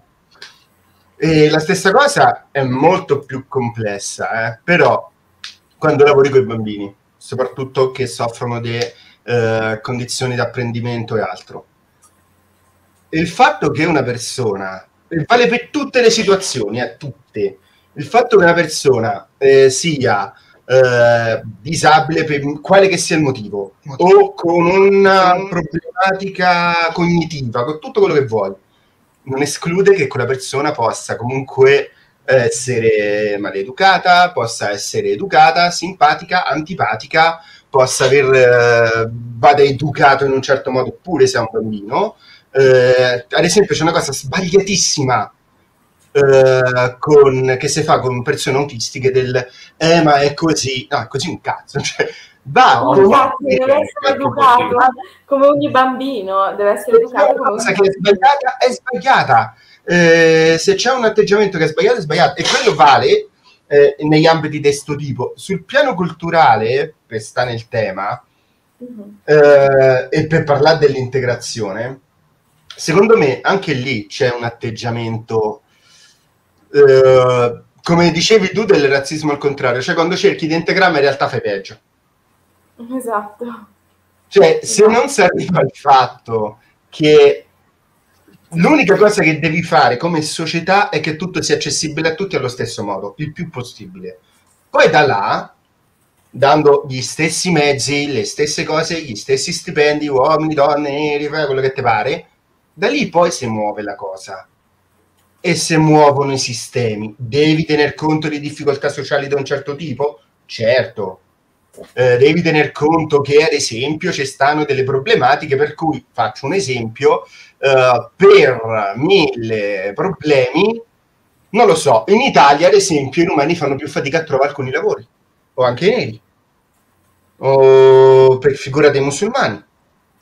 E la stessa cosa è molto più complessa, eh? però quando lavori con i bambini, soprattutto che soffrono di eh, condizioni di apprendimento e altro. Il fatto che una persona, vale per tutte le situazioni, a eh, tutte, il fatto che una persona eh, sia eh, disabile per quale che sia il motivo, motivo. o con una problematica cognitiva, con tutto quello che vuoi, non esclude che quella persona possa comunque essere maleducata, possa essere educata, simpatica, antipatica, possa aver eh, vada educato in un certo modo pure se è un bambino. Eh, ad esempio, c'è una cosa sbagliatissima eh, con, che si fa con persone autistiche del eh ma è così, no, è così un cazzo, cioè, va, no, infatti, deve essere educato come ogni bambino, deve essere educato come cosa che è sbagliata è sbagliata. Eh, se c'è un atteggiamento che è sbagliato, è sbagliato, e quello vale eh, negli ambiti di questo tipo. Sul piano culturale, per stare nel tema, uh-huh. eh, e per parlare dell'integrazione, secondo me anche lì c'è un atteggiamento eh, come dicevi tu, del razzismo al contrario, cioè quando cerchi di integrare in realtà fai peggio. Esatto. Cioè, se non si arriva al fatto che l'unica cosa che devi fare come società è che tutto sia accessibile a tutti allo stesso modo, il più possibile. Poi da là, dando gli stessi mezzi, le stesse cose, gli stessi stipendi, uomini, donne, neri, quello che ti pare, da lì poi si muove la cosa e se muovono i sistemi. Devi tener conto di difficoltà sociali di un certo tipo? Certo. Eh, devi tener conto che ad esempio ci stanno delle problematiche per cui faccio un esempio eh, per mille problemi non lo so in Italia ad esempio i romani fanno più fatica a trovare alcuni lavori o anche i neri o per figura dei musulmani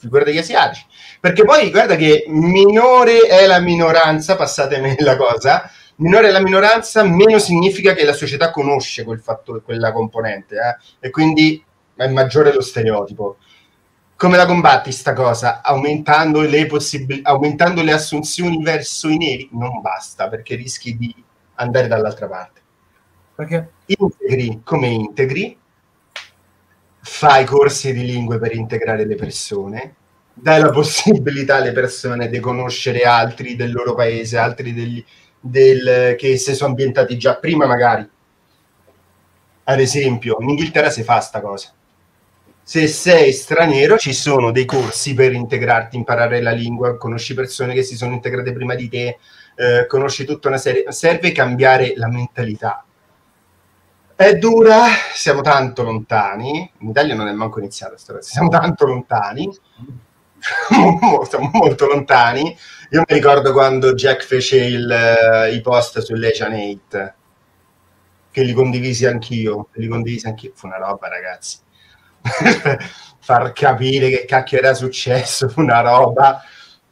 figura degli asiatici perché poi guarda che minore è la minoranza, passatemi la cosa, minore è la minoranza, meno significa che la società conosce quel fatto, quella componente, eh? e quindi è maggiore lo stereotipo. Come la combatti sta cosa? Aumentando le, possib- aumentando le assunzioni verso i neri? Non basta, perché rischi di andare dall'altra parte. Perché... Integri come integri, fai corsi di lingue per integrare le persone, dai la possibilità alle persone di conoscere altri del loro paese, altri degli, del, che si sono ambientati già prima magari. Ad esempio, in Inghilterra si fa sta cosa. Se sei straniero ci sono dei corsi per integrarti, imparare la lingua, conosci persone che si sono integrate prima di te, eh, conosci tutta una serie... Serve cambiare la mentalità è dura, siamo tanto lontani, in Italia non è manco iniziata questa cosa, siamo tanto lontani, siamo molto lontani. Io mi ricordo quando Jack fece il, uh, i post sull'Asian 8, che li condivisi anch'io, li condivisi anch'io, fu una roba ragazzi. Far capire che cacchio era successo, fu una roba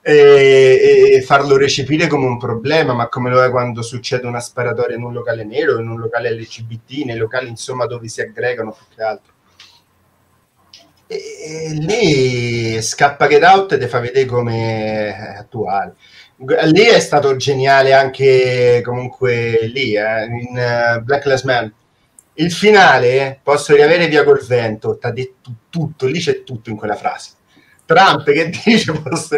e, e, farlo recepire come un problema, ma come lo è quando succede una sparatoria in un locale nero, in un locale LGBT, nei locali insomma dove si aggregano più che altro. E, e lì scappa Get Out e ti fa vedere come è attuale. Lì è stato geniale anche comunque lì, eh, in uh, Black Lives Matter. Il finale, posso riavere via col vento, ti ha detto tutto, lì c'è tutto in quella frase Trump che dice, posso,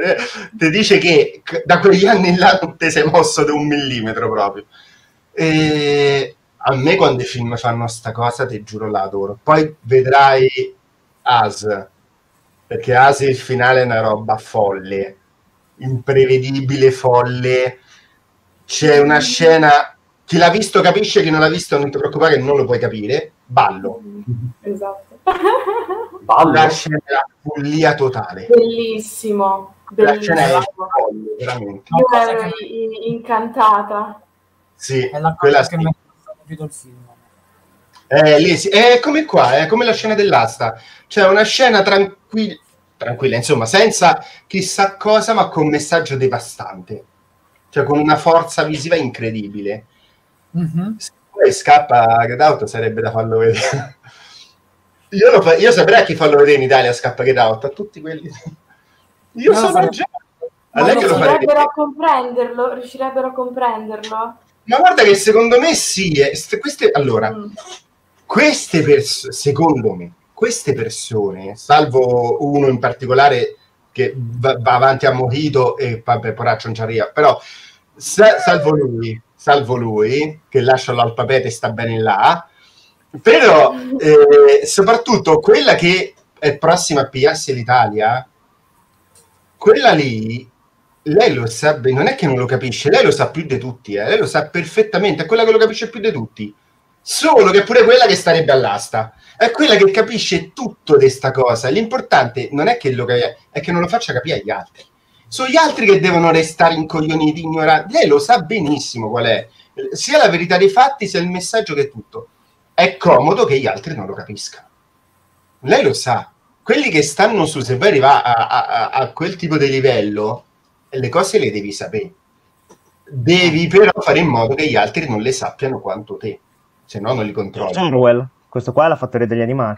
ti dice che da quegli anni là non ti sei mosso di un millimetro proprio. E a me quando i film fanno sta cosa, ti giuro, la adoro. Poi vedrai As, perché As il finale è una roba folle, imprevedibile, folle. C'è una scena, chi l'ha visto capisce, chi non l'ha visto non ti preoccupare non lo puoi capire, ballo. Esatto. Ballo. La scena della follia totale. Bellissimo. La scena è folle, veramente. Io ero incantata. Sì, è la quella che sì. mi ha capito il film. Eh, lì, sì. È come qua, è come la scena dell'asta. Cioè una scena tranquilla, tranquilla, insomma, senza chissà cosa, ma con un messaggio devastante. Cioè con una forza visiva incredibile. Mm-hmm. Se poi scappa Get Out sarebbe da farlo vedere. Io, fa- io saprei a chi farlo vedere in Italia Scappa Get Out, a tutti quelli. Io no, sono già. A lei riuscirebbero a comprenderlo? Riuscirebbero a comprenderlo? Ma guarda che secondo me sì. Eh, queste, allora, mm. queste persone, secondo me, queste persone, salvo uno in particolare che va, va avanti a Mojito e vabbè, poraccio non ci arriva, però sa, salvo lui, salvo lui, che lascia l'alfabete e sta bene là, però eh, soprattutto quella che è prossima a pigliarsi l'Italia, quella lì, lei lo sa, non è che non lo capisce, lei lo sa più di tutti, eh, lei lo sa perfettamente, è quella che lo capisce più di tutti. Solo che pure quella che starebbe all'asta, è quella che capisce tutto di questa cosa. L'importante non è che lo capisca, è che non lo faccia capire agli altri. Sono gli altri che devono restare incoglioniti, ignoranti. Lei lo sa benissimo qual è, sia la verità dei fatti, sia il messaggio che è tutto è comodo che gli altri non lo capiscano. Lei lo sa. Quelli che stanno su, se vuoi arrivare a, a, a quel tipo di livello, le cose le devi sapere. Devi però fare in modo che gli altri non le sappiano quanto te, se no non li controlli. Orwell, questo qua è la fattoria degli animali.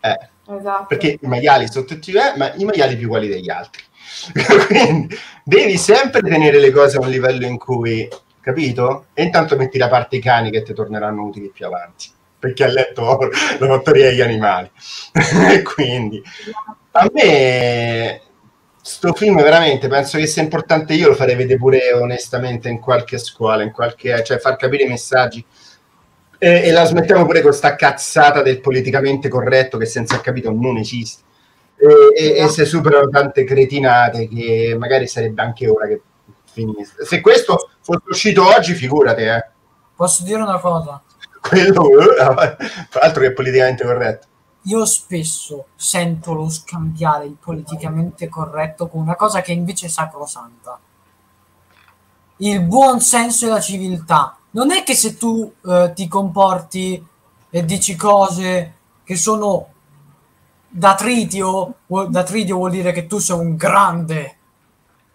Eh, esatto. Perché i maiali sono tutti eh, ma i maiali più uguali degli altri. Quindi devi sempre tenere le cose a un livello in cui, capito? E intanto metti da parte i cani che ti torneranno utili più avanti perché ha letto la fattoria degli animali. quindi a me sto film veramente penso che sia importante. Io lo farei vedere pure onestamente in qualche scuola in qualche cioè far capire i messaggi. E, e la smettiamo pure con sta cazzata del politicamente corretto che senza capito non esiste. E, e, e se superano tante cretinate che magari sarebbe anche ora che finisse. Se questo fosse uscito oggi figurate eh. posso dire una cosa quello tra l'altro che è politicamente corretto. Io spesso sento lo scambiare il politicamente corretto con una cosa che invece è sacrosanta. Il buon senso e la civiltà. Non è che se tu eh, ti comporti e dici cose che sono da tritio, da tritio vuol dire che tu sei un grande.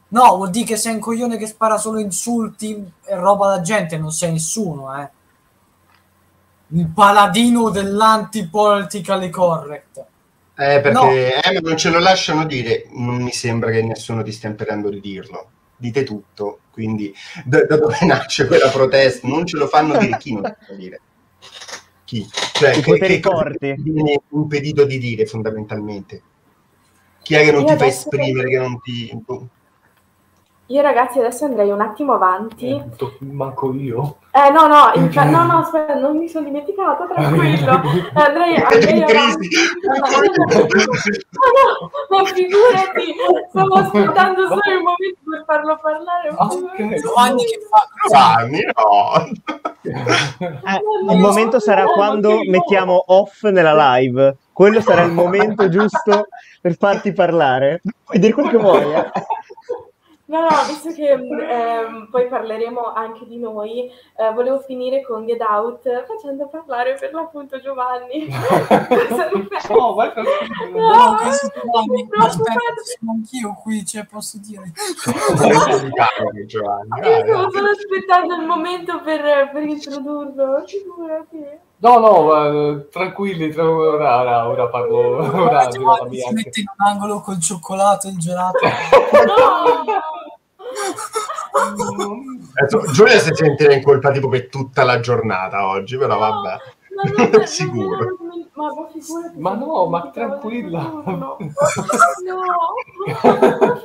No vuol dire che sei un coglione che spara solo insulti e roba da gente non sei nessuno eh il paladino dell'antipolitically correct. Eh, perché no. eh, non ce lo lasciano dire, non mi sembra che nessuno ti stia imperando di dirlo. Dite tutto, quindi da, da dove nasce quella protesta? Non ce lo fanno dire chi non lo dire. Chi? Cioè, I che, che cosa forti. ti viene impedito di dire fondamentalmente? Chi è che non Io ti fa esprimere, che non ti... Io ragazzi adesso andrei un attimo avanti. Eh, to- manco io. Eh no, no, in fa- no, no, aspetta, non mi sono dimenticato, tranquillo. Eh, Andrei, andrei avanti. No, no, ma figurati, stavo aspettando solo il momento per farlo parlare. Ah. Giovanni che fa Giovanni, no. Eh, il momento sarà quando mettiamo off nella live. Quello sarà il momento giusto per farti parlare. Puoi dire quel che vuoi. eh. No, no, visto che ehm, poi parleremo anche di noi, eh, volevo finire con Get Out facendo parlare per l'appunto Giovanni. Pensi? No, vai tranquillo. No, No, questo Giovanni, non aspetta, sono anch'io qui, cioè posso dire. Giovanni, Io stavo solo aspettando il momento per, per introdurlo, figurati. No, no, eh, tranquilli, tra- ora, ora, ora parlo, ora Giovanni mia si mette in un angolo col cioccolato e il gelato. No! Adesso, Giulia si sentirà in colpa tipo per tutta la giornata oggi, però vabbè. Ma non per- Sicuro. Ma, ma no, ma tranquilla. No,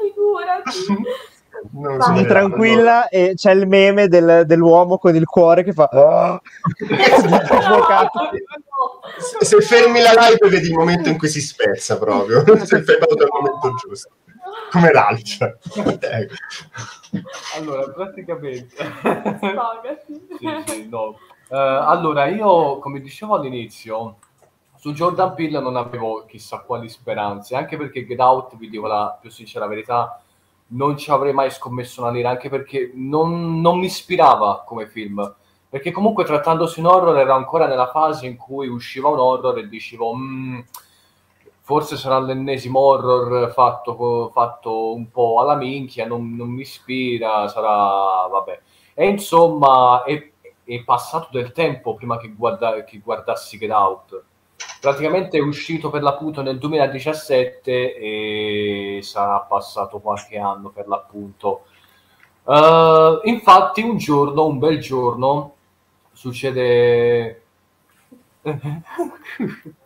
figurati. Non Vai. so Sei vedere, tranquilla e c'è il meme del- dell'uomo con il cuore che fa... "Ah". Dito sfocato. Se- Se fermi la live vedi il momento in cui si spezza proprio, se fai pausa al momento giusto. Come l'altra. Allora, praticamente... Sì, sì, no. Eh, allora, io, come dicevo all'inizio, su Jordan Peele non avevo chissà quali speranze, anche perché Get Out, vi dico la più sincera verità, non ci avrei mai scommesso una lira, anche perché non, non mi ispirava come film. Perché comunque trattandosi un horror ero ancora nella fase in cui usciva un horror e dicevo, "Mm, forse sarà l'ennesimo horror fatto, fatto un po' alla minchia, non, non mi ispira, sarà, vabbè. E insomma, è, è passato del tempo prima che, guarda- che guardassi Get Out. Praticamente è uscito per l'appunto nel 2017 e sarà passato qualche anno per l'appunto. Eh, infatti, un giorno, un bel giorno, succede.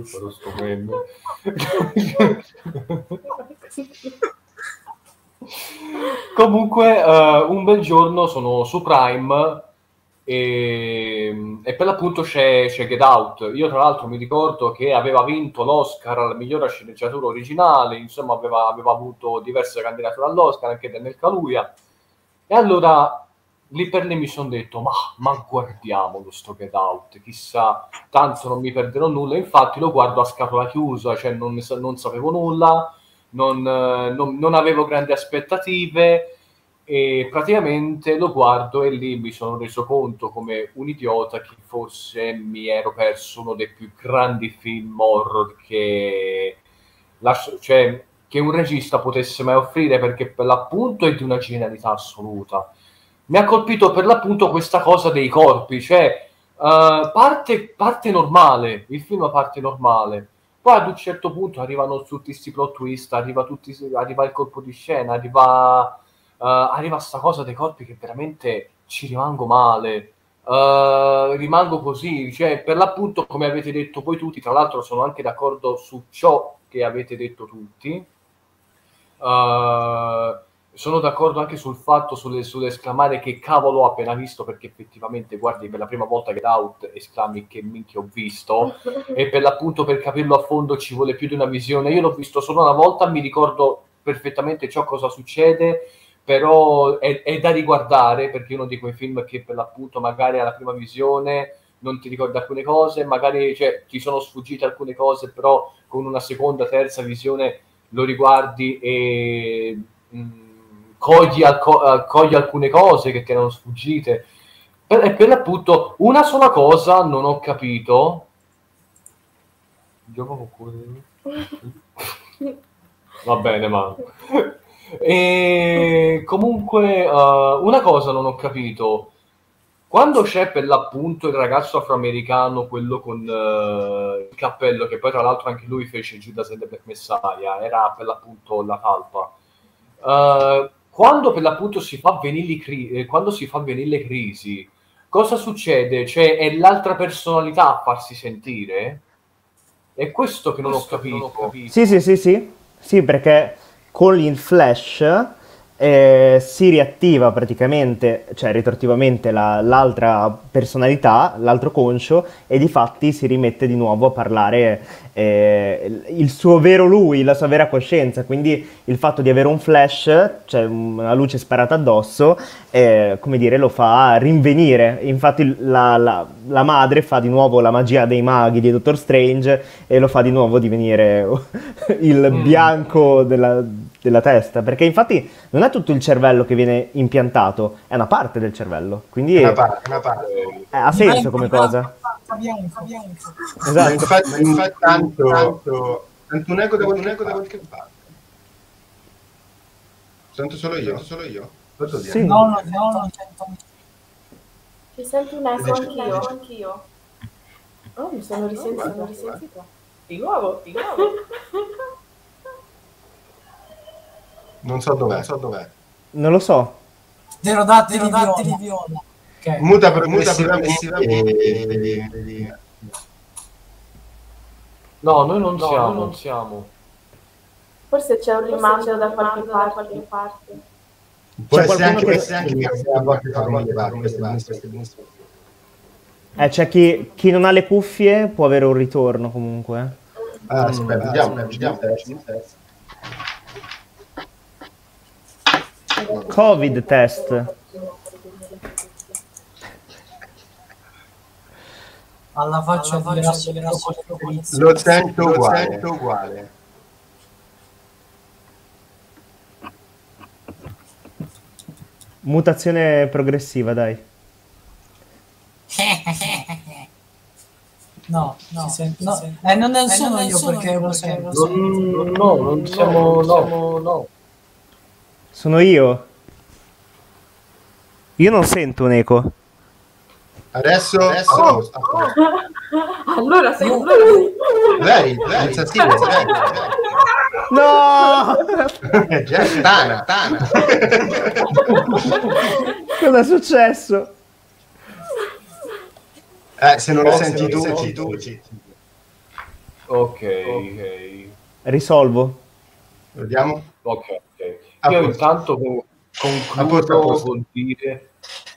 Farò sto meme. Comunque, eh, un bel giorno sono su Prime e, e per l'appunto c'è, c'è Get Out. Io, tra l'altro, mi ricordo che aveva vinto l'Oscar alla migliore sceneggiatura originale, insomma, aveva, aveva avuto diverse candidature all'Oscar anche Daniel Kaluuya. E allora lì per lì mi sono detto: ma, ma guardiamolo sto Get Out, chissà, tanto non mi perderò nulla. Infatti, lo guardo a scatola chiusa, cioè non, non sapevo nulla non, eh, non- non avevo grandi aspettative e praticamente lo guardo e lì mi sono reso conto come un idiota che forse mi ero perso uno dei più grandi film horror che, lascia- cioè, che un regista potesse mai offrire perché per l'appunto è di una genialità assoluta. Mi ha colpito per l'appunto questa cosa dei corpi, cioè eh, parte, parte normale, il film parte normale, poi ad un certo punto arrivano tutti questi plot twist, arriva, tutti, arriva il colpo di scena, arriva, eh, arriva sta cosa dei corpi che veramente ci rimango male. Eh, rimango così, cioè per l'appunto come avete detto voi tutti, tra l'altro sono anche d'accordo su ciò che avete detto tutti. Eh, sono d'accordo anche sul fatto, sulle- sull'esclamare che cavolo ho appena visto, perché effettivamente guardi per la prima volta Get Out, esclami che minchia ho visto, e per l'appunto per capirlo a fondo ci vuole più di una visione. Io l'ho visto solo una volta, mi ricordo perfettamente ciò cosa succede, però è, è da riguardare perché è uno di quei film che per l'appunto magari alla prima visione non ti ricorda alcune cose, magari cioè, ti sono sfuggite alcune cose, però con una seconda, terza visione lo riguardi e mh, cogli, alco- eh, cogli alcune cose che ti erano sfuggite. Per, e per l'appunto, una sola cosa non ho capito. Va bene, ma. E comunque, eh, una cosa non ho capito. Quando c'è per l'appunto il ragazzo afroamericano, quello con eh, il cappello, che poi tra l'altro anche lui fece Judas and the Black era per l'appunto la talpa. Eh, quando per l'appunto si fa venire, cri- eh, quando si fa venire le crisi, cosa succede? Cioè, è l'altra personalità a farsi sentire? È questo che non ho capito. Non ho capito. Sì, sì, sì, sì, sì, perché con il flash eh, si riattiva praticamente, cioè retroattivamente la, l'altra personalità, l'altro conscio, e di fatti si rimette di nuovo a parlare eh, il suo vero lui, la sua vera coscienza. Quindi il fatto di avere un flash, cioè una luce sparata addosso, eh, come dire, lo fa rinvenire. Infatti la, la, la, madre fa di nuovo la magia dei maghi di Doctor Strange e lo fa di nuovo divenire il mm. bianco della della testa, perché infatti non è tutto il cervello che viene impiantato, è una parte del cervello, quindi una parte, una parte. Eh, ha senso come cosa. Esatto. Infatti, infatti tanto, tanto, tanto un eco da, un eco da qualche parte. Sento solo io, solo io. Sì. No, no, no, non sento. Ci sento un eco anch'io, anch'io. Oh, mi sono risentito, risentito. Di nuovo, di nuovo. Non so dov'è. Non so dov'è. Non lo so. Zero dati di viola. viola. Okay. Muta progressivamente. No, noi non no, siamo. Noi non siamo. Forse c'è un rimando da qualche parte. Da qualche parte. Può c'è essere anche, che... anche che a volte fa eh, c'è chi, chi, non ha le cuffie può avere un ritorno comunque. Ah, aspetta, vediamo, vediamo. Covid test. Alla faccia di Rasso Lo sento uguale. Lo sento uguale. Mutazione progressiva, dai. No, no, sente, no. Eh, non è solo eh, io perché lo sento. No, non siamo, no, no. Sono io. Io non sento un eco. Adesso, adesso oh, oh. allora sei un lei, lei, senza lei, No! Tana, Tana. Cosa è successo? Eh, se non lo senti tu, senti tu. Ok, ok. Risolvo. Vediamo. Ok. Io intanto concludo col dire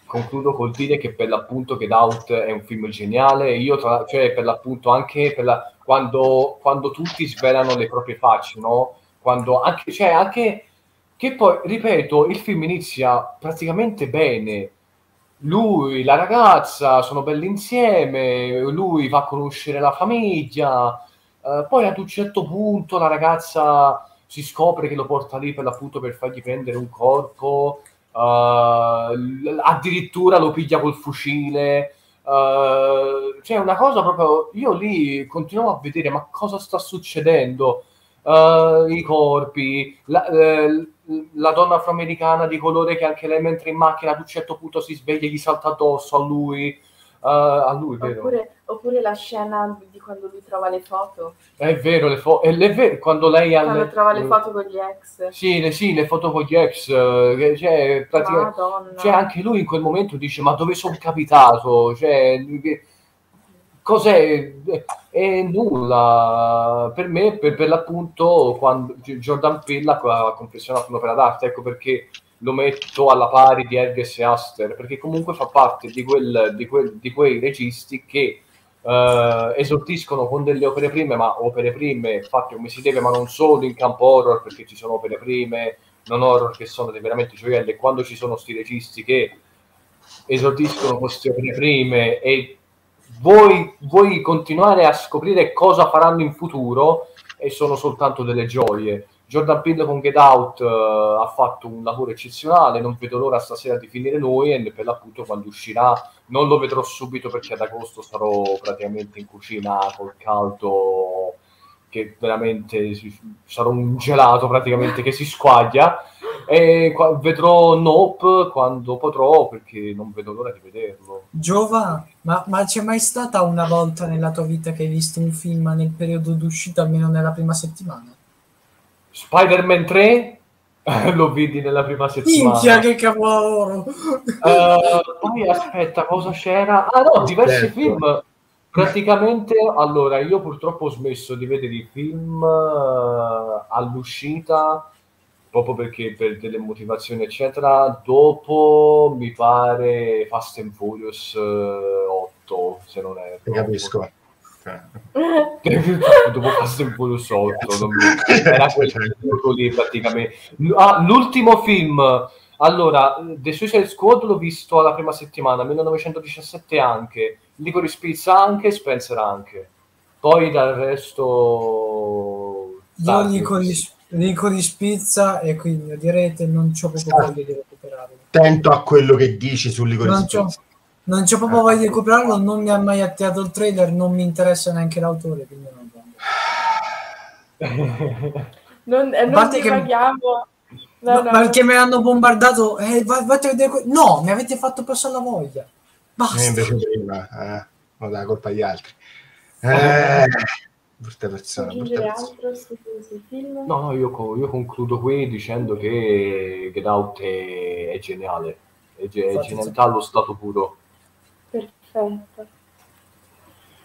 concludo col dire che per l'appunto Get Out è un film geniale io tra, cioè per l'appunto anche per la, quando, quando tutti svelano le proprie facce no? quando anche, cioè anche che poi ripeto il film inizia praticamente bene. Lui, la ragazza sono belli insieme lui va a conoscere la famiglia eh, poi ad un certo punto la ragazza si scopre che lo porta lì per l'appunto per fargli prendere un corpo, uh, addirittura lo piglia col fucile. Uh, cioè una cosa proprio io lì continuavo a vedere ma cosa sta succedendo uh, i corpi la, uh, la, donna afroamericana di colore che anche lei mentre in macchina ad un certo punto si sveglia e gli salta addosso a lui a lui, vero? Oppure, oppure, la scena di quando lui trova le foto. È vero, le foto. È vero, quando lei ha. Quando le... trova le foto con gli ex. Sì, le, sì, le foto con gli ex. Eh, cioè, praticamente... cioè, anche lui in quel momento dice: Ma dove sono capitato? Cioè, cos'è? È nulla. Per me, per, per l'appunto, quando Jordan Pilla ha confessionato un'opera d'arte, ecco perché lo metto alla pari di Elvis e Aster, perché comunque fa parte di, quel, di, quel, di quei registi che uh, esortiscono con delle opere prime, ma opere prime fatte come si deve, ma non solo in campo horror, perché ci sono opere prime, non horror, che sono veramente gioielli, quando ci sono sti registi che esortiscono queste opere prime e vuoi, vuoi continuare a scoprire cosa faranno in futuro, e sono soltanto delle gioie Jordan Peele con Get Out uh, ha fatto un lavoro eccezionale, non vedo l'ora stasera di finire noi e per l'appunto quando uscirà non lo vedrò subito perché ad agosto sarò praticamente in cucina col caldo che veramente sarò un gelato praticamente che si squaglia e qua, vedrò Nope quando potrò perché non vedo l'ora di vederlo. Giova, ma, ma c'è mai stata una volta nella tua vita che hai visto un film nel periodo d'uscita almeno nella prima settimana? Spider-Man 3 lo vidi nella prima settimana. Minchia, che capolavoro! Uh, poi aspetta, cosa c'era? Ah no, diversi certo. film. Praticamente, allora, io purtroppo ho smesso di vedere i film uh, all'uscita proprio perché per delle motivazioni eccetera dopo mi pare Fast and Furious 8 se non è capisco dopo and Furious 8 mi... era quello lì praticamente. Ah, l'ultimo film. Allora The Suicide Squad l'ho visto alla prima settimana 1917 anche. Licorice Pizza anche Spencer anche. Poi dal resto io Licorice Rico di spizza e quindi direte non c'ho proprio voglia di recuperarlo. Attento a quello che dici sul Rico di spizza. Non c'ho proprio voglia di recuperarlo, non mi ha mai attirato il trailer, non mi interessa neanche l'autore, quindi non non, eh, non divaghiamo. No, no, no, perché mi hanno bombardato eh, vate a vedere que- no, mi avete fatto passare la voglia basta eh, invece prima eh, non dà colpa agli altri eh, brutte persone. Brutte persone. No, no, io, io, concludo qui dicendo che Get Out è, è geniale, è, è genialità allo stato puro. Perfetto.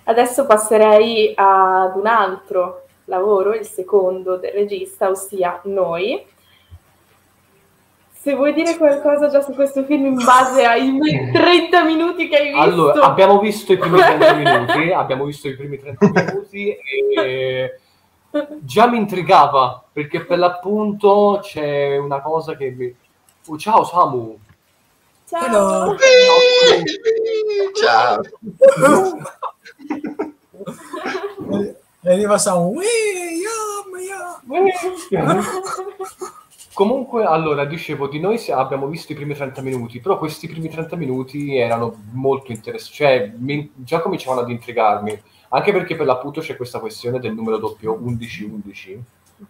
Adesso passerei ad un altro lavoro, il secondo del regista, ossia Noi, se vuoi dire qualcosa già su questo film in base ai 30 minuti che hai visto. Allora, abbiamo visto i primi 30 minuti, abbiamo visto i primi 30 minuti e già mi intrigava perché per l'appunto c'è una cosa che mi... Oh, ciao Samu! Ciao! Ciao! E arriva yum. Comunque, allora, dicevo, di noi abbiamo visto i primi 30 minuti, però questi primi 30 minuti erano molto interessanti, cioè mi, già cominciavano ad intrigarmi, anche perché per l'appunto c'è questa questione del numero doppio 11-11,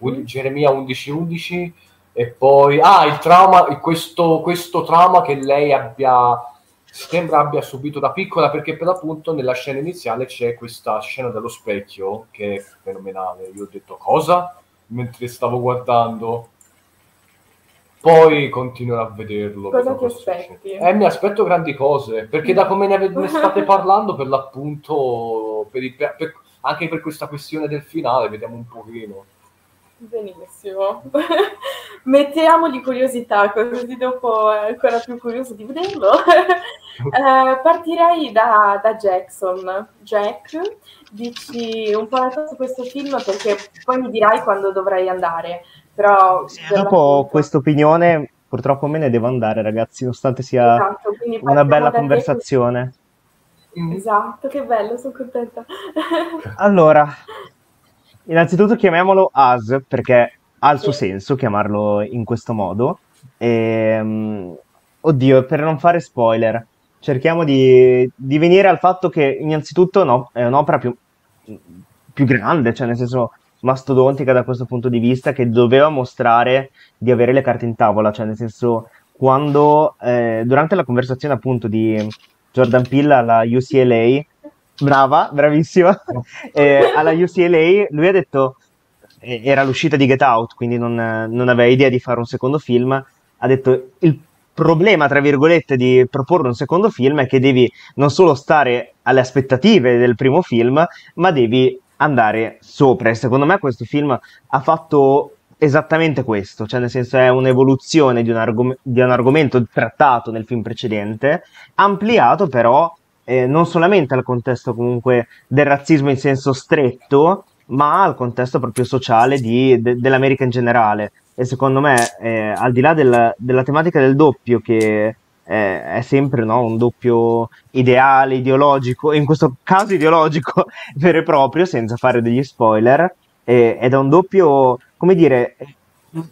mm-hmm. Geremia 11-11, e poi, ah, il trauma, questo, questo trauma che lei abbia, sembra abbia subito da piccola, perché per l'appunto nella scena iniziale c'è questa scena dello specchio, che è fenomenale, io ho detto cosa? Mentre stavo guardando poi continuerò a vederlo. Cosa ti aspetti? Eh, mi aspetto grandi cose, perché da come ne, ne state parlando, per l'appunto, per il, per, anche per questa questione del finale, vediamo un pochino. Benissimo. Mettiamogli curiosità, così dopo è ancora più curioso di vederlo. eh, partirei da, da, Jackson. Jack, dici un po' su questo film perché poi mi dirai quando dovrei andare. Però sì, dopo questa opinione, purtroppo me ne devo andare, ragazzi, nonostante sia esatto, una bella conversazione. Te... Esatto, che bello, sono contenta. allora, innanzitutto chiamiamolo As perché ha il suo senso chiamarlo in questo modo. E, ehm, oddio, per non fare spoiler, cerchiamo di, di venire al fatto che innanzitutto no, è un'opera più, più grande, cioè nel senso mastodontica da questo punto di vista che doveva mostrare di avere le carte in tavola, cioè nel senso quando eh, durante la conversazione appunto di Jordan Peele alla UCLA, brava, bravissima, eh, alla UCLA lui ha detto, eh, era l'uscita di Get Out, quindi non, non aveva idea di fare un secondo film, ha detto il problema, tra virgolette, di proporre un secondo film è che devi non solo stare alle aspettative del primo film, ma devi andare sopra. E secondo me questo film ha fatto esattamente questo, cioè nel senso è un'evoluzione di un, argom- di un argomento trattato nel film precedente, ampliato però eh, non solamente al contesto comunque del razzismo in senso stretto, ma al contesto proprio sociale di, de- dell'America in generale. E secondo me, eh, al di là del, della tematica del doppio che eh, è sempre no, un doppio ideale, ideologico, in questo caso ideologico vero e proprio, senza fare degli spoiler, ed è un doppio, come dire,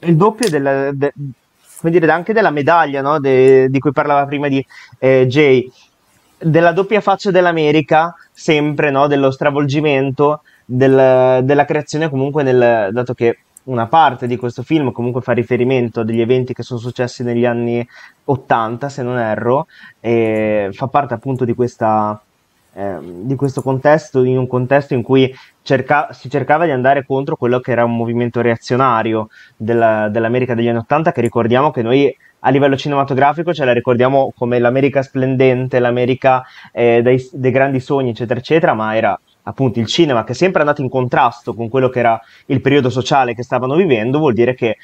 il doppio del, de, come dire, anche della medaglia no, de, di cui parlava prima di eh, Jay, della doppia faccia dell'America, sempre no, dello stravolgimento, del, della creazione comunque nel, dato che una parte di questo film comunque fa riferimento a degli eventi che sono successi negli anni 80, se non erro, e fa parte appunto di questa, eh, di questo contesto, in un contesto in cui cerca- si cercava di andare contro quello che era un movimento reazionario della, dell'America degli anni Ottanta, che ricordiamo che noi a livello cinematografico ce la ricordiamo come l'America splendente, l'America eh, dei, dei grandi sogni, eccetera, eccetera, ma era appunto il cinema che è sempre andato in contrasto con quello che era il periodo sociale che stavano vivendo, vuol dire che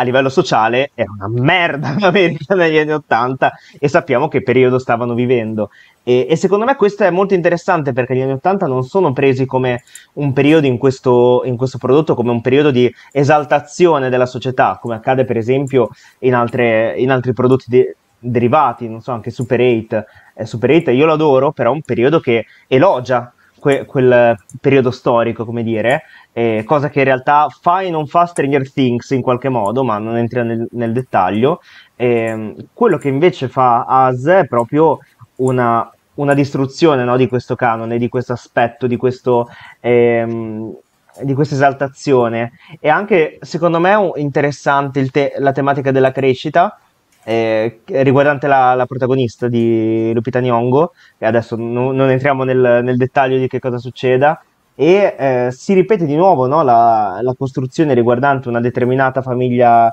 a livello sociale era una merda l'America negli anni Ottanta e sappiamo che periodo stavano vivendo. E, e, secondo me questo è molto interessante perché gli anni Ottanta non sono presi come un periodo in questo, in questo, prodotto, come un periodo di esaltazione della società, come accade per esempio in, altre, in altri prodotti de- derivati, non so, anche Super 8. Eh, Super 8 io lo adoro, però è un periodo che elogia que- quel periodo storico, come dire, eh, cosa che in realtà fa e non fa Stranger Things in qualche modo, ma non entra nel, nel dettaglio. Eh, quello che invece fa As è proprio una, una distruzione no, di questo canone, di questo aspetto, di questo... Ehm, di questa esaltazione e anche secondo me interessante te- la tematica della crescita eh, riguardante la, la, protagonista di Lupita Nyong'o, e adesso no, non entriamo nel, nel, dettaglio di che cosa succeda, e eh, si ripete di nuovo no, la, la, costruzione riguardante una determinata famiglia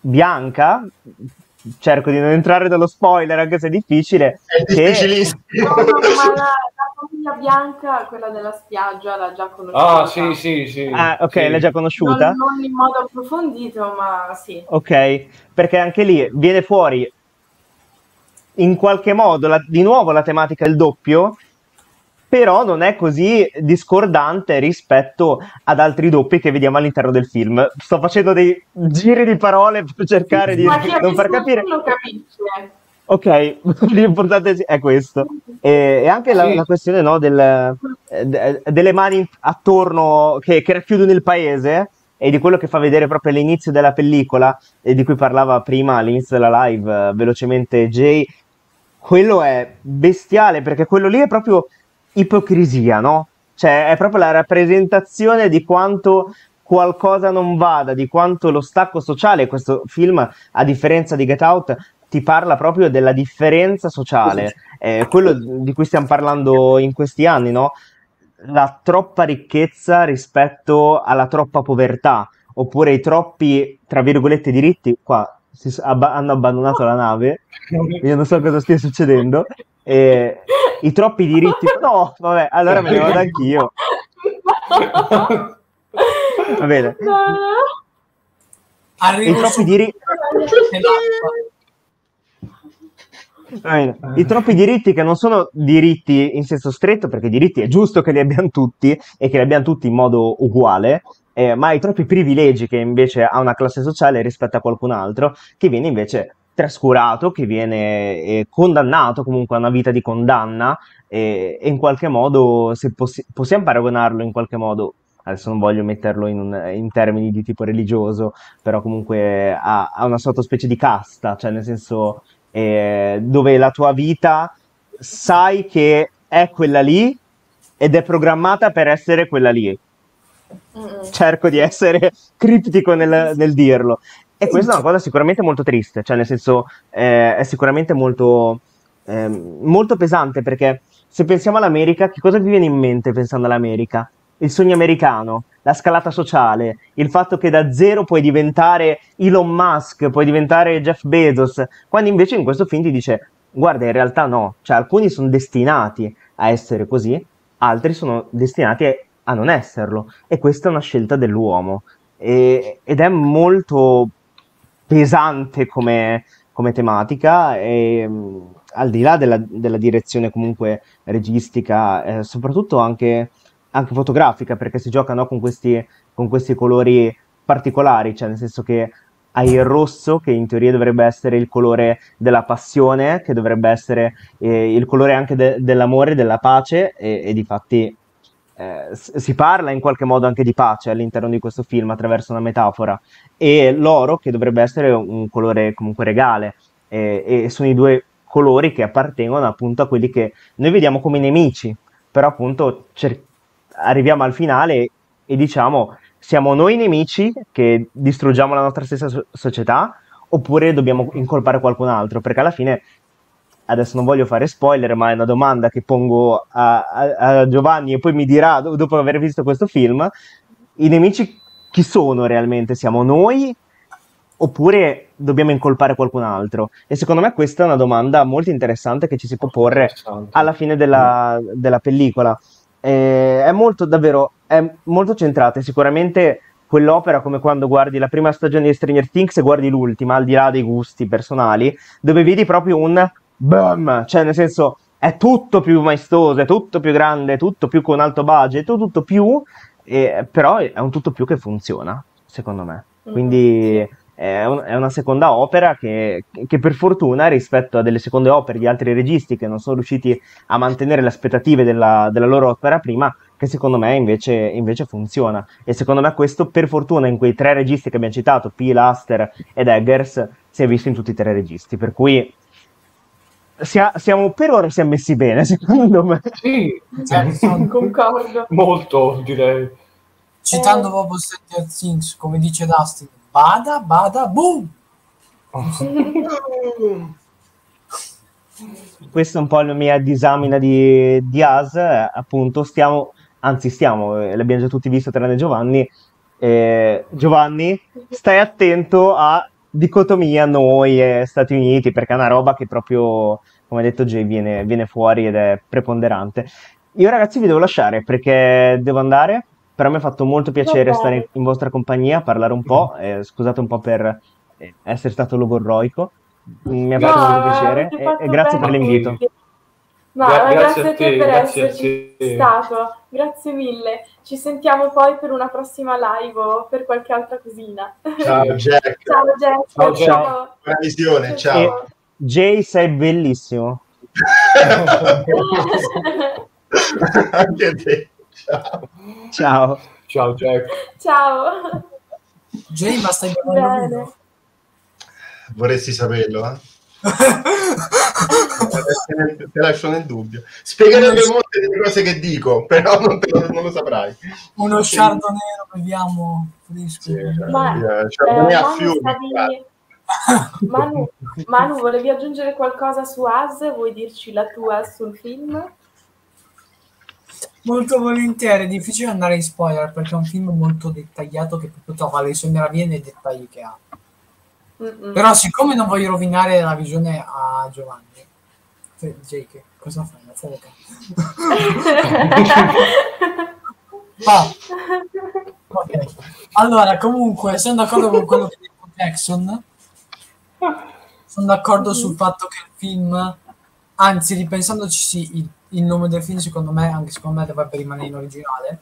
bianca. Cerco di non entrare dallo spoiler, anche se è difficile. È difficilissimo. Che... No, no, la, famiglia bianca, quella della spiaggia, l'ha già conosciuta. Ah, sì, sì, sì. Ah, ok, sì. l'hai già conosciuta? Non, non, in modo approfondito, ma sì. Ok, perché anche lì viene fuori in qualche modo la, di nuovo la tematica del doppio, però non è così discordante rispetto ad altri doppi che vediamo all'interno del film. Sto facendo dei giri di parole per cercare di non far capire. Non lo capisce. Ok, l'importante è questo. E, e anche la, la, questione no, del, de, delle mani attorno che, che, racchiudono il paese e di quello che fa vedere proprio all'inizio della pellicola e di cui parlava prima all'inizio della live uh, velocemente Jay. Quello è bestiale perché quello lì è proprio ipocrisia, no? Cioè è proprio la rappresentazione di quanto qualcosa non vada, di quanto lo stacco sociale, questo film, a differenza di Get Out, ti parla proprio della differenza sociale, eh, quello di cui stiamo parlando in questi anni, no? La troppa ricchezza rispetto alla troppa povertà, oppure i troppi, tra virgolette, diritti. Qua si, ab- hanno abbandonato la nave, io non so cosa stia succedendo. E, I troppi diritti. No, vabbè, allora me ne vado anch'io. Va bene. I troppi diritti. I troppi diritti che non sono diritti in senso stretto, perché i diritti è giusto che li abbiano tutti e che li abbiano tutti in modo uguale, eh, ma i troppi privilegi che invece ha una classe sociale rispetto a qualcun altro, che viene invece trascurato, che viene eh, condannato comunque a una vita di condanna e, e in qualche modo, se possi- possiamo paragonarlo in qualche modo, adesso non voglio metterlo in, un, in termini di tipo religioso, però comunque ha, ha una sottospecie di casta, cioè nel senso eh, dove la tua vita sai che è quella lì ed è programmata per essere quella lì. Cerco di essere criptico nel, nel, dirlo. E questa è una cosa sicuramente molto triste, cioè nel senso eh, è sicuramente molto, eh, molto pesante perché se pensiamo all'America, che cosa vi viene in mente pensando all'America? Il sogno americano, la scalata sociale, il fatto che da zero puoi diventare Elon Musk, puoi diventare Jeff Bezos, quando invece in questo film ti dice guarda in realtà no, cioè alcuni sono destinati a essere così, altri sono destinati a non esserlo. E questa è una scelta dell'uomo. E, ed è molto pesante come, come tematica e al di là della, della direzione comunque registica, eh, soprattutto anche anche fotografica, perché si gioca no, con, questi, con questi colori particolari, cioè nel senso che hai il rosso che in teoria dovrebbe essere il colore della passione, che dovrebbe essere eh, il colore anche de- dell'amore, della pace e, e di fatti eh, si parla in qualche modo anche di pace all'interno di questo film attraverso una metafora. E l'oro che dovrebbe essere un colore comunque regale e, e sono i due colori che appartengono appunto a quelli che noi vediamo come nemici però appunto cer- arriviamo al finale e diciamo siamo noi nemici che distruggiamo la nostra stessa so- società oppure dobbiamo incolpare qualcun altro perché alla fine adesso non voglio fare spoiler, ma è una domanda che pongo a, a, a Giovanni e poi mi dirà, dopo aver visto questo film, i nemici chi sono realmente? Siamo noi oppure dobbiamo incolpare qualcun altro? E secondo me questa è una domanda molto interessante che ci si può porre alla fine della, della pellicola. Eh, è molto davvero è molto centrata. E sicuramente quell'opera come quando guardi la prima stagione di Stranger Things e guardi l'ultima, al di là dei gusti personali, dove vedi proprio un boom, cioè nel senso è tutto più maestoso, è tutto più grande, è tutto più con alto budget, tutto più, eh, però è un tutto più che funziona, secondo me. Mm, Quindi è, un, è una seconda opera che, che, per fortuna rispetto a delle seconde opere di altri registi che non sono riusciti a mantenere le aspettative della, della loro opera prima, che secondo me invece, invece, funziona. E secondo me questo, per fortuna, in quei tre registi che abbiamo citato, P, Laster ed Eggers, si è visto in tutti e tre i registi. Per cui sia, siamo, per ora siamo messi bene, secondo me. Sì, cioè, concordo. Molto, direi. Citando eh. proprio Stranger Things, come dice Dustin, bada, bada, boom! Questa è un po' la mia disamina di, di As, appunto, stiamo, anzi stiamo, eh, l'abbiamo già tutti visto tranne Giovanni, eh, Giovanni, stai attento a dicotomia noi e Stati Uniti, perché è una roba che proprio, come ha detto Jay, viene, viene fuori ed è preponderante. Io ragazzi vi devo lasciare perché devo andare, però mi ha fatto molto piacere okay. stare in vostra compagnia, parlare un po', eh, scusate un po' per eh, essere stato logorroico, mi ha fatto no, molto piacere e, e, grazie per l'invito. No, Gra- grazie, grazie, a te per esserci stato, grazie mille. Ci sentiamo poi per una prossima live o per qualche altra cosina. Ciao Jack. ciao Jack. Ciao, ciao. Buona visione, ciao. E Jay sei bellissimo. Anche te. Ciao. Ciao. Ciao Jack. Ciao. Jay, ma stai bene? Vorresti saperlo, eh? te lascio nel dubbio. Spiegherebbe molte delle cose che dico, però non, te lo, non lo saprai. Uno sciardo nero. Sì, Ma, eh, a fiumi. Stavi... Manu, Manu, volevi aggiungere qualcosa su As? Vuoi dirci la tua sul film? Molto volentieri, è difficile andare in spoiler perché è un film molto dettagliato che proprio trova le sue meraviglie nei dettagli che ha. Mm-mm. Però siccome non voglio rovinare la visione a Giovanni, cioè, Jake, cosa fai? La fuoca. ah. okay. Allora, comunque, sono d'accordo con quello che dice Jackson. Sono d'accordo sul fatto che il film, anzi, ripensandoci, sì, il, il nome del film, secondo me, anche secondo me, dovrebbe rimanere in originale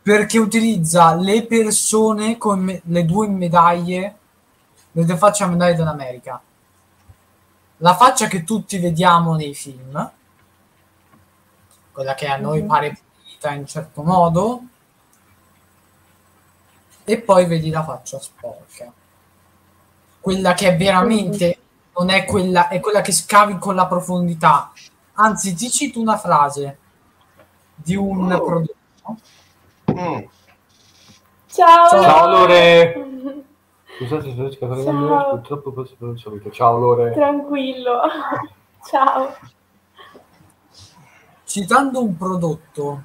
perché utilizza le persone come le due medaglie le faccia medaglia dell'America. La faccia che tutti vediamo nei film, quella che a noi mm-hmm. pare pulita in certo modo, e poi vedi la faccia sporca. Quella che è veramente non è quella, è quella che scavi con la profondità. Anzi, ti cito una frase di un oh. prodotto. Mm. Ciao, Ciao Lore. Scusate se riesco a fare Ciao. purtroppo questo non so solito. Ciao Lore. Tranquillo. Ciao. Citando un prodotto,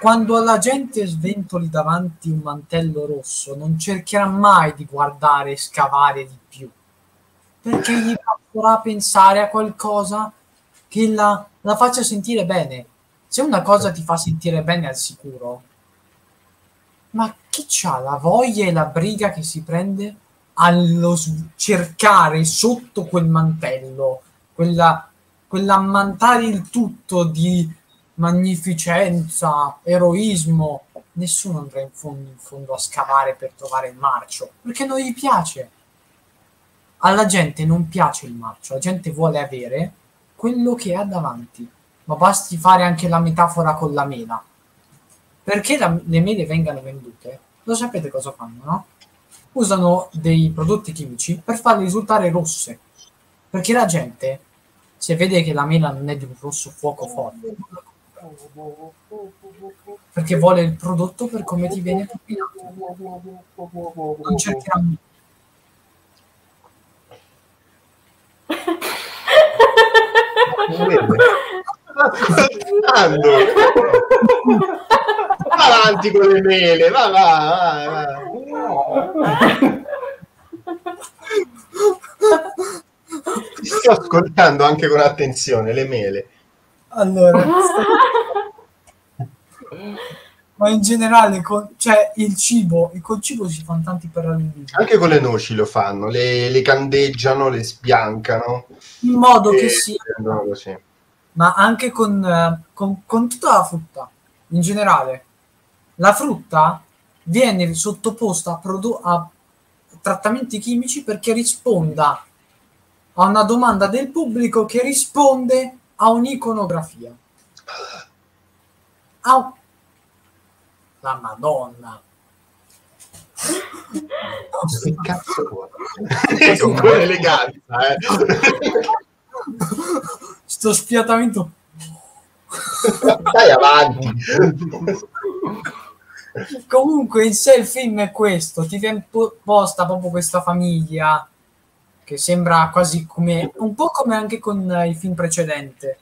quando alla gente sventoli davanti un mantello rosso, non cercherà mai di guardare e scavare di perché gli farà pensare a qualcosa che la, la faccia sentire bene. Se una cosa ti fa sentire bene al sicuro, ma chi c'ha la voglia e la briga che si prende allo cercare sotto quel mantello, quella, quell'ammantare il tutto di magnificenza, eroismo, nessuno andrà in fondo, in fondo a scavare per trovare il marcio, perché non gli piace. Alla gente non piace il marcio, la gente vuole avere quello che ha davanti, ma basti fare anche la metafora con la mela perché la, le mele vengano vendute, lo sapete cosa fanno, no? Usano dei prodotti chimici per farle risultare rosse. Perché la gente, se vede che la mela non è di un rosso fuoco forte, perché vuole il prodotto per come ti viene combinato. Non cercherà ascoltando. Va avanti con le mele, va, va, va. va. Ti sto ascoltando anche con attenzione, le mele. Allora, ma in generale, con, cioè il cibo, e col cibo si fanno tanti paralleli. Anche con le noci lo fanno, le, le candeggiano, le sbiancano. In modo che sia. Così. Ma anche con, eh, con, con tutta la frutta, in generale. La frutta viene sottoposta a, produ- a trattamenti chimici perché risponda a una domanda del pubblico che risponde a un'iconografia. A la Madonna. Che cazzo vuoi? Con quell'eleganza, eh. Sto spiatamento. Dai avanti. Comunque in sé il film è questo, ti viene posta proprio questa famiglia che sembra quasi come un po' come anche con il film precedente.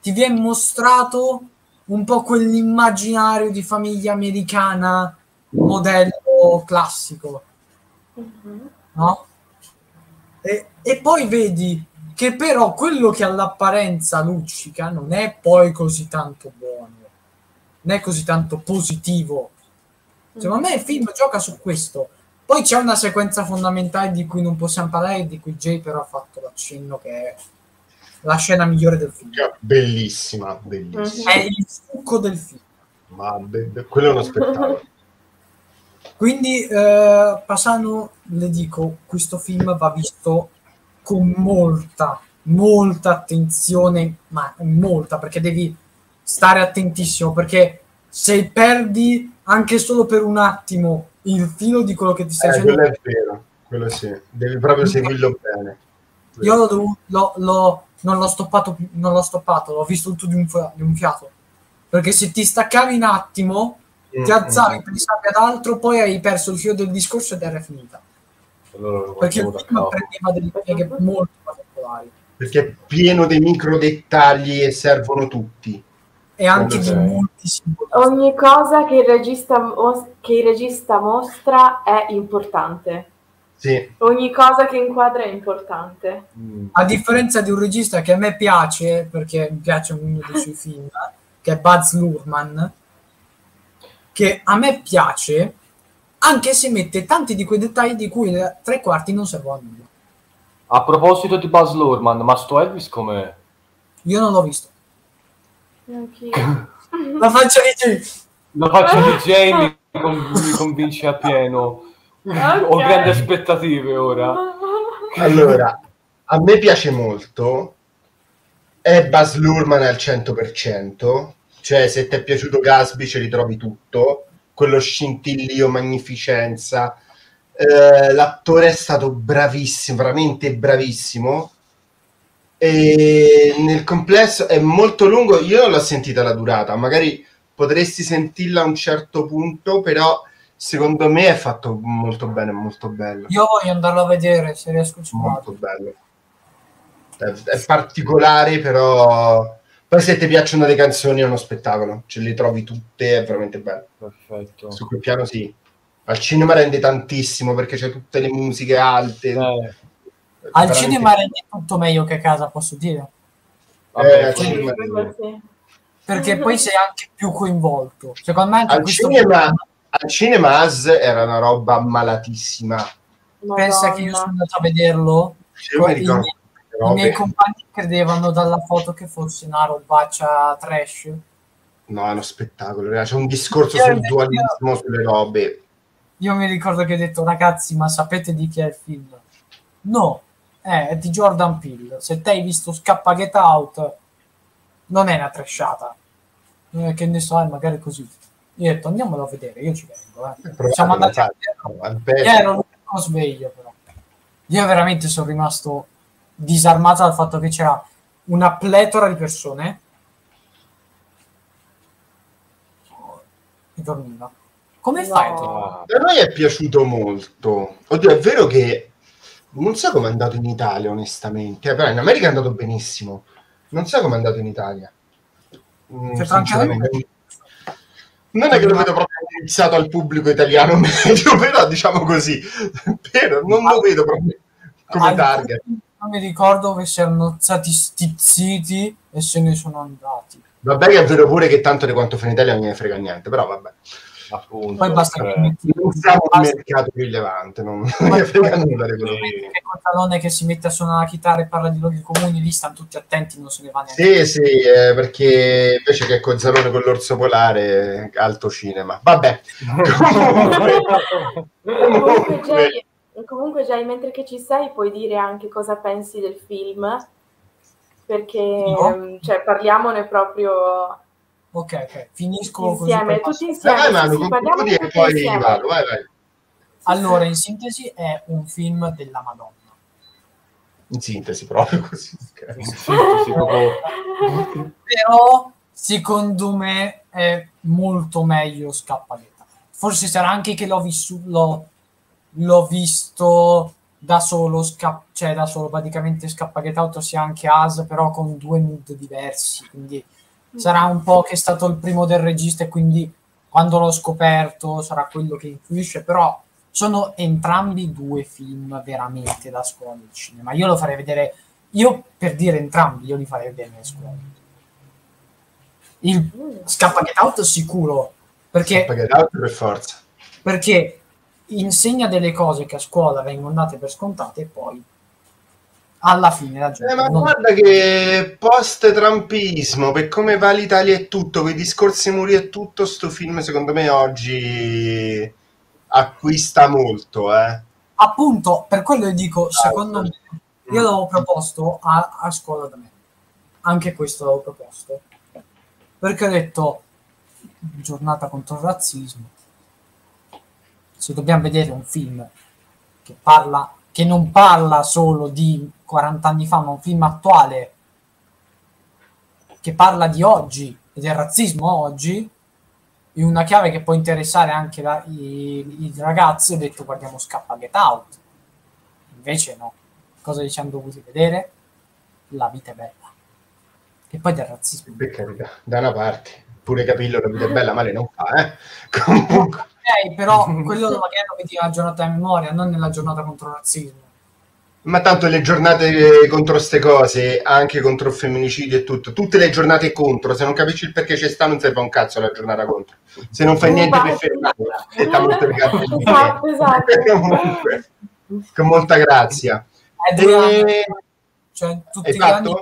Ti viene mostrato un po' quell'immaginario di famiglia americana modello classico, no? E, e poi vedi che però quello che all'apparenza luccica non è poi così tanto buono, non è così tanto positivo. Secondo me il film gioca su questo. Poi c'è una sequenza fondamentale di cui non possiamo parlare, di cui Jay però ha fatto l'accenno che è la scena migliore del film. Bellissima, bellissima. È il succo del film. Ma be- quello è uno spettacolo. Quindi, eh, passando, le dico, questo film va visto con molta, molta attenzione, ma molta, perché devi stare attentissimo, perché se perdi anche solo per un attimo il filo di quello che ti stai eh, Quello è vero, quello sì, devi proprio seguirlo bene. Io l'ho, l'ho, l'ho non l'ho stoppato, non l'ho stoppato, l'ho visto tutto di un, di un fiato. Perché se ti staccavi un attimo, mm, ti alzavi, mm. pensavi ad altro, poi hai perso il filo del discorso ed era finita. Allora, perché il film prendeva delle pieghe molto particolari. Perché è pieno dei micro dettagli e servono tutti. E anche di molti simboli. Ogni cosa che il, regista, che il regista mostra è importante. Sì. Ogni cosa che inquadra è importante. Mm. A differenza di un regista che a me piace, perché mi piace uno dei suoi film, che è Buzz Lurman, che a me piace anche se mette tanti di quei dettagli di cui tre quarti non servono a nulla. A proposito di Buzz Lurman, ma sto Elvis com'è? Io non l'ho visto. La faccia di Jay. La faccia di Jay mi, mi convince a pieno. Okay. Ho grandi aspettative ora. Allora, a me piace molto. È Buzz Lurman al 100%. Cioè, se ti è piaciuto Gasby, ce li trovi tutto. Quello scintillio, magnificenza. Eh, l'attore è stato bravissimo, veramente bravissimo. E nel complesso è molto lungo. Io non l'ho sentita la durata. Magari potresti sentirla a un certo punto, però secondo me è fatto molto bene, molto bello. Io voglio andarlo a vedere se riesco a Molto bello. È, è, particolare, però poi se ti piacciono le canzoni è uno spettacolo, ce le trovi tutte, è veramente bello. Perfetto. Su quel piano sì. Al cinema rende tantissimo perché c'è tutte le musiche alte. Eh. Al cinema rende tutto meglio che a casa, posso dire. Eh, sì, perché poi sei anche più coinvolto. Secondo me anche al cinema al cinema As era una roba malatissima. Madonna. Pensa che io sono andato a vederlo. I, I miei compagni credevano dalla foto che fosse una robaccia trash. No, è uno spettacolo. C'è un discorso io sul dualismo, io, sulle robe. Io mi ricordo che ho detto, ragazzi, ma sapete di chi è il film? No, eh, è di Jordan Peele. Se te hai visto Scappa Get Out, non è una trashata. Eh, che ne so, è magari così. Io ho detto andiamolo a vedere, io ci vengo. Eh. Siamo andati a vedere. Ero l'unico sveglio però. Io veramente sono rimasto disarmato dal fatto che c'era una pletora di persone che dormiva. Come no. fai? A noi è piaciuto molto. Oddio, è vero che non so come è andato in Italia, onestamente, però in America è andato benissimo. Non so come è andato in Italia. Mm, cioè, francamente... Non è che lo vedo proprio indirizzato al pubblico italiano medio, però diciamo così, però non lo vedo proprio come target. Non mi ricordo che si erano stati stizziti e se ne sono andati. Vabbè che è vero pure che tanto di quanto fa in Italia non ne frega niente, però vabbè. Appunto, Poi basta eh, che metti un mercato rilevante, non, non ne frega nulla di quello. che Contalone che si mette a suonare la chitarra e parla di luoghi comuni, lì stanno tutti attenti, non se ne va neanche. Sì, sì, eh, perché invece che Cozzalone con l'orso polare, alto cinema. Vabbè. comunque, Jay, comunque, Jay, mentre che ci sei, puoi dire anche cosa pensi del film? Perché No. cioè, parliamone proprio Ok, ok, finisco insieme, così. tutti insieme. Vai, sì, Manu, sì, con parliamo e poi insieme. vado, vai, vai. Allora, in sintesi, è un film della Madonna. In sintesi, proprio così. Proprio- Però, secondo me, è molto meglio Scappaletta. Forse sarà anche che l'ho, vissu- l'ho, l'ho visto da solo, sca- cioè da solo praticamente Scappa Get Out, sia anche As, però con due mood diversi. Quindi sarà un po' che è stato il primo del regista e quindi quando l'ho scoperto sarà quello che influisce, però sono entrambi due film veramente da scuola del cinema. Io lo farei vedere, io per dire entrambi, io li farei vedere nelle scuole. Il. Scappa Get Out sicuro, perché, Perché d'altro per forza. perché insegna delle cose che a scuola vengono date per scontate e poi alla fine la gente Eh, ma non- guarda che post-trumpismo, per come va l'Italia e tutto, quei discorsi muri e tutto, sto film secondo me oggi acquista molto, eh. appunto per quello io dico secondo me io l'avevo proposto a, a scuola da me. Anche questo l'avevo proposto. Perché ho detto giornata contro il razzismo se dobbiamo vedere un film che parla che non parla solo di 40 anni fa ma un film attuale che parla di oggi e del razzismo oggi in una chiave che può interessare anche la- i, i ragazzi, ho detto guardiamo Scappa Get Out. Invece no. Cosa ci hanno dovuto vedere? La vita è bella. E poi del razzismo. Da una parte. Pure Capillo la vita è bella, male non fa, eh. Comunque, Ok, però quello lo magari lo vedi nella giornata di memoria, non nella giornata contro il razzismo. Ma tanto le giornate contro ste cose, anche contro il femminicidio e tutto, tutte le giornate contro, se non capisci il perché ci sta non serve un cazzo la giornata contro. Se non fai niente per fermarla, sta molto Esatto, esatto. Comunque, con molta grazia. È anni, E... cioè tutti gli anni,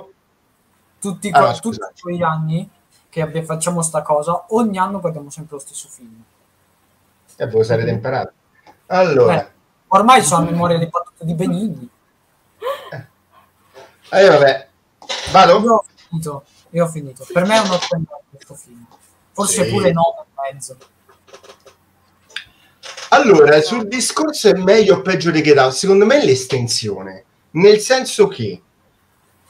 tutti, Ah, no, tutti quegli anni che abbiamo- facciamo sta cosa, ogni anno guardiamo sempre lo stesso film. E voi sarete imparati. Allora, Eh, ormai sono a memoria dei battute di Benigni. Eh, vabbè, Io vado? ho finito, io ho finito. Per me è un 8 questo film. Forse Sì. pure 9 e mezzo. Allora, sul discorso è meglio o peggio di Get Out, secondo me è l'estensione, nel senso che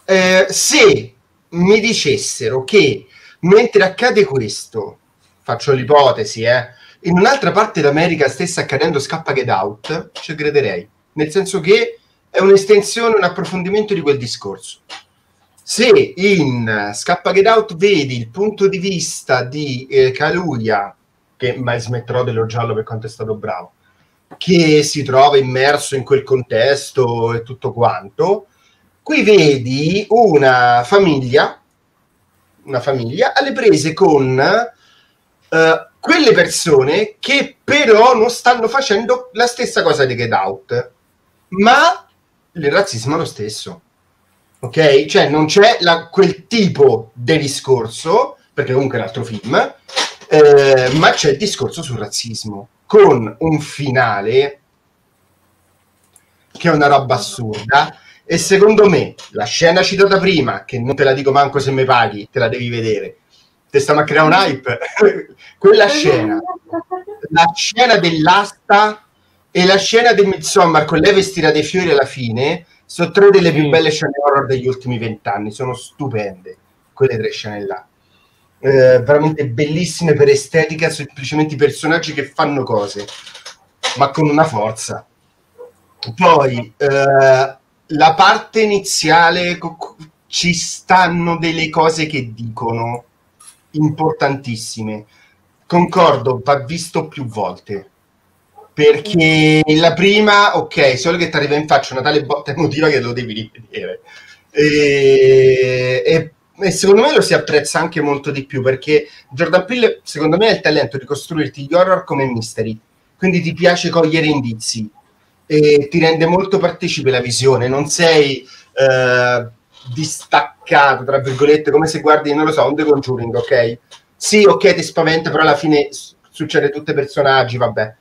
eh, se mi dicessero che mentre accade questo, faccio l'ipotesi, eh, in un'altra parte d'America stesse accadendo Scappa Get Out, ci crederei, nel senso che è un'estensione, un approfondimento di quel discorso. Se in Scappa Get Out vedi il punto di vista di eh, Kaluuya che mai smetterò dello giallo per quanto è stato bravo, che si trova immerso in quel contesto e tutto quanto. Qui vedi una famiglia, una famiglia alle prese con eh, quelle persone che però non stanno facendo la stessa cosa di Get Out, ma il razzismo è lo stesso. Ok? Cioè non c'è la- quel tipo di discorso, perché comunque è un altro film, eh, ma c'è il discorso sul razzismo con un finale che è una roba assurda. E secondo me la scena citata prima che non te la dico manco se mi paghi te la devi vedere. Te stiamo a creare un hype. Quella scena. La scena dell'asta e la scena del Midsommar con lei vestita dei fiori alla fine sono tre delle più Sì. belle scene horror degli ultimi vent'anni sono stupende quelle tre scene là eh, veramente bellissime per estetica, semplicemente i personaggi che fanno cose, ma con una forza. Poi eh, la parte iniziale co- ci stanno delle cose che dicono importantissime. Concordo, va visto più volte. Perché la prima, ok, solo che ti arriva in faccia una tale botta emotiva che lo devi rivedere. E, e, e, secondo me lo si apprezza anche molto di più perché Jordan Peele, secondo me, ha il talento di costruirti gli horror come mystery. Quindi ti piace cogliere indizi e ti rende molto partecipe la visione. Non sei eh, distaccato, tra virgolette, come se guardi, non lo so, un The Conjuring, ok? Sì, ok, ti spaventa, però alla fine succede tutti i personaggi, vabbè.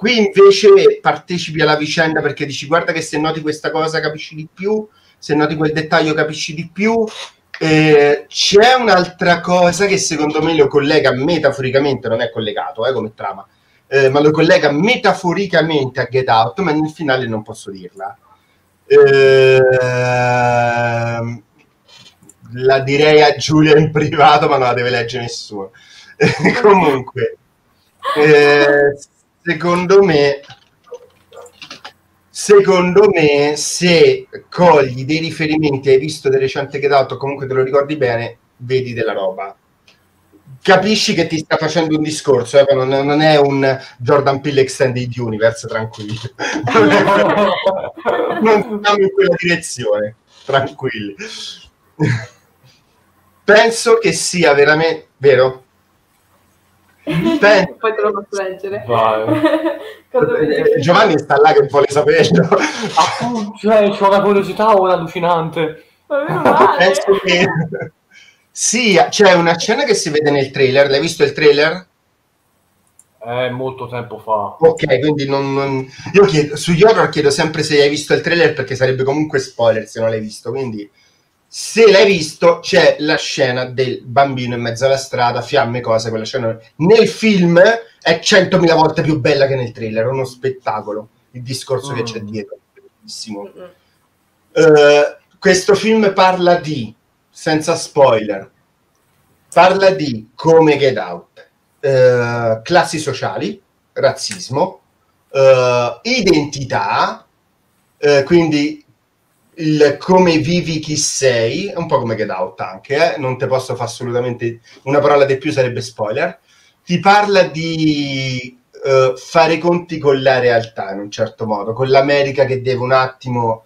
Qui invece partecipi alla vicenda perché dici guarda che se noti questa cosa capisci di più, se noti quel dettaglio capisci di più. Eh, c'è un'altra cosa che secondo me lo collega metaforicamente, non è collegato eh, come trama, eh, ma lo collega metaforicamente a Get Out, ma nel finale non posso dirla. Eh, la direi a Giulia in privato, ma non la deve leggere nessuno. Comunque, eh, secondo me, secondo me, se cogli dei riferimenti, hai visto del recente Get Out, o comunque te lo ricordi bene, vedi della roba. Capisci che ti sta facendo un discorso, eh, non, non, è un Jordan Peele Extended Universe, tranquillo. non andiamo in quella direzione, tranquilli. Penso che sia veramente vero. Penso... Poi te lo posso leggere. Eh, Giovanni sta là che vuole saperlo. Ah, cioè, c'ho una curiosità ora allucinante. Penso che sia, c'è una scena che si vede nel trailer. L'hai visto il trailer? Eh, molto tempo fa. Ok, quindi non, non... io chiedo, sugli horror chiedo sempre se hai visto il trailer perché sarebbe comunque spoiler se non l'hai visto. Quindi, se l'hai visto, c'è la scena del bambino in mezzo alla strada, fiamme, cose. Quella scena nel film è centomila volte più bella che nel trailer. È uno spettacolo il discorso mm. che c'è mm. dietro. Bellissimo. Uh, questo film parla di, senza spoiler, parla di come Get Out eh, classi sociali, razzismo, eh, identità, quindi il come vivi chi sei, un po' come Get Out anche, eh? non te posso fare assolutamente una parola di più, sarebbe spoiler. Ti parla di uh, fare conti con la realtà in un certo modo, con l'America che deve un attimo.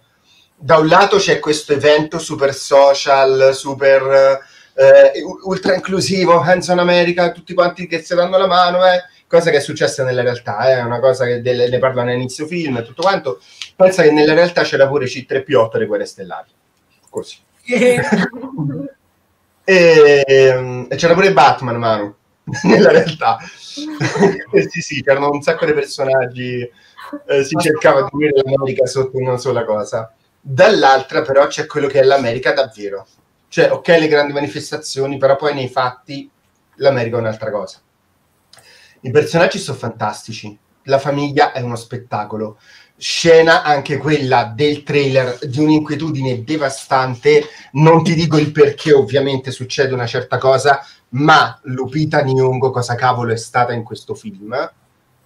Da un lato c'è questo evento super social, super eh, ultra inclusivo, hands on America, tutti quanti che si danno la mano, eh, cosa che è successa nella realtà, è eh, una cosa che delle, ne parlano all'inizio film e tutto quanto. Pensa che nella realtà c'era pure C3P8 le guerre stellari, così. e, ehm, e, c'era pure Batman, Manu, nella realtà. sì, sì, c'erano un sacco di personaggi, eh, si cercava di unire l'America sotto una sola cosa. Dall'altra però c'è quello che è l'America davvero cioè, ok, le grandi manifestazioni, però poi nei fatti l'America è un'altra cosa. I personaggi sono fantastici, la famiglia è uno spettacolo. Scena anche quella del trailer di un'inquietudine devastante. Non ti dico il perché, ovviamente succede una certa cosa, ma Lupita Nyong'o cosa cavolo è stata in questo film?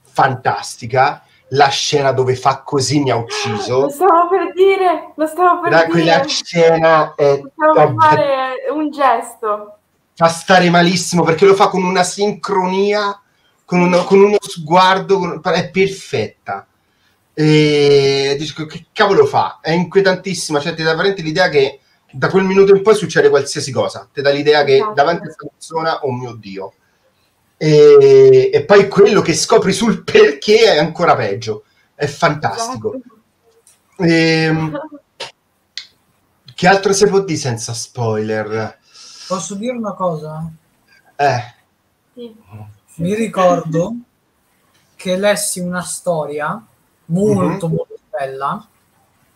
Fantastica la scena dove fa così mi ha ucciso. Lo stavo per dire, lo stavo per da dire. Quella scena è... Stavo fare un gesto. Fa stare malissimo perché lo fa con una sincronia, con uno, con uno sguardo, con, è perfetta. E dico, che cavolo fa? È inquietantissima, cioè ti dà veramente l'idea che da quel minuto in poi succede qualsiasi cosa. Ti dà l'idea che esatto. davanti a questa persona, oh mio Dio, e, e, poi quello che scopri sul perché è ancora peggio. È fantastico. Esatto. E, ehm, che altro si può dire senza spoiler? Posso dire una cosa? Eh. Sì. Mi ricordo che lessi una storia molto mm-hmm. molto bella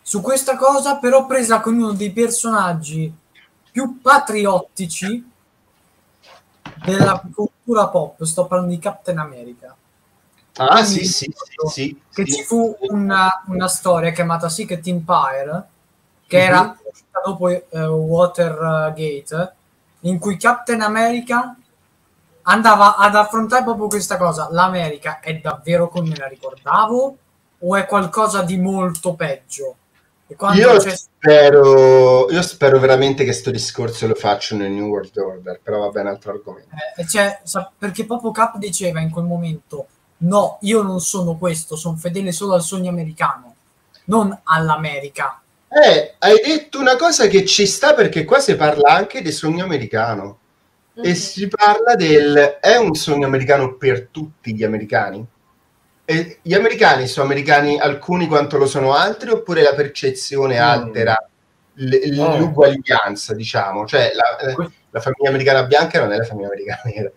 su questa cosa, però presa con uno dei personaggi più patriottici della cultura pop, sto parlando di Captain America. Ah, sì, sì, sì, sì, Che sì. ci fu una, una, storia chiamata Secret Empire, che mm-hmm. era dopo uh, Watergate, in cui Captain America andava ad affrontare proprio questa cosa. L'America è davvero come la ricordavo o è qualcosa di molto peggio? Io spero, io spero veramente che sto discorso lo faccio nel New World Order, però va bene, altro argomento. Eh, cioè, perché proprio Cap diceva in quel momento, no, io non sono questo, sono fedele solo al sogno americano, non all'America. Eh, hai detto una cosa che ci sta perché qua si parla anche del sogno americano. Mm-hmm. E si parla del... è un sogno americano per tutti gli americani? E gli americani sono americani alcuni quanto lo sono altri oppure la percezione mm. altera l- oh. l'uguaglianza, diciamo? Cioè la, eh, la, famiglia americana bianca non è la famiglia americana nera.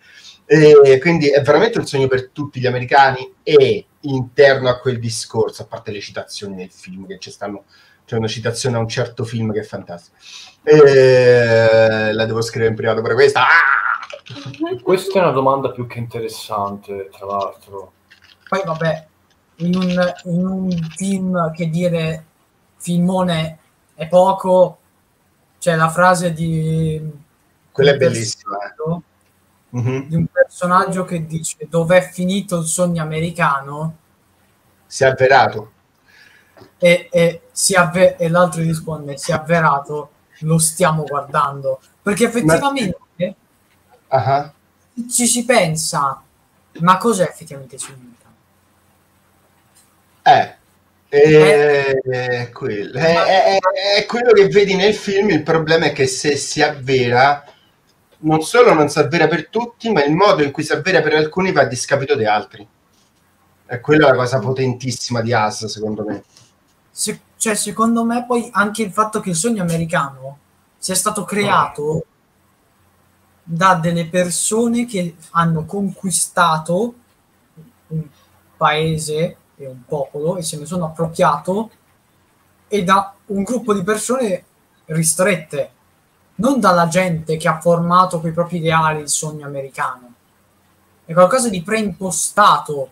E quindi è veramente un sogno per tutti gli americani e interno a quel discorso, a parte le citazioni nel film che ci stanno c'è una citazione a un certo film che è fantastica. E... La devo scrivere in privato per questa. Ah! Questa è una domanda più che interessante, tra l'altro. Poi vabbè, in un, in un film che dire filmone è poco, c'è la frase di... Quella è bellissima. Mm-hmm. Di un personaggio che dice dov'è finito il sogno americano? Si è avverato e, e, avve- e l'altro risponde si è avverato lo stiamo guardando perché effettivamente ma... uh-huh. ci si pensa ma cos'è effettivamente il sogno eh, è, è, quello. È, è, quello che vedi nel film. Il problema è che se si avvera, non solo non si avvera per tutti, ma il modo in cui si avvera per alcuni va a discapito di altri. È quella la cosa potentissima di As, secondo me se, cioè, secondo me poi anche il fatto che il sogno americano sia stato creato da delle persone che hanno conquistato un paese e un popolo e se ne sono appropriato e da un gruppo di persone ristrette, non dalla gente che ha formato con i propri ideali il sogno americano. È qualcosa di preimpostato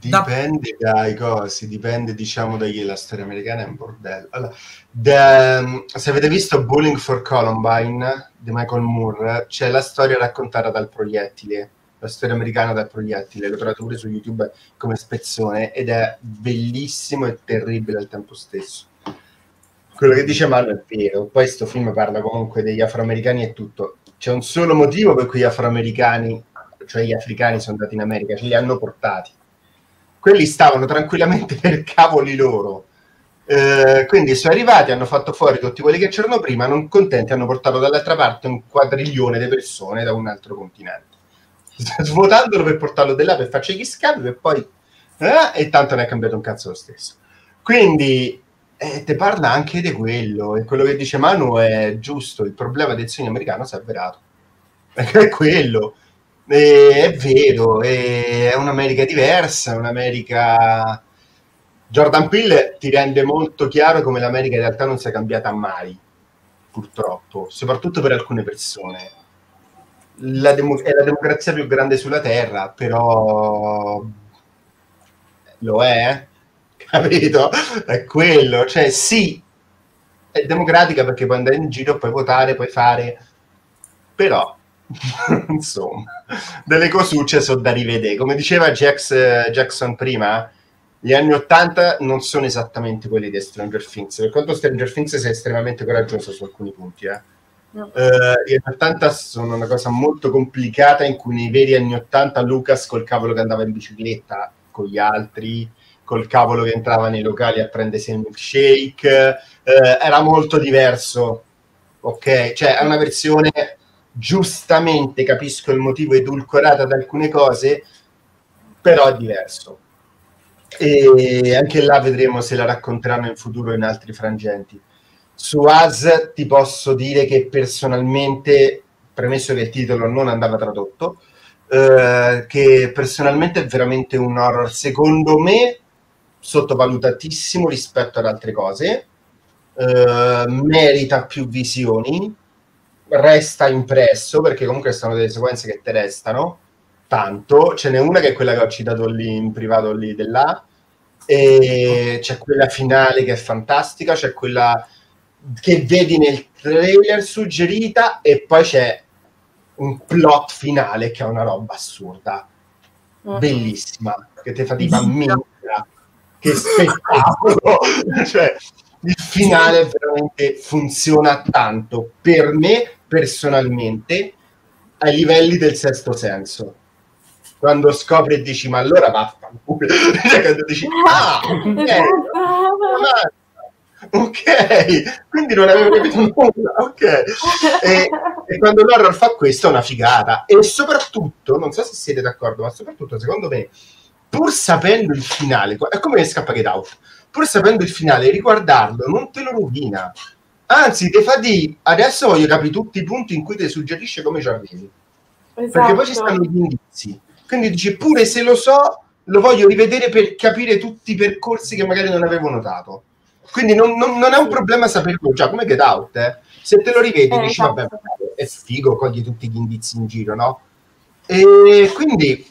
Dipende da... dai cosi, dipende diciamo dagli la storia americana è un bordello. Allora, the, se avete visto Bowling for Columbine di Michael Moore, c'è la storia raccontata dal proiettile, la storia americana dal proiettile, l'ho trovato pure su YouTube come spezzone ed è bellissimo e terribile al tempo stesso. Quello che dice Manu è vero, poi questo film parla comunque degli afroamericani e tutto. C'è un solo motivo per cui gli afroamericani, cioè gli africani, sono andati in America, ce li hanno portati quelli stavano tranquillamente per cavoli loro. Eh, quindi sono arrivati, hanno fatto fuori tutti quelli che c'erano prima, non contenti, hanno portato dall'altra parte un quadriglione di persone da un altro continente, svuotandolo per portarlo di là per farci gli scambi e poi eh, e tanto ne è cambiato un cazzo lo stesso. Quindi eh, te parla anche di quello e quello che dice Manu è giusto, il problema del sogno americano si è avverato. È quello e, è vero, è un'America diversa, un'America... Jordan Peele ti rende molto chiaro come l'America in realtà non sia cambiata mai, purtroppo, soprattutto per alcune persone. La demo- è la democrazia più grande sulla Terra, però lo è, capito? È quello, cioè sì, è democratica perché puoi andare in giro, puoi votare, puoi fare, però insomma, delle cosucce sono da rivedere. Come diceva Jax, Jackson prima, gli anni 80 non sono esattamente quelli di Stranger Things. Per quanto Stranger Things sia estremamente coraggioso su alcuni punti, eh. No. Uh, gli anni 80 sono una cosa molto complicata in cui nei veri anni 80 Lucas col cavolo che andava in bicicletta con gli altri, col cavolo che entrava nei locali a prendersi il milkshake, uh, era molto diverso. Ok, cioè è una versione giustamente capisco il motivo edulcorato ad alcune cose, però è diverso. E anche là vedremo se la racconteranno in futuro in altri frangenti. Su As ti posso dire che personalmente, premesso che il titolo non andava tradotto, eh, che personalmente è veramente un horror, secondo me, sottovalutatissimo rispetto ad altre cose, eh, merita più visioni, resta impresso perché comunque sono delle sequenze che te restano tanto. Ce n'è una che è quella che ho citato lì in privato lì dell'A e c'è quella finale che è fantastica, c'è quella che vedi nel trailer suggerita e poi c'è un plot finale che è una roba assurda, uh-huh. bellissima, che ti fa di minchia, che spettacolo, cioè il finale veramente funziona tanto. Per me personalmente ai livelli del sesto senso. Quando scopri e dici ma allora vaffanculo. Cioè dici ah ok, ok quindi non avevo capito nulla ok. E, e quando l'horror fa questo è una figata. E soprattutto non so se siete d'accordo ma soprattutto secondo me pur sapendo il finale è come scappa Get Out. Pur sapendo il finale riguardarlo non te lo rovina anzi ti fa di adesso voglio capire tutti i punti in cui ti suggerisce come ci arrivi esatto. perché poi ci esatto. stanno gli indizi quindi dici pure se lo so lo voglio rivedere per capire tutti i percorsi che magari non avevo notato quindi non, non, non è un problema saperlo già come Get Out eh. se te lo rivedi eh, dici esatto. vabbè è figo cogli tutti gli indizi in giro no? e quindi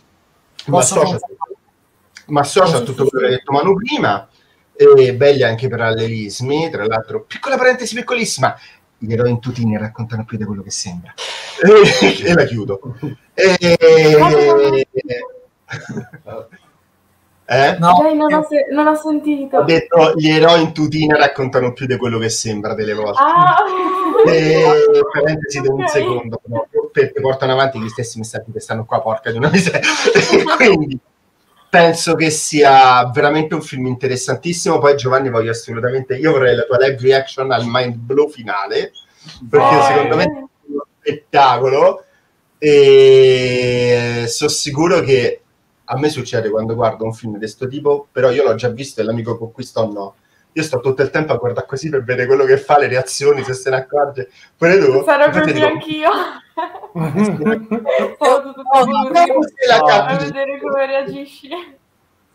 ma associa a tutto quello che ha detto Manu prima e belli anche parallelismi tra l'altro piccola parentesi piccolissima gli eroi in tutini raccontano più di quello che sembra e, la chiudo e... Eh? No. Lei non, ho se- non ho sentito. Ho detto gli eroi in tutina raccontano più di quello che sembra delle volte. Ah. E, parentesi di un secondo, no? perché portano avanti gli stessi messaggi che stanno qua, porca di una miseria. Quindi penso che sia veramente un film interessantissimo. Poi Giovanni voglio assolutamente, io vorrei la tua live reaction al Mind Blow finale, perché oh. secondo me è uno spettacolo e sono sicuro che a me succede quando guardo un film di questo tipo, però io l'ho già visto e l'amico con cui sto no. Io sto tutto il tempo a guardare così per vedere quello che fa, le reazioni, se se ne accorge. Poi tu, Sarò così dico, anch'io. a vedere come reagisci.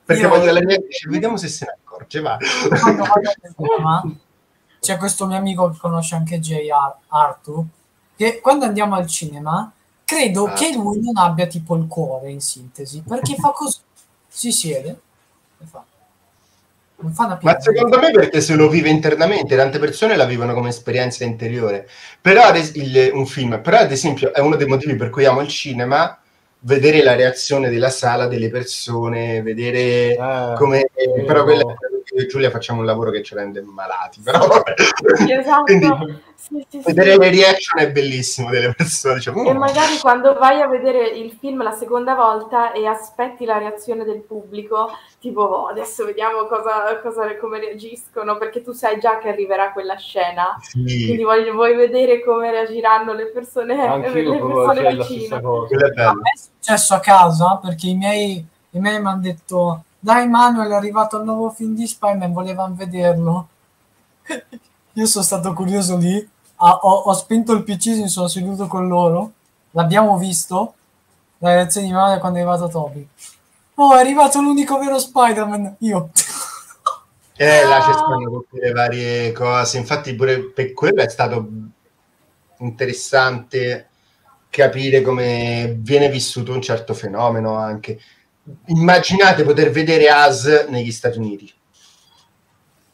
Perché voglio la mia dice, vediamo se se ne accorge, va. C'è questo mio amico che conosce anche Jay Arthur, che quando andiamo al cinema credo ah. che lui non abbia tipo il cuore in sintesi, perché fa così, si siede e fa. Non fa una Ma secondo me perché se lo vive internamente, tante persone la vivono come esperienza interiore. Però il, un film, però ad esempio è uno dei motivi per cui amo il cinema, vedere la reazione della sala delle persone, vedere ah, come... Eh, però quella io e Giulia facciamo un lavoro che ci rende malati, però vabbè. Esatto. Quindi, sì, sì, vedere sì. le reaction è bellissimo delle persone. Diciamo, e magari quando vai a vedere il film la seconda volta e aspetti la reazione del pubblico, tipo oh, adesso vediamo cosa, cosa, come reagiscono, perché tu sai già che arriverà quella scena. Quindi voglio, vuoi vedere come reagiranno le persone, le persone vicine. A me è successo a casa perché i miei, i miei mi hanno detto dai Manuel è arrivato il nuovo film di Spider-Man, volevano vederlo. Io sono stato curioso lì, ho, ho, spento il PC, mi sono seduto con loro, l'abbiamo visto, la reazione di Manuel quando è arrivato Toby. Oh, è arrivato l'unico vero Spider-Man, io. Eh, là ci stanno tutte le varie cose, infatti pure per quello è stato interessante capire come viene vissuto un certo fenomeno anche immaginate poter vedere As negli Stati Uniti.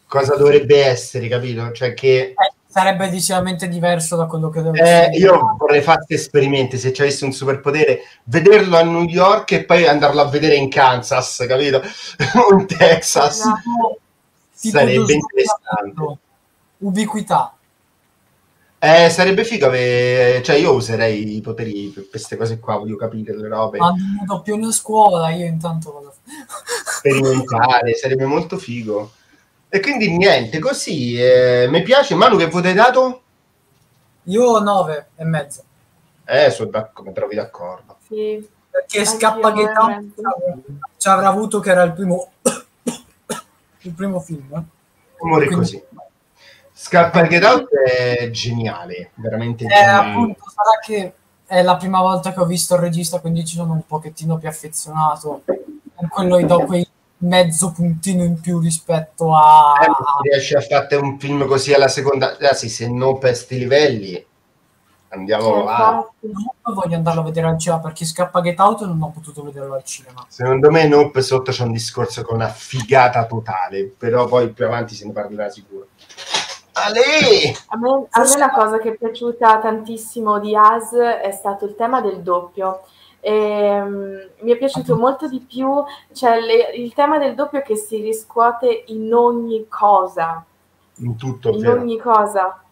Cosa dovrebbe essere, capito? Cioè che... Eh, sarebbe decisamente diverso da quello che deve eh, Io vorrei fare esperimenti, se ci avessi un superpotere, vederlo a New York e poi andarlo a vedere in Kansas, capito? o in Texas. Sarebbe interessante. Ubiquità. Eh, sarebbe figo avere... Cioè, io userei i poteri per queste cose qua, voglio capire le robe. Ma non doppio in scuola, io intanto vado... Sperimentare, sarebbe molto figo. E quindi niente, così, eh, mi piace. Manu, che voto hai dato? Io 9 e mezzo. Eh, sono mi trovi d'accordo. Sì. Perché Scappa che ci avrà avuto che era il primo... il primo film. Eh? Amore quindi... così. Scappa Get Out è geniale, veramente eh, geniale. appunto, sarà che è la prima volta che ho visto il regista, quindi ci sono un pochettino più affezionato. Per quello gli do quei mezzo puntino in più rispetto a... Eh, riesce a fare un film così alla seconda... Ah, sì, se non per questi livelli andiamo. Non voglio andarlo a vedere al cinema perché scappa Get Out non ho potuto vederlo al cinema. Secondo me Nope sotto c'è un discorso con una figata totale, però poi più avanti se ne parlerà sicuro. Ale! A me, a me la cosa che è piaciuta tantissimo di As è stato il tema del doppio. E, um, mi è piaciuto molto di più cioè, le, il tema del doppio che si riscuote in ogni cosa In tutto, in ogni cosa.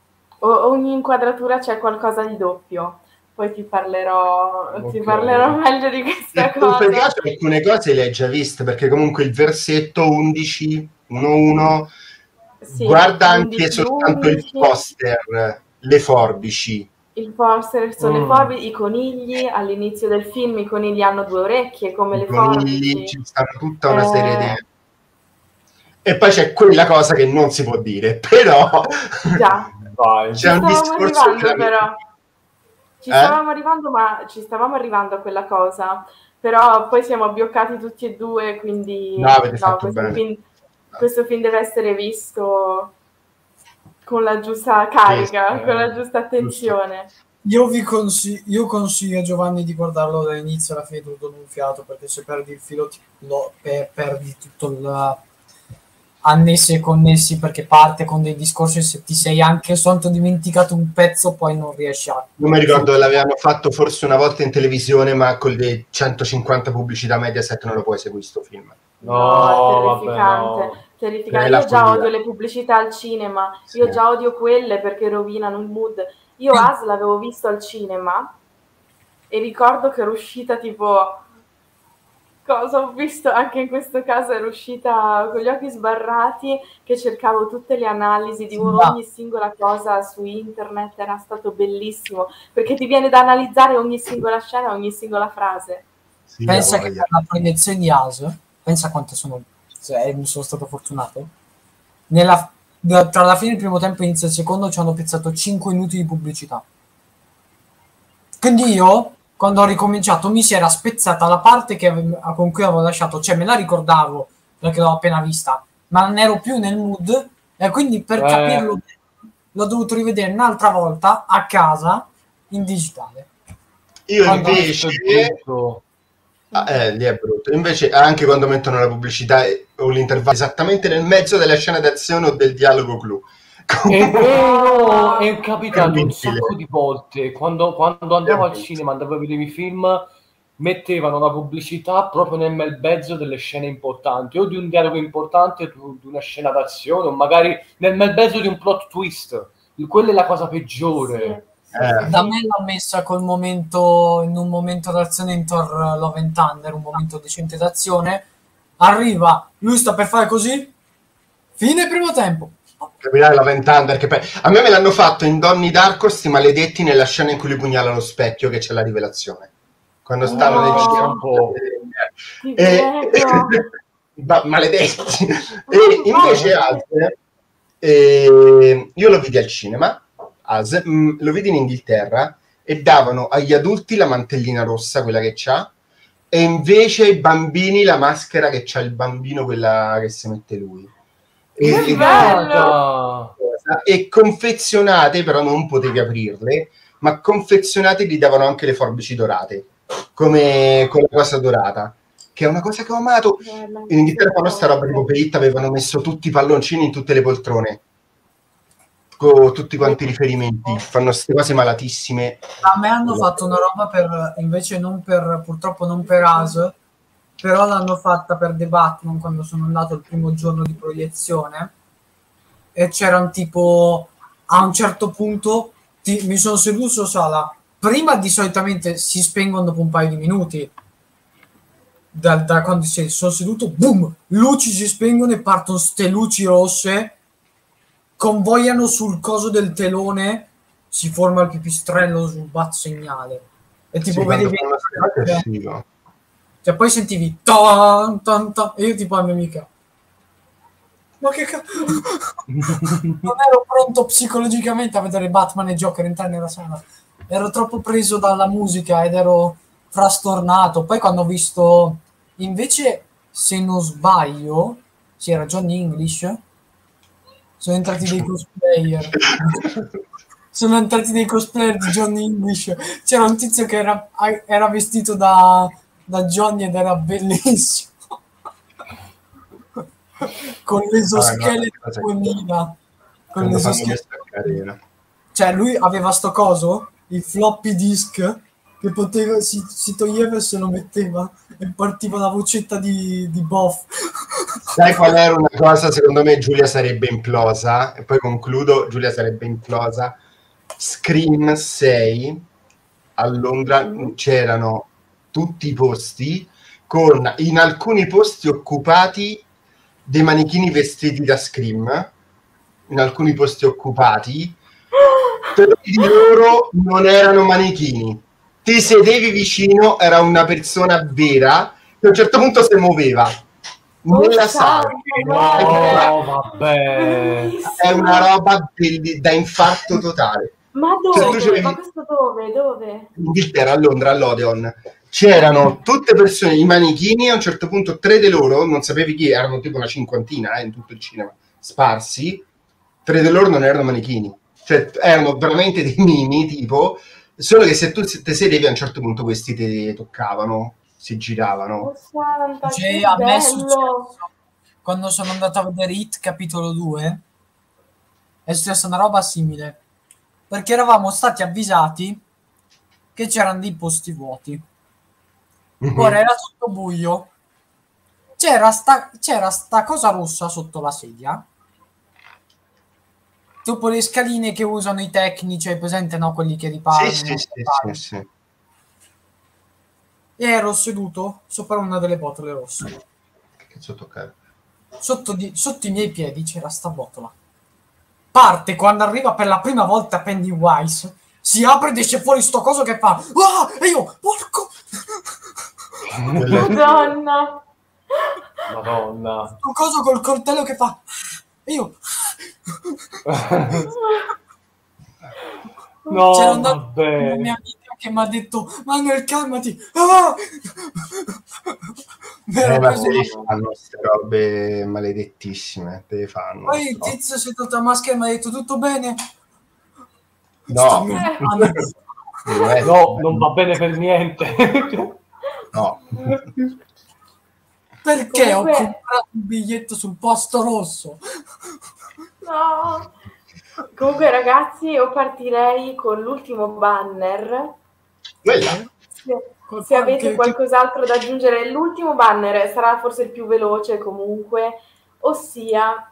O, ogni inquadratura c'è qualcosa di doppio. Poi ti parlerò, okay. ti parlerò meglio di questa e cosa. Per caso alcune cose le hai già viste, perché comunque il versetto 11, 1-1, sì, guarda anche soltanto 11. il poster, le forbici. Il poster sono mm. le forbici, i conigli, all'inizio del film i conigli hanno due orecchie come I le conigli, forbici. Ci sta tutta una eh... serie di... E poi c'è quella cosa che non si può dire, però... Già. Vai. C'è un discorso... Arrivando, però. Ci eh? stavamo arrivando, ma ci stavamo arrivando a quella cosa, però poi siamo abbioccati tutti e due, quindi no, avete no, fatto questo, film, questo film deve essere visto con la giusta carica, sì, con la giusta attenzione. Io vi consiglio, io consiglio a Giovanni di guardarlo dall'inizio alla fine tutto d'un fiato, perché se perdi il filo ti, lo, per, perdi tutto il annessi e connessi perché parte con dei discorsi se ti sei anche soltanto dimenticato un pezzo poi non riesci a... Non mi ricordo che l'avevano fatto forse una volta in televisione ma con le 150 pubblicità Mediaset non lo puoi seguire questo film. No, no terrificante. Vabbè, no. Terrificante. Io già odio le pubblicità al cinema, sì. io già odio quelle perché rovinano il mood. Io As l'avevo visto al cinema e ricordo che era uscita tipo cosa ho visto? Anche in questo caso ero uscita con gli occhi sbarrati che cercavo tutte le analisi di ogni singola cosa su internet. Era stato bellissimo perché ti viene da analizzare ogni singola scena ogni singola frase. Sì, pensa che per la proiezione di AS pensa quanto sono cioè, sono stato fortunato Nella, tra la fine del primo tempo e inizio del secondo ci hanno pensato 5 minuti di pubblicità quindi io quando ho ricominciato mi si era spezzata la parte che, con cui avevo lasciato, cioè me la ricordavo perché l'ho appena vista, ma non ero più nel mood e quindi per eh. capirlo l'ho dovuto rivedere un'altra volta a casa in digitale. Io quando invece... Ah, eh, lì è brutto. Invece, anche quando mettono la pubblicità o l'intervallo esattamente nel mezzo della scena d'azione o del dialogo clou è vero, è capitato un sacco di volte. Quando, quando andavo al cinema, andavo a vedere i film, mettevano la pubblicità proprio nel mezzo delle scene importanti, o di un dialogo importante, di una scena d'azione, o magari nel mezzo di un plot twist. Quella è la cosa peggiore. Sì. Eh. Da me l'ha messa col momento, in un momento d'azione in Thor Love and Thunder, un momento decente d'azione. Arriva, lui sta per fare così, fine primo tempo. La Ventander che pe- a me me l'hanno fatto in Donny Darko sti maledetti nella scena in cui lui pugnala lo specchio che c'è la rivelazione. Quando stanno nel campo. E... maledetti. E invece altre eh, io lo vidi al cinema As, mh, mm, lo vidi in Inghilterra e davano agli adulti la mantellina rossa quella che c'ha e invece ai bambini la maschera che c'ha il bambino quella che si mette lui. E, e confezionate, però non potevi aprirle, ma confezionate gli davano anche le forbici dorate, come con la cosa dorata che è una cosa che ho amato. In Inghilterra quando sta roba tipo Peitta avevano messo tutti i palloncini in tutte le poltrone con tutti quanti i riferimenti fanno queste cose malatissime. A me hanno fatto una roba per invece non per purtroppo non per AS però l'hanno fatta per The Batman quando sono andato il primo giorno di proiezione. E c'era un tipo a un certo punto ti, mi sono seduto sala. Prima di solitamente si spengono dopo un paio di minuti. Da, da quando si, sono seduto boom luci si spengono e partono ste luci rosse convogliano sul coso del telone si forma il pipistrello sul bat segnale e tipo sì, vedevi cioè, poi sentivi ton, ton, ton, e io tipo a mia amica. Ma che cazzo? non ero pronto psicologicamente a vedere Batman e Joker entrare nella sala. Ero troppo preso dalla musica ed ero frastornato. Poi quando ho visto, invece, se non sbaglio, si era Johnny English, sono entrati dei cosplayer. sono entrati dei cosplayer di Johnny English. C'era un tizio che era, era vestito da da Johnny ed era bellissimo. con l'esoscheletro 2000. Con l'esoscheletro. Cioè, lui aveva sto coso, il floppy disk, che poteva, si, si toglieva e se lo metteva e partiva la vocetta di, di Boff. Sai qual era una cosa? Secondo me Giulia sarebbe implosa. E poi concludo, Giulia sarebbe implosa. Scream 6 a Londra c'erano tutti i posti con in alcuni posti occupati dei manichini vestiti da Scream, in alcuni posti occupati, però di loro non erano manichini. Ti sedevi vicino, era una persona vera, che a un certo punto si muoveva nella sala. No, vabbè. È una roba del- da infarto totale. Ma Cioè, dove? c'eri- Ma questo dove? Dove? in Inghilterra, a Londra, all'Odeon, c'erano tutte persone, i manichini, a un certo punto tre di loro, non sapevi chi, erano tipo una cinquantina eh, in tutto il cinema, sparsi, tre di loro non erano manichini, cioè erano veramente dei mini, tipo, solo che se tu te sedevi a un certo punto questi ti toccavano, si giravano. Oh, santa, Cioè, a me è successo. Quando sono andato a vedere Hit capitolo 2 è successa una roba simile. Perché eravamo stati avvisati che c'erano dei posti vuoti. Mhm. ora era tutto buio. C'era sta, c'era sta cosa rossa sotto la sedia. Dopo le scaline che usano i tecnici hai presente no? Quelli che riparano Sì, sì, sì, sì, sì. E ero seduto sopra una delle botole rosse Che cazzo toccare? sotto, di- sotto i miei piedi c'era sta botola. Parte quando arriva per la prima volta Pennywise, si apre ed esce fuori sto coso che fa. Ah! E io, porco! Madonna! Madonna. Sto coso col coltello che fa. E io, No, c'era andata una vabbè. mia amica che mi ha detto, Manuel, calmati! Ah! Eh, ma te le fanno queste robe maledettissime, te le fanno. Poi il tizio si è tolto la maschera e mi ha detto, tutto bene? No, lontano. non è- No, non va bene per niente. no. Perché ho Comunque- comprato un biglietto sul posto rosso? No! Comunque ragazzi, io partirei con l'ultimo banner. Quella. Se, se avete qualcos'altro da aggiungere, l'ultimo banner sarà forse il più veloce comunque, ossia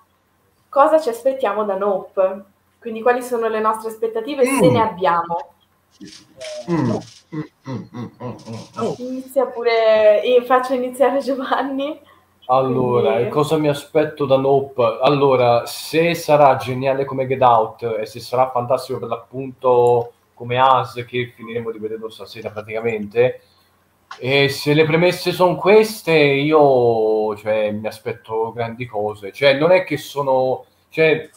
cosa ci aspettiamo da Nope. Quindi quali sono le nostre aspettative se Mm. ne abbiamo. Mm, mm, mm, mm, mm, mm. Inizia pure, e faccio iniziare Giovanni. Allora, Quindi- cosa mi aspetto da Nope? Allora, se sarà geniale come Get Out e se sarà fantastico per l'appunto come As che finiremo di vederlo stasera praticamente, e se le premesse sono queste, io cioè, mi aspetto grandi cose. Cioè, non è che sono... Cioè,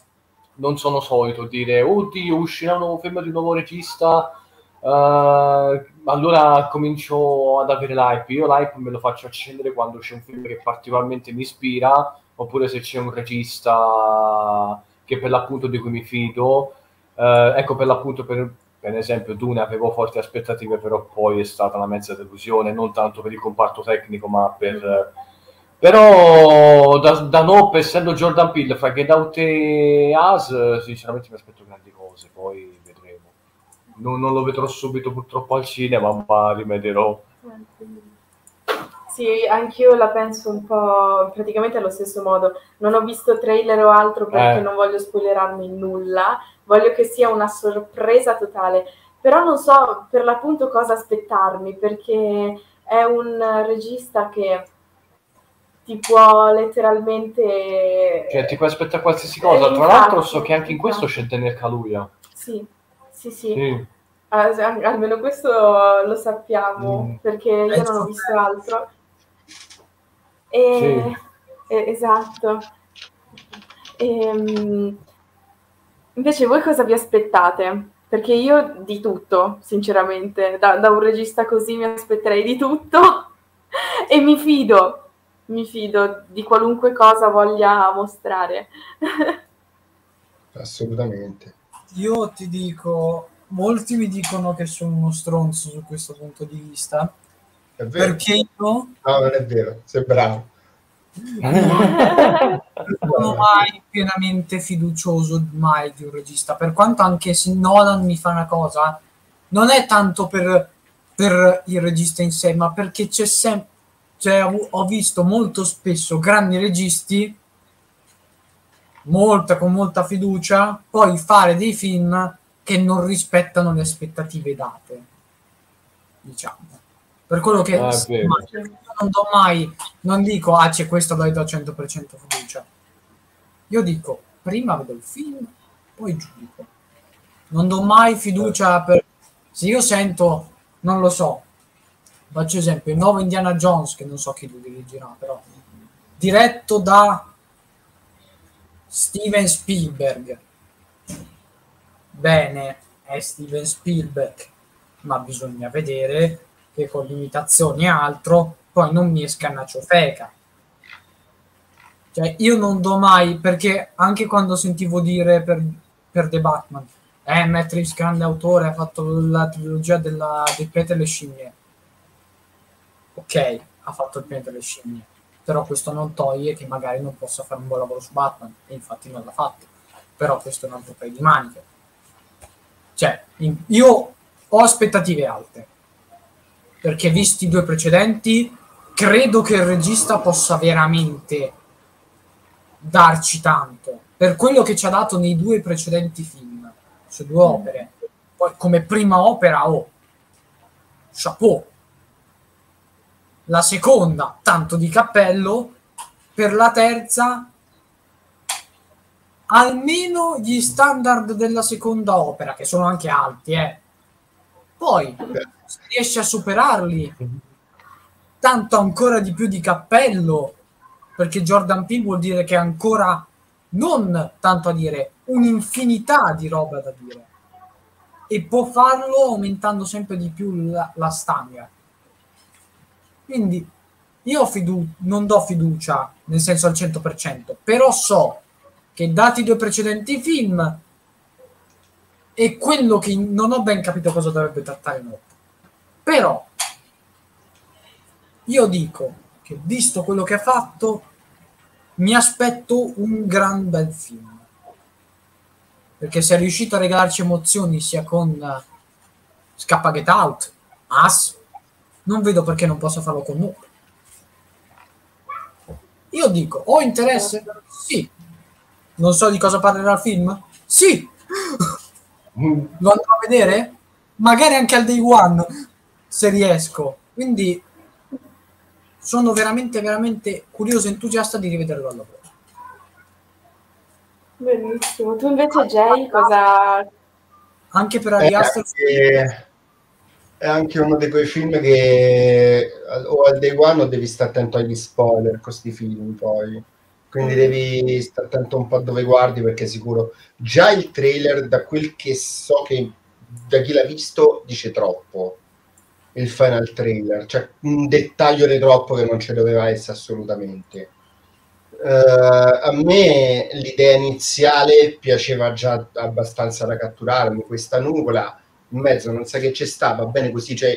non sono solito dire, oddio, uscirà un nuovo film di un nuovo regista, eh, allora comincio ad avere l'hype. Io l'hype me lo faccio accendere quando c'è un film che particolarmente mi ispira, oppure se c'è un regista che per l'appunto di cui mi fido. Eh, ecco, per l'appunto, per, per esempio, Dune avevo forti aspettative, però poi è stata una mezza delusione, non tanto per il comparto tecnico, ma per... Però da, da Nope, essendo Jordan Peele fra Get Out e As, sinceramente mi aspetto grandi cose, poi vedremo. Non, non lo vedrò subito purtroppo al cinema, ma rimederò. Sì, anch'io la penso un po' praticamente allo stesso modo. Non ho visto trailer o altro perché Eh. non voglio spoilerarmi nulla. Voglio che sia una sorpresa totale. Però non so per l'appunto cosa aspettarmi perché è un regista che ti può letteralmente... Cioè, ti puoi aspettare qualsiasi cosa. Eh, Tra l'altro so che anche in questo c'è Daniel Kaluuya. Sì, sì, sì. Sì. Ah, se- almeno questo lo sappiamo Mm. perché io non ho visto altro. E, Sì. eh, esatto. Ehm, invece voi cosa vi aspettate? Perché io di tutto, sinceramente, da, da un regista così mi aspetterei di tutto e mi fido, mi fido di qualunque cosa voglia mostrare. Assolutamente. Io ti dico, molti mi dicono che sono uno stronzo su questo punto di vista, È vero? perché io No, non è vero, sei bravo. Non sono mai pienamente fiducioso mai di un regista, per quanto anche se Nolan mi fa una cosa, non è tanto per, per il regista in sé, ma perché c'è sempre cioè, ho visto molto spesso grandi registi, molta, con molta fiducia, poi fare dei film che non rispettano le aspettative date, diciamo. Per quello che ah, non do mai, non dico, ah c'è questo, dai do 100% fiducia. Io dico, prima vedo il film, poi giudico. Non do mai fiducia per... Se io sento, non lo so, faccio esempio, il nuovo Indiana Jones, che non so chi lo dirigerà, però, diretto da Steven Spielberg. Bene, è Steven Spielberg, ma bisogna vedere che con limitazioni e altro poi non mi esca una ciofeca. Cioè, io non do mai, perché anche quando sentivo dire per, per The Batman, eh, Matrix grande autore, ha fatto la trilogia della, del pianeta delle scimmie. Ok, ha fatto il pianeta delle scimmie, però questo non toglie che magari non possa fare un buon lavoro su Batman, e infatti non l'ha fatto. Però questo è un altro paio di maniche. Cioè, in, io ho aspettative alte, perché visti i due precedenti, credo che il regista possa veramente darci tanto per quello che ci ha dato nei due precedenti film su due opere. Poi come prima opera, oh, chapeau. La seconda, tanto di cappello. Per la terza, almeno gli standard della seconda opera, che sono anche alti, eh. Poi, se riesci a superarli, tanto ancora di più di cappello, perché Jordan Peele vuol dire che ancora non tanto a dire un'infinità di roba da dire e può farlo aumentando sempre di più la, la stanga. Quindi io fidu- non do fiducia nel senso al 100%, però so che dati i due precedenti film è quello che non ho ben capito cosa dovrebbe trattare Nope. Però io dico che visto quello che ha fatto mi aspetto un gran bel film perché se è riuscito a regalarci emozioni sia con uh, Scappa Get Out, As, non vedo perché non possa farlo con Nope. Io dico, ho interesse? Sì. Non so di cosa parlerà il film? Sì. Lo andrò a vedere? Magari anche al day one, se riesco. Quindi sono veramente, veramente curioso e entusiasta di rivederlo al lavoro. Benissimo. Tu invece, Jay, cosa... Anche per Ari Aster... È anche uno di quei film che o al day one o devi stare attento agli spoiler con questi film poi. Quindi mm. devi stare attento un po' dove guardi perché sicuro già il trailer, da quel che so che da chi l'ha visto, dice troppo il final trailer, cioè un dettaglio di troppo che non ci doveva essere assolutamente. Uh, a me l'idea iniziale piaceva già abbastanza da catturarmi, questa nuvola in mezzo, non sa che c'è sta, va bene così. Cioè,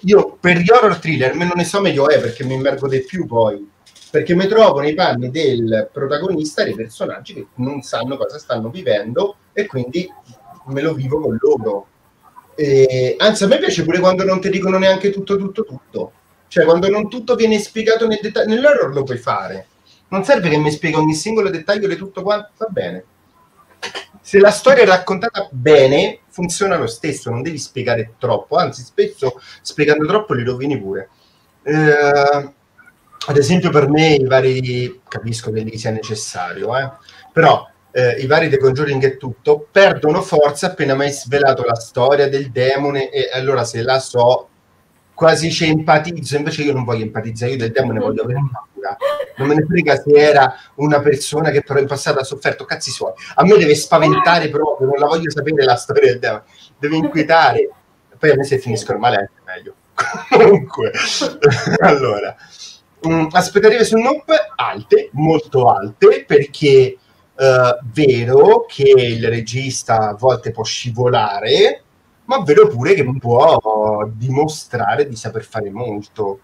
io per gli horror thriller meno ne so meglio è perché mi immergo di più poi, perché mi trovo nei panni del protagonista dei personaggi che non sanno cosa stanno vivendo e quindi me lo vivo con loro. E, anzi, a me piace pure quando non ti dicono neanche tutto, tutto, tutto. Cioè, quando non tutto viene spiegato nel dettaglio, nell'horror lo puoi fare non serve che mi spiega ogni singolo dettaglio di tutto quanto, va bene. Se la storia è raccontata bene, funziona lo stesso, non devi spiegare troppo, anzi spesso spiegando troppo li rovini pure. Eh, ad esempio per me i vari, capisco che lì sia necessario, eh, però eh, i vari The Conjuring e tutto perdono forza appena mai svelato la storia del demone e allora se la so quasi ci empatizzo, invece io non voglio empatizzare, io del demone voglio avere paura. Non me ne frega se era una persona che però in passato ha sofferto cazzi suoi. A me deve spaventare proprio, non la voglio sapere la storia del demone, deve inquietare. Poi a me se finiscono male è meglio. Comunque, allora, mm, aspettative sul NOP alte, molto alte, perché uh, vero che il regista a volte può scivolare, ma vedo pure che può dimostrare di saper fare molto,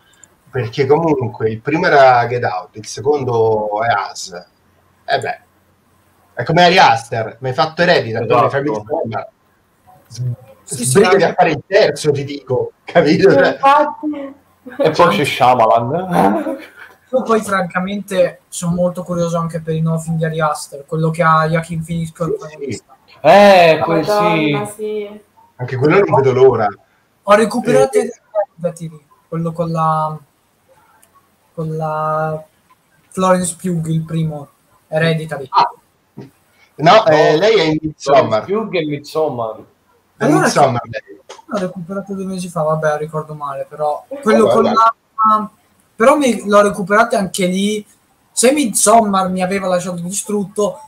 perché comunque il primo era Get Out, il secondo è As. E eh beh, è come Ari Aster, mi hai fatto eredita, esatto. sì, sbrigati a fare il terzo, ti dico, capito? Cioè, E poi c'è Shyamalan. Io poi francamente sono molto curioso anche per il nuovo film di Ari Aster, quello che ha Joaquin Phoenix con sì. Eh, quel sì. sì. Anche quello non vedo l'ora. Ho recuperato Hereditary, quello con la con la Florence Pugh, il primo Hereditary. Ah. No, eh, lei è in Midsommar. Più che Midsommar. È Allora, Midsommar. L'ho recuperato due mesi fa, vabbè, ricordo male, però quello Vabbè, con la però mi, l'ho recuperato anche lì. Se Midsommar mi aveva lasciato distrutto,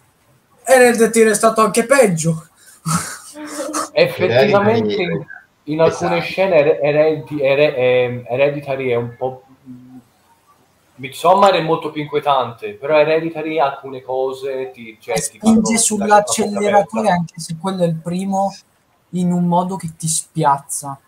Hereditary è stato anche peggio. Effettivamente Hereditary. in, alcune Esatto. scene Her- Heredi- Here- ehm, Hereditary è un po'... Midsommar è molto più inquietante, però Hereditary alcune cose ti, cioè, ti spinge sull'acceleratore anche se quello è il primo in un modo che ti spiazza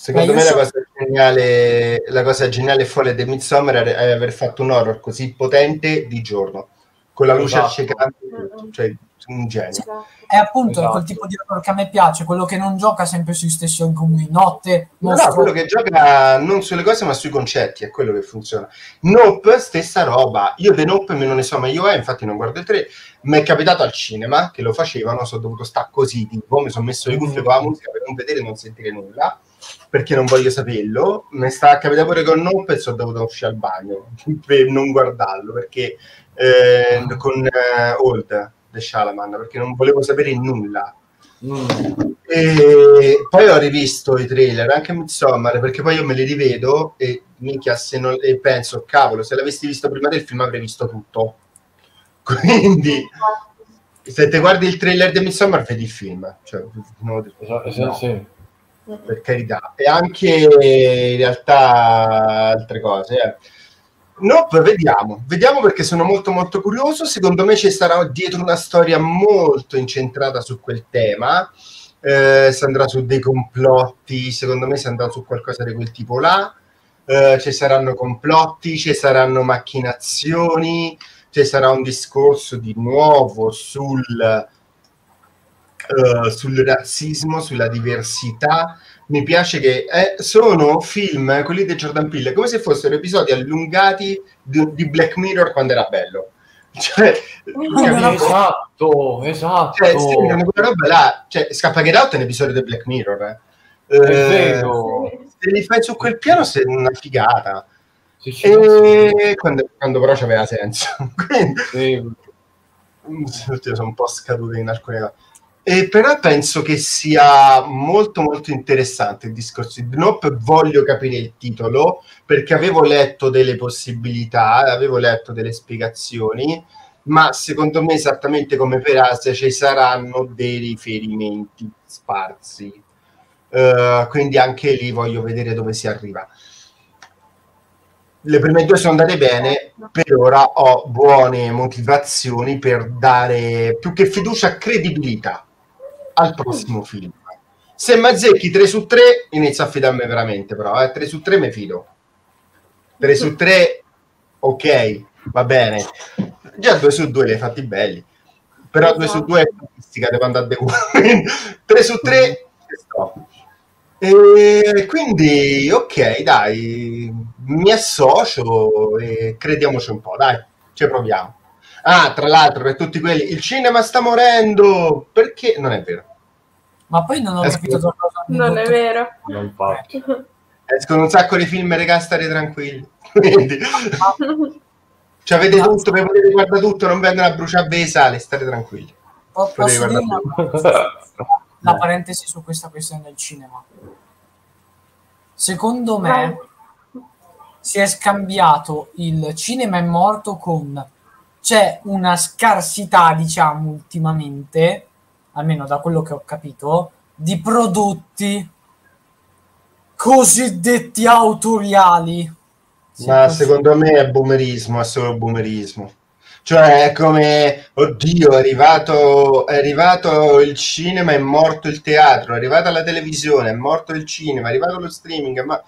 Secondo Ma me io la so- cosa geniale, la cosa geniale folle di Midsommar è aver fatto un horror così potente di giorno, con la luce Esatto. accecante, e tutto. cioè un genio. È appunto Esatto. quel tipo di horror che a me piace quello che non gioca sempre sui stessi argomenti notte No, mostro quello che gioca non sulle cose ma sui concetti, è quello che funziona. Nope, stessa roba. Io di Nope me non ne so meglio è, infatti non guardo il 3. Mi è capitato al cinema che lo facevano, sono dovuto stare così, tipo, mi sono messo le cuffie con la musica per non vedere e non sentire nulla, perché non voglio saperlo. Mi sta capitando pure con Nope e sono dovuto uscire al bagno per non guardarlo, perché eh, con eh, Old, The Shalaman, perché non volevo sapere nulla. Mm. E poi ho rivisto i trailer anche Midsommar perché poi io me li rivedo e minchia se non, e penso cavolo se l'avessi visto prima del film avrei visto tutto quindi se te guardi il trailer di Midsommar vedi il film cioè, no, Esatto, sì, no, sì. Per carità e anche in realtà altre cose eh. Nope, vediamo, vediamo perché sono molto molto curioso. Secondo me ci sarà dietro una storia molto incentrata su quel tema. Eh, si andrà su dei complotti, secondo me si andrà su qualcosa di quel tipo là. Eh, ci saranno complotti, ci saranno macchinazioni, ci sarà un discorso di nuovo sul, eh, sul razzismo, sulla diversità mi piace che eh, sono film, eh, quelli di Jordan Peele, come se fossero episodi allungati di, di Black Mirror quando era bello. Cioè? Esatto, esatto. Cioè, sembrano quella roba là. Cioè, Scappa Get Out è un episodio di Black Mirror. Eh. È Eh, vero. Se li fai su quel piano sei una figata. Sì, sì, sì. E quando, quando però c'aveva senso. Quindi, Sì. Sono un po' scadute in alcune cose. E però penso che sia molto molto interessante il discorso di Nope. Voglio capire il titolo perché avevo letto delle possibilità, avevo letto delle spiegazioni, ma secondo me esattamente come per Asia ci saranno dei riferimenti sparsi. Eh, quindi anche lì voglio vedere dove si arriva. Le prime due sono andate bene, per ora ho buone motivazioni per dare più che fiducia, credibilità al prossimo film. Se Mazzecchi 3 su 3, inizio a fidarmi veramente, però eh, 3 su 3 mi fido. 3 su 3, ok, va bene. Già 2 su 2 li hai fatti belli, però 2 su 2 è statistica, devo andare a devo. 3 su 3, sto. E quindi, ok, dai, mi associo e crediamoci un po', dai, ci proviamo. Ah, tra l'altro, per tutti quelli, il cinema sta morendo, perché non è vero. ma poi non ho Eh, capito qualcosa Non è vero. No, infatti. Escono un sacco di film regà stare tranquilli. Quindi, cioè, avete No. tutto, per potete guardare tutto, non vengono a bruciare le sale, state tranquilli. Po- posso dire una, una parentesi su questa questione del cinema secondo me si è scambiato il cinema è morto con c'è una scarsità diciamo ultimamente almeno da quello che ho capito di prodotti cosiddetti autoriali Sì, Ma così. secondo me è boomerismo, è solo boomerismo. Cioè è come, oddio, è arrivato, è arrivato il cinema, è morto il teatro, è arrivata la televisione, è morto il cinema, è arrivato lo streaming, ma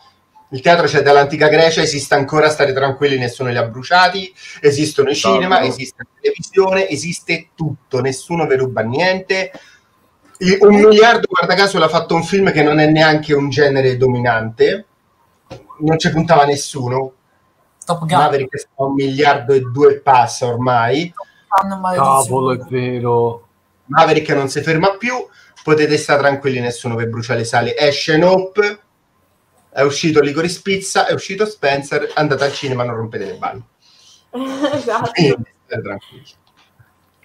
il teatro c'è dall'antica Grecia, esiste ancora, state tranquilli, nessuno li ha bruciati, esistono i cinema, esiste la televisione, esiste tutto, nessuno vi ruba niente. Il- un miliardo, guarda caso, l'ha fatto un film che non è neanche un genere dominante, non ci puntava nessuno. Top Gun. Maverick sta un miliardo e due passa ormai. Cavolo, è vero. Maverick non si ferma più, potete stare tranquilli, nessuno vi brucia le sale. Esce Nope, è uscito Ligori Spizza, è uscito Spencer, andate al cinema, non rompete le balle. esatto. Tranquilli.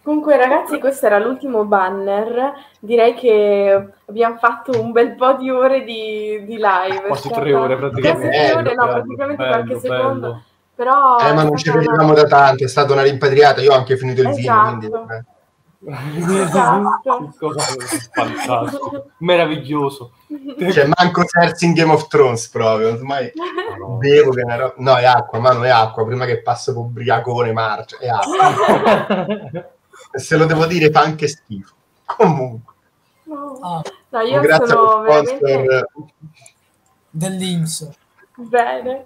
Comunque ragazzi questo era l'ultimo banner, direi che abbiamo fatto un bel po' di ore di, di live. Quasi tre ore praticamente. Quasi tre ore, no, praticamente bello, qualche bello. secondo. Però eh, ma non ci vedevamo da tanto, è stata una rimpatriata, io ho anche finito il esatto. vino, quindi... Esatto. Fantastico, meraviglioso. Cioè, manco Cersei in Game of Thrones proprio. Ormai no. bevo che una roba. No, è acqua, ma non è acqua. Prima che passo con briacone marcia, è acqua. Se lo devo dire, fa anche schifo. Comunque, no, no io grazie sono veramente... dell'Inps. Bene.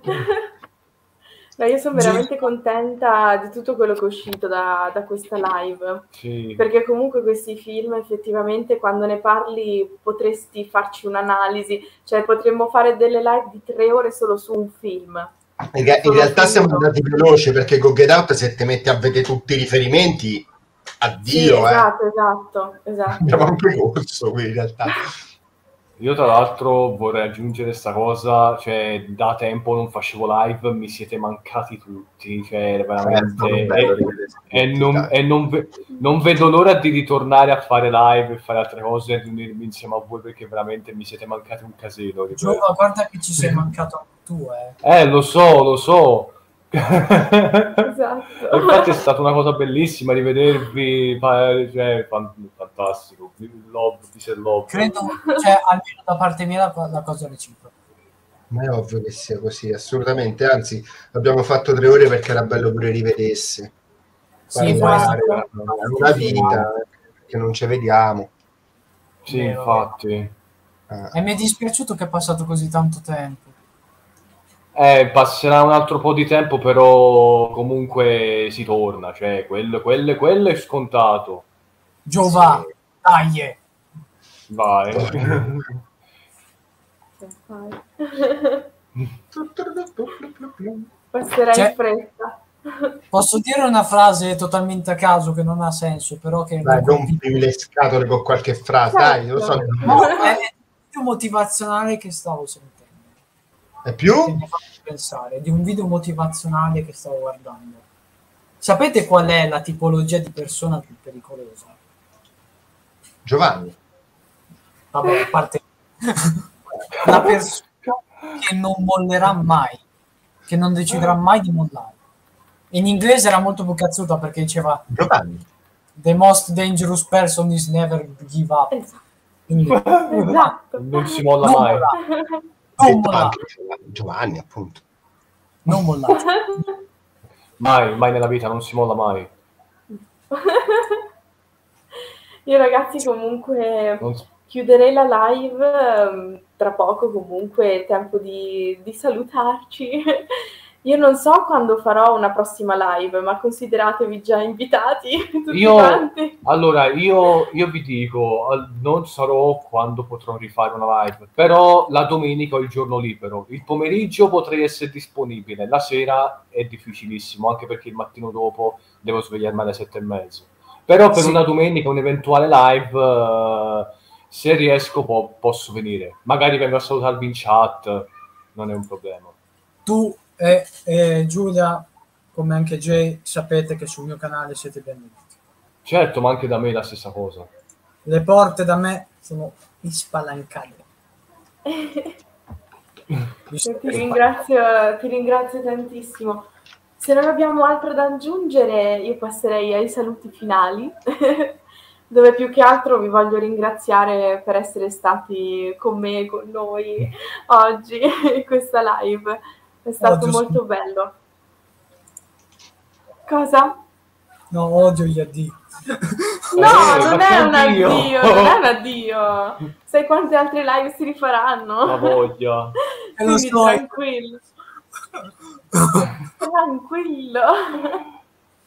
No, io sono veramente contenta di tutto quello che è uscito da, da questa live, sì. perché comunque questi film effettivamente quando ne parli potresti farci un'analisi, cioè potremmo fare delle live di tre ore solo su un film. In, in realtà siamo andati veloci perché con Get Out se ti metti a vedere tutti i riferimenti, addio. Sì, esatto, eh. esatto, esatto. Abbiamo anche corso qui in realtà. Io tra l'altro vorrei aggiungere questa cosa, cioè da tempo non facevo live, mi siete mancati tutti, cioè veramente... E, e, non, e non, ve, non, vedo l'ora di ritornare a fare live e fare altre cose e riunirmi insieme a voi perché veramente mi siete mancati un casino. Giova, guarda che ci sei mancato tu, eh. Eh, lo so, lo so, esatto. Infatti è stata una cosa bellissima rivedervi, cioè, fantastico. Love, love. Credo, cioè, almeno da parte mia, la, la cosa reciproca. Ma è ovvio che sia così, assolutamente. Anzi, abbiamo fatto tre ore perché era bello pure rivedesse. Sì, esatto. È una vita che non ci vediamo. Sì, infatti. Ah. E mi è dispiaciuto che è passato così tanto tempo. Eh, passerà un altro po' di tempo, però comunque si torna, cioè quello, quello, quello è scontato. Giova, sì. dai! Vai. Passerà cioè, in fretta. Posso dire una frase totalmente a caso che non ha senso, però che... Dai, rompi le scatole con qualche frase, certo. dai, lo so. No, è più motivazionale che stavo sentendo. È più? Pensare, di un video motivazionale che stavo guardando. Sapete qual è la tipologia di persona più pericolosa? Giovanni. Vabbè, a parte la persona che non mollerà mai, che non deciderà mai di mollare. In inglese era molto più cazzuta perché diceva Giovanni. The most dangerous person is never give up. Esatto. Non si molla non mai. Molla. Non mollare. Giovanni, appunto. Non mollare. mai, mai nella vita, non si molla mai. Io ragazzi comunque chiuderei la live ehm, tra poco comunque è tempo di, di salutarci io non so quando farò una prossima live, ma consideratevi già invitati tutti io, quanti. Allora, io, io, vi dico, non sarò quando potrò rifare una live, però la domenica ho il giorno libero. Il pomeriggio potrei essere disponibile, la sera è difficilissimo, anche perché il mattino dopo devo svegliarmi alle sette e mezzo. Però per sì. una domenica, un'eventuale live, uh, se riesco po- posso venire. Magari vengo a salutarvi in chat, non è un problema. Tu e, e Giulia, come anche Jay, sapete che sul mio canale siete benvenuti. Certo, ma anche da me la stessa cosa. Le porte da me sono spalancate. ti, ringrazio, ti ringrazio tantissimo. Se non abbiamo altro da aggiungere, io passerei ai saluti finali, dove più che altro vi voglio ringraziare per essere stati con me, con noi oggi in questa live. È stato odio molto bello. Cosa? No, odio gli addii. No, eh, non è un addio, non è un addio. Sai quante altre live si rifaranno? La voglia. Quindi so. tranquillo. tranquillo.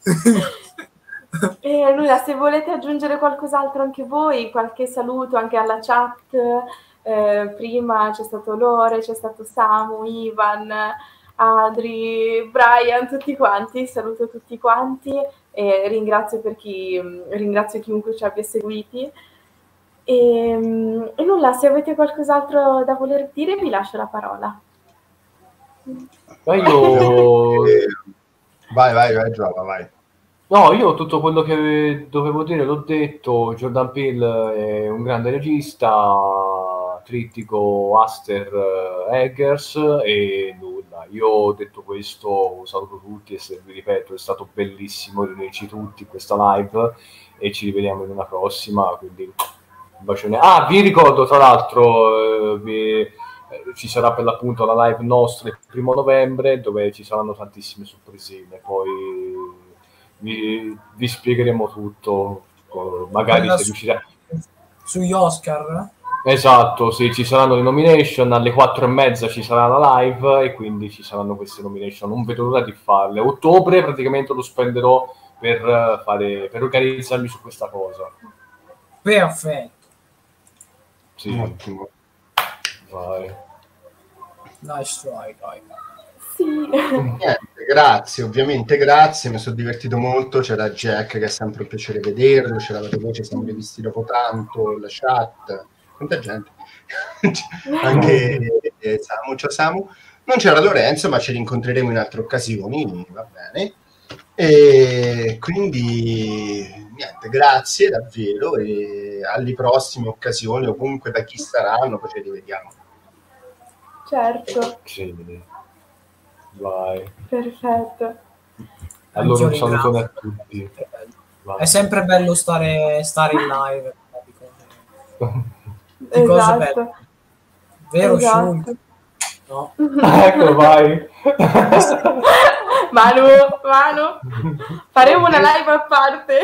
e nulla, se volete aggiungere qualcos'altro anche voi, qualche saluto anche alla chat, eh, prima c'è stato Lore, c'è stato Samu, Ivan, Adri, Brian, tutti quanti, saluto tutti quanti e ringrazio, per chi, ringrazio chiunque ci abbia seguiti. E, e nulla, se avete qualcos'altro da voler dire vi lascio la parola. Io... vai, vai, vai, Giova, vai. No, io tutto quello che dovevo dire l'ho detto. Jordan Peele è un grande regista, trittico Aster Eggers e nulla. Io ho detto questo, saluto tutti e se vi ripeto è stato bellissimo riunirci tutti in questa live e ci rivediamo in una prossima, quindi un bacione. Ah, vi ricordo tra l'altro, eh, vi, eh, ci sarà per l'appunto la live nostra il primo novembre dove ci saranno tantissime sorpresine, poi vi, vi spiegheremo tutto, magari se riuscirà... Sugli Oscar? Esatto, sì, ci saranno le nomination, alle quattro e mezza ci sarà la live e quindi ci saranno queste nomination, non vedo l'ora di farle. Ottobre praticamente lo spenderò per, fare, per organizzarmi su questa cosa. Perfetto. Sì. Ottimo. Vai. Nice try, dai. Sì. Niente, grazie, ovviamente grazie, mi sono divertito molto, c'era Jack che è sempre un piacere vederlo, c'era la tua voce, siamo rivisti dopo tanto, la chat, quanta gente, anche eh, Samu, ciao Samu, non c'era Lorenzo ma ci rincontreremo in altre occasioni, va bene, e quindi niente, grazie davvero e alle prossime occasioni o comunque da chi saranno poi ci rivediamo. Certo. Sì. Vai. Perfetto. Allora un salutone a tutti. Vai. È sempre bello stare, stare in live. Di esatto. belle. Vero esatto. No. ecco, vai. Manu, Manu, faremo una live a parte.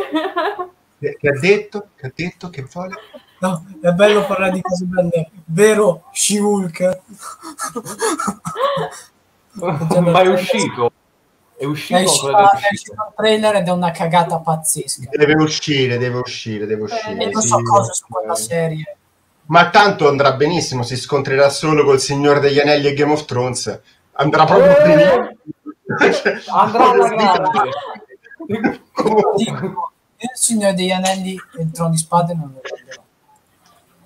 Che ha detto? Che ha detto? Che vuole? No, è bello parlare di cose belle. Vero, Shulk. Ma è uscito. È uscito, è uscito, è uscito il trailer ed è una cagata pazzesca. Deve uscire, deve uscire, deve uscire. Eh, non so cosa su quella serie. Ma tanto andrà benissimo, si scontrerà solo col Signore degli Anelli e Game of Thrones. Andrà proprio eh, benissimo. andrà proprio Il Signore degli Anelli e il Trono di Spade non lo guarderò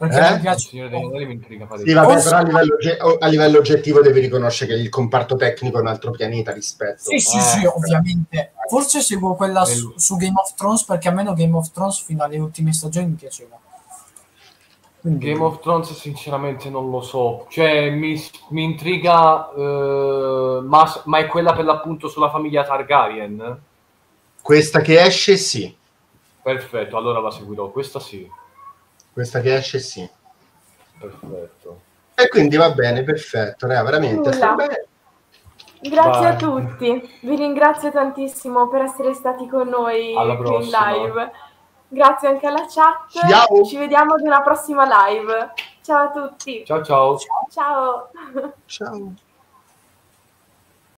perché eh? mi piace. Signore degli Anelli mi intriga sì, vabbè, però a livello, a livello, oggettivo devi riconoscere che il comparto tecnico è un altro pianeta rispetto. Sì sì eh, sì ovviamente. Forse seguo quella su, su, Game of Thrones perché a me Game of Thrones fino alle ultime stagioni mi piaceva Quindi... Game of Thrones sinceramente non lo so cioè mi, mi intriga uh, ma, ma è quella per l'appunto sulla famiglia Targaryen questa che esce sì perfetto allora la seguirò questa sì questa che esce sì. Perfetto. E quindi va bene, perfetto, Rea, veramente. Grazie Vai. a tutti, vi ringrazio tantissimo per essere stati con noi in live. Grazie anche alla chat. Ciao. Ci vediamo ad una prossima live. Ciao a tutti. Ciao ciao. Ciao. Ciao.